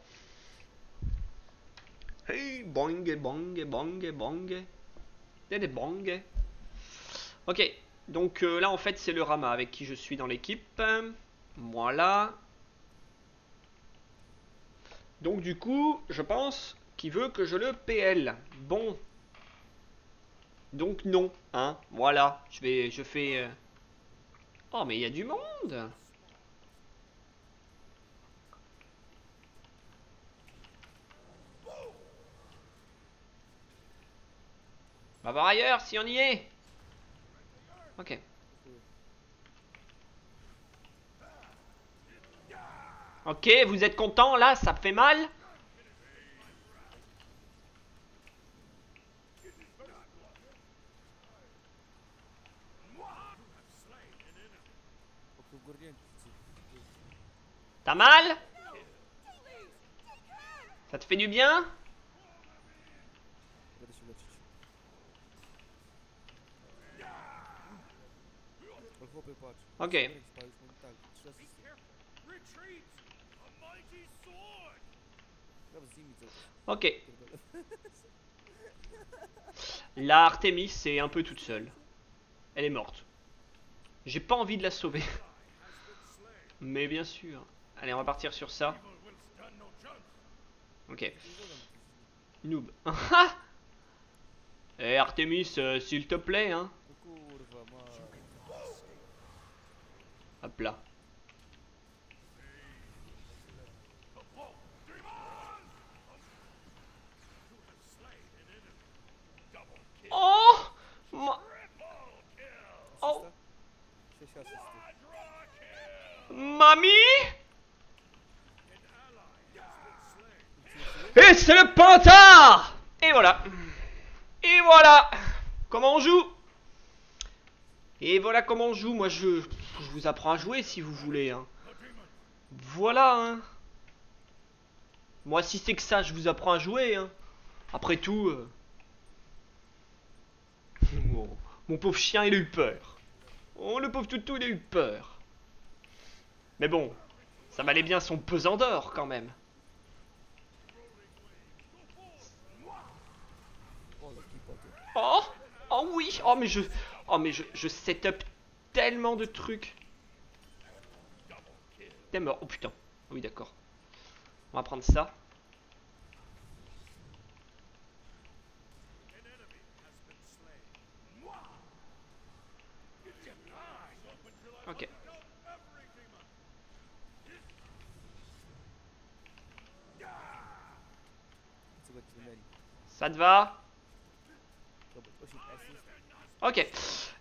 Hey, bong, bong, bong, bong. Il y a des. Ok, donc euh, là en fait c'est le Rama avec qui je suis dans l'équipe. Voilà. Donc du coup, je pense qu'il veut que je le PL. Bon. Donc non, hein. Voilà, je vais, je fais. euh, Oh mais il y a du monde. On va voir ailleurs si on y est. Ok. Ok, vous êtes content là Ça fait mal? T'as mal? Ça te fait du bien? Będę Ok. La Artemis est un peu toute seule. Elle est morte. J'ai pas envie de la sauver. Mais bien sûr. Allez, on va partir sur ça. Ok. Noob. Eh Artemis, euh, s'il te plaît, hein. Hop là. Oh Ma- Oh. Mamie? Et c'est le pantard Et voilà Et voilà Comment on joue? Et voilà comment on joue. Moi, je, je vous apprends à jouer si vous voulez. hein. Voilà. Hein. Moi, si c'est que ça, je vous apprends à jouer. Hein. Après tout... euh, Mon, pauvre chien, il a eu peur. Oh, le pauvre toutou, il a eu peur. Mais bon, ça m'allait bien son pesant d'or quand même. Oh Oh oui Oh mais je... Oh mais je, je setup tellement de trucs. T'es mort. Oh putain. Oui d'accord. On va prendre ça. Ok. Ça te va Ok,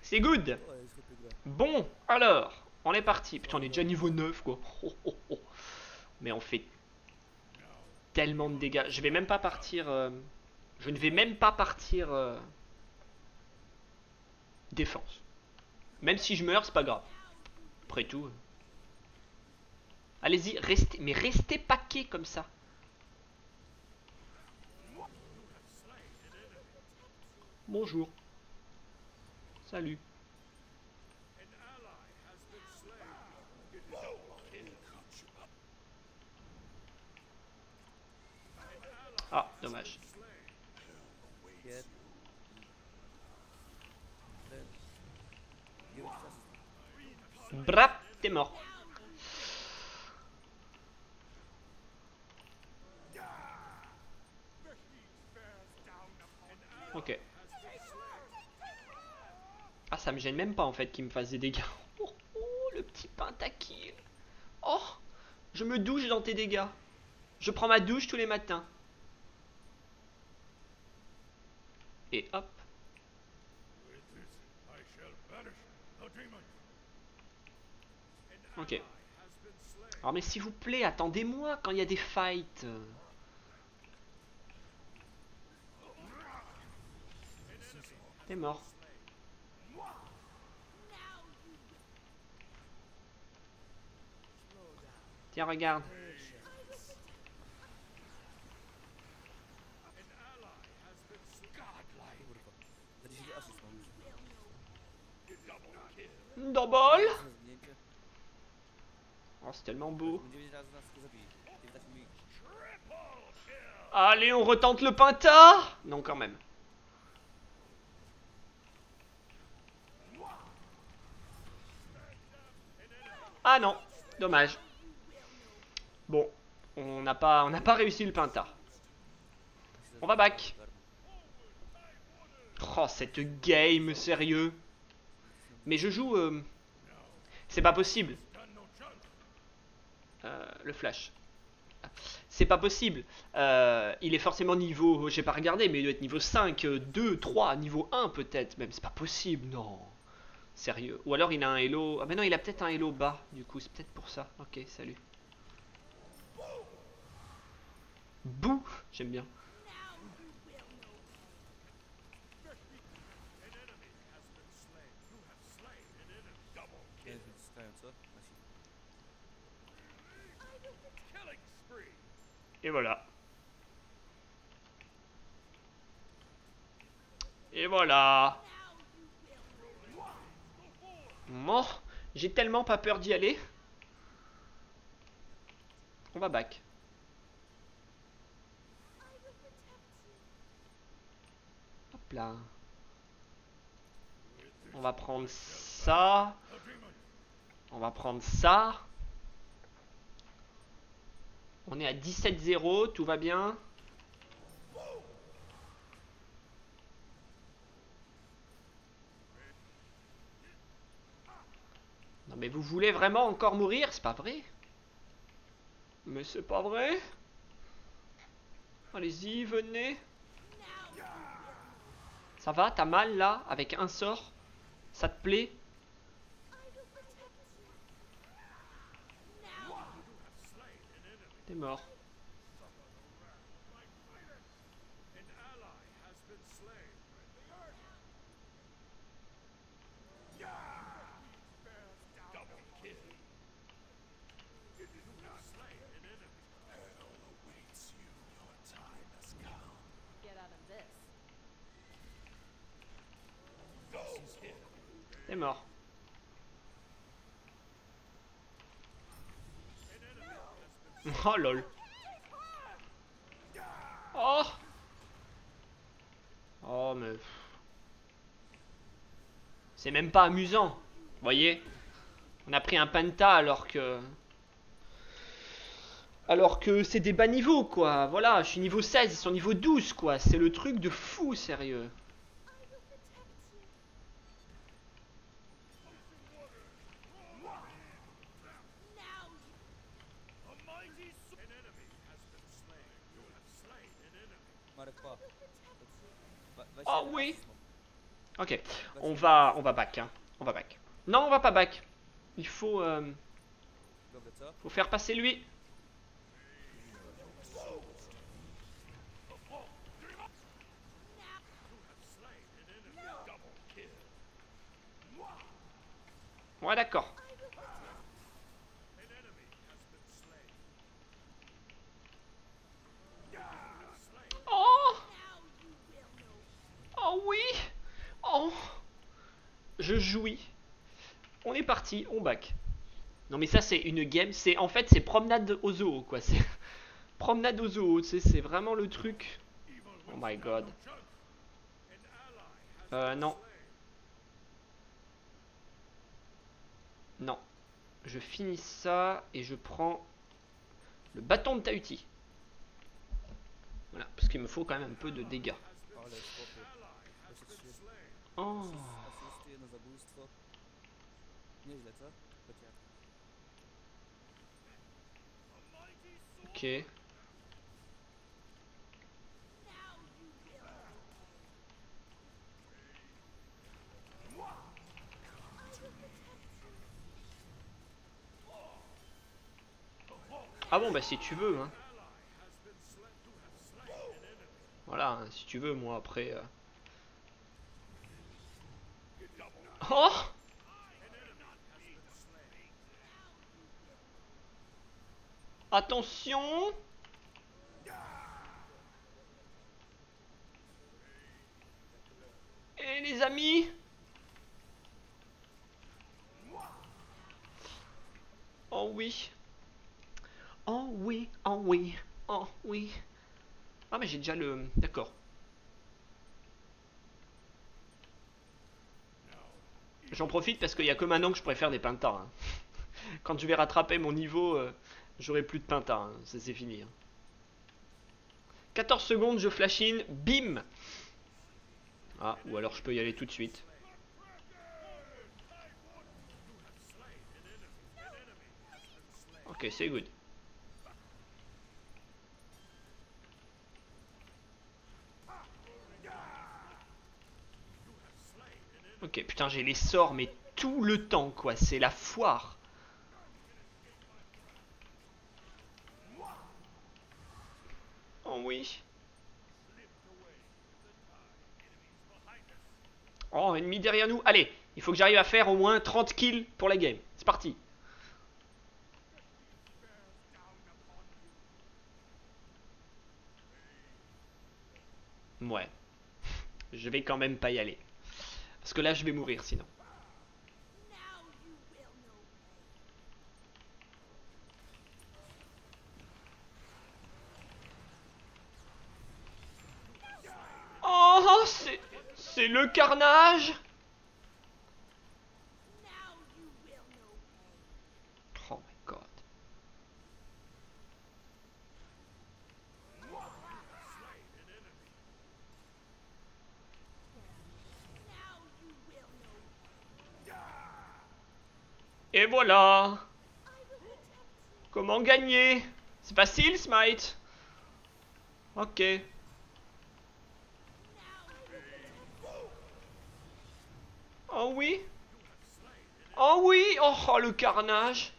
c'est good. Bon, alors, on est parti. Putain, on est déjà niveau 9, quoi. Mais on fait tellement de dégâts. Je vais même pas partir... Euh, je ne vais même pas partir... Euh, défense. Même si je meurs, c'est pas grave. Après tout... euh. Allez-y, restez... Mais restez paquets comme ça. Bonjour. Salut. Ah, dommage. Brap, t'es mort. Ok. Ah, ça me gêne même pas en fait qu'il me fasse des dégâts. Oh, oh, le petit pentakill. Oh, je me douche dans tes dégâts. Je prends ma douche tous les matins. Et hop. With this, I shall banish the demon. Ok. Alors mais s'il vous plaît, attendez-moi quand il y a des fights. T'es mort. Tiens, regarde. Double. Oh, c'est tellement beau. 9 razy nas tylko zabili. 19 minut. Allez, on retente le Pinta Non, quand même. Ah non, dommage. Bon, on n'a pas, on n'a pas réussi le Pinta. On va back. Oh, cette game, sérieux. Mais je joue... euh, C'est pas possible. Euh, le flash. C'est pas possible. Euh, il est forcément niveau... J'ai pas regardé, mais il doit être niveau 5, euh, 2, 3, niveau 1 peut-être même. C'est pas possible, non. Sérieux. Ou alors il a un hello... Ah mais non, il a peut-être un hello bas, du coup. C'est peut-être pour ça. Ok, salut. Bouh J'aime bien. Jest wyciskająco. Nasi. Killing spree. Et voilà. Et voilà. Bon, j'ai tellement pas peur d'y aller. On va back. Hop là. On va prendre ça. On va prendre ça. On est à 17-0, tout va bien. Non mais vous voulez vraiment encore mourir? C'est pas vrai. Mais c'est pas vrai. Allez-y, venez. Ça va? T'as mal là Avec un sort? Ça te plaît? T'es mort. Get out of this. T'es mort. Oh lol. Oh Oh mais... C'est même pas amusant. Voyez On a pris un penta alors que... Alors que c'est des bas niveaux quoi. Voilà, je suis niveau 16, ils sont niveau 12 quoi. C'est le truc de fou sérieux. A mighty s- An enemy has been slain. You have slain an enemy. M'arrête pas. Va, va Ah chier, oui. Ok, on va, on va back. Hein. On va back. Non, on va pas back. Il faut, euh, faut faire passer lui. Ouais, d'accord. Oh oui Oh Je jouis. On est parti, on back. Non mais ça c'est une game, c'est en fait c'est promenade au zoo quoi, promenade au zoo, c'est vraiment le truc. Oh my god. Euh non. Non. Je finis ça et je prends le bâton de Tahuti. Voilà, parce qu'il me faut quand même un peu de dégâts. Ok. Ah bon bah si tu veux hein. Voilà, hein, si tu veux moi après. euh. Oh. Attention. Et les amis. Oh oui. Oh oui, oh oui, oh oui. Ah mais j'ai déjà le... D'accord. J'en profite parce qu'il n'y a que maintenant que je faire des pintas. hein. Quand je vais rattraper mon niveau, euh, j'aurai plus de pintas. hein. Ça c'est fini. hein. 14 secondes, je flash in, bim Ah, ou alors je peux y aller tout de suite. Ok, c'est good. Ok, putain, j'ai les sorts, mais tout le temps, quoi. C'est la foire. Oh oui. Oh, ennemi derrière nous. Allez, il faut que j'arrive à faire au moins 30 kills pour la game. C'est parti. Ouais. Je vais quand même pas y aller. Parce que là, je vais mourir sinon. Oh, c'est... C'est le carnage Oh my god. Et voilà. Comment gagner? C'est facile, Smite. Ok. Oh oui. Oh oui. Oh, oh, le carnage.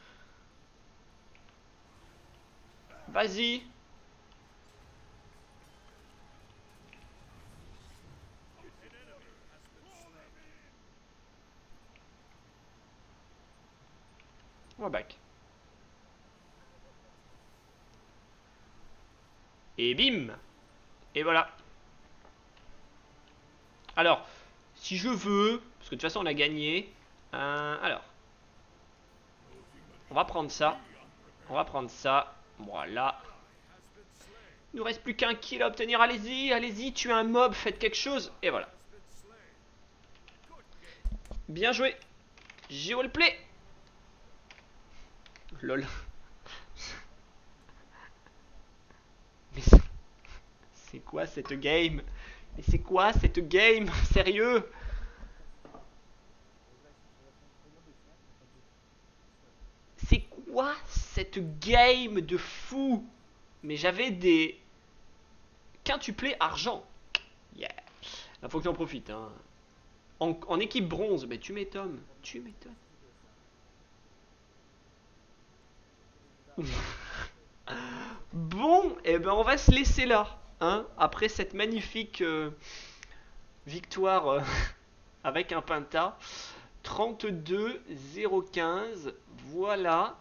Vas-y On va back. Et bim Et voilà. Alors, si je veux, parce que de toute façon on a gagné. euh, alors, on va prendre ça. On va prendre ça. Voilà. Il nous reste plus qu'un kill à obtenir. Allez-y, allez-y, tuez un mob, faites quelque chose. Et voilà. Bien joué. J'ai play. Lol. Mais c'est- quoi cette game? Mais c'est quoi cette game? Sérieux? C'est quoi cette game de fou? Mais j'avais des quintuplé argent. Yeah. Faut que j'en profite. Hein. En, en équipe bronze, mais tu m'étonnes. Tu m'étonnes. Bon, et ben on va se laisser là, hein, après cette magnifique euh, victoire euh, avec un Pinta. 32 015, voilà.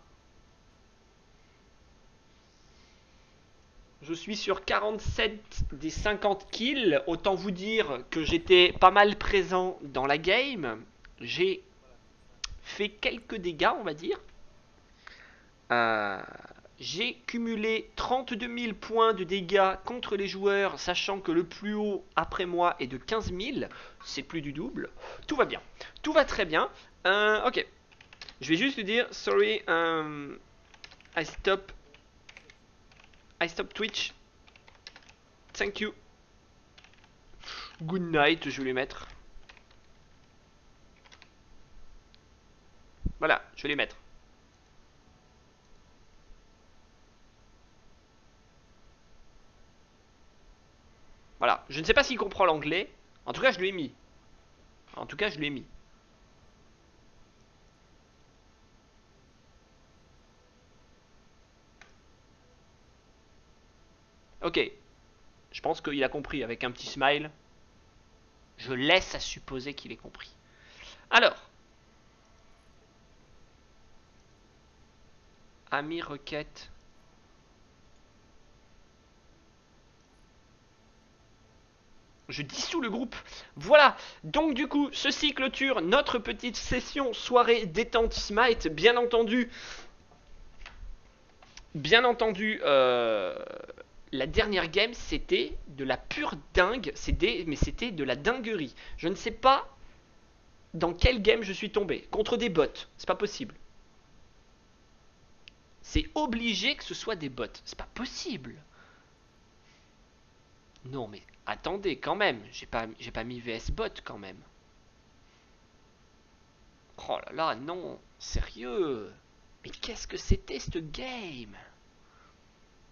Je suis sur 47 des 50 kills. Autant vous dire que j'étais pas mal présent dans la game. J'ai fait quelques dégâts, on va dire. Euh, j'ai cumulé 32 000 points de dégâts contre les joueurs, sachant que le plus haut après moi est de 15 000. C'est plus du double. Tout va bien. Tout va très bien. Euh, ok. Je vais juste lui dire, sorry, um, I stop. I stop Twitch. Thank you. Good night, je vais lui mettre. Voilà, je vais les mettre. Voilà, je ne sais pas s'il comprend l'anglais. En tout cas, je lui ai mis. En tout cas, je lui ai mis. Ok. Je pense qu'il a compris avec un petit smile. Je laisse à supposer qu'il ait compris. Alors. Ami requête. Je dissous le groupe. Voilà. Donc du coup, ceci clôture notre petite session soirée détente Smite. Bien entendu. Bien entendu, euh, la dernière game, c'était de la pure dingue. C'était, mais c'était de la dinguerie. Je ne sais pas dans quelle game je suis tombé. Contre des bots. C'est pas possible. C'est obligé que ce soit des bots. C'est pas possible. Non, mais attendez, quand même. J'ai pas, pas mis VS Bot quand même. Oh là là, non. Sérieux. Mais qu'est-ce que c'était cette game?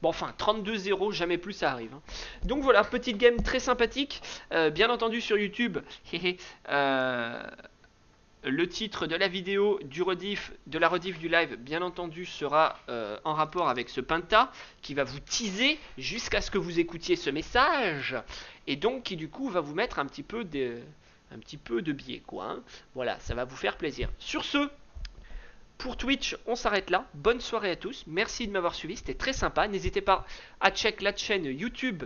Bon, enfin, 32-0, jamais plus ça arrive. hein. Donc voilà, petite game très sympathique. Euh, bien entendu sur YouTube. euh, le titre de la vidéo, du rediff, de la rediff du live, bien entendu, sera euh, en rapport avec ce Penta qui va vous teaser jusqu'à ce que vous écoutiez ce message et donc qui du coup va vous mettre un petit peu de, biais quoi. hein. Voilà, ça va vous faire plaisir. Sur ce, pour Twitch, on s'arrête là. Bonne soirée à tous. Merci de m'avoir suivi, c'était très sympa. N'hésitez pas à check la chaîne YouTube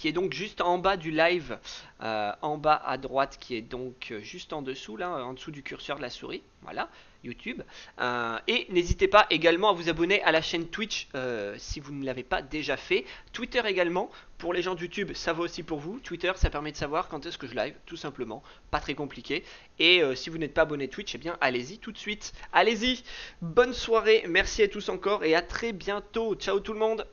qui est donc juste en bas du live, euh, en bas à droite, qui est donc euh, juste en dessous, là, en dessous du curseur de la souris, voilà, YouTube. Euh, et n'hésitez pas également à vous abonner à la chaîne Twitch si vous ne l'avez pas déjà fait. Twitter également, pour les gens de YouTube, ça va aussi pour vous. Twitter, ça permet de savoir quand est-ce que je live, tout simplement, pas très compliqué. Et si vous n'êtes pas abonné Twitch, eh bien allez-y tout de suite, allez-y. Bonne soirée, merci à tous encore et à très bientôt. Ciao tout le monde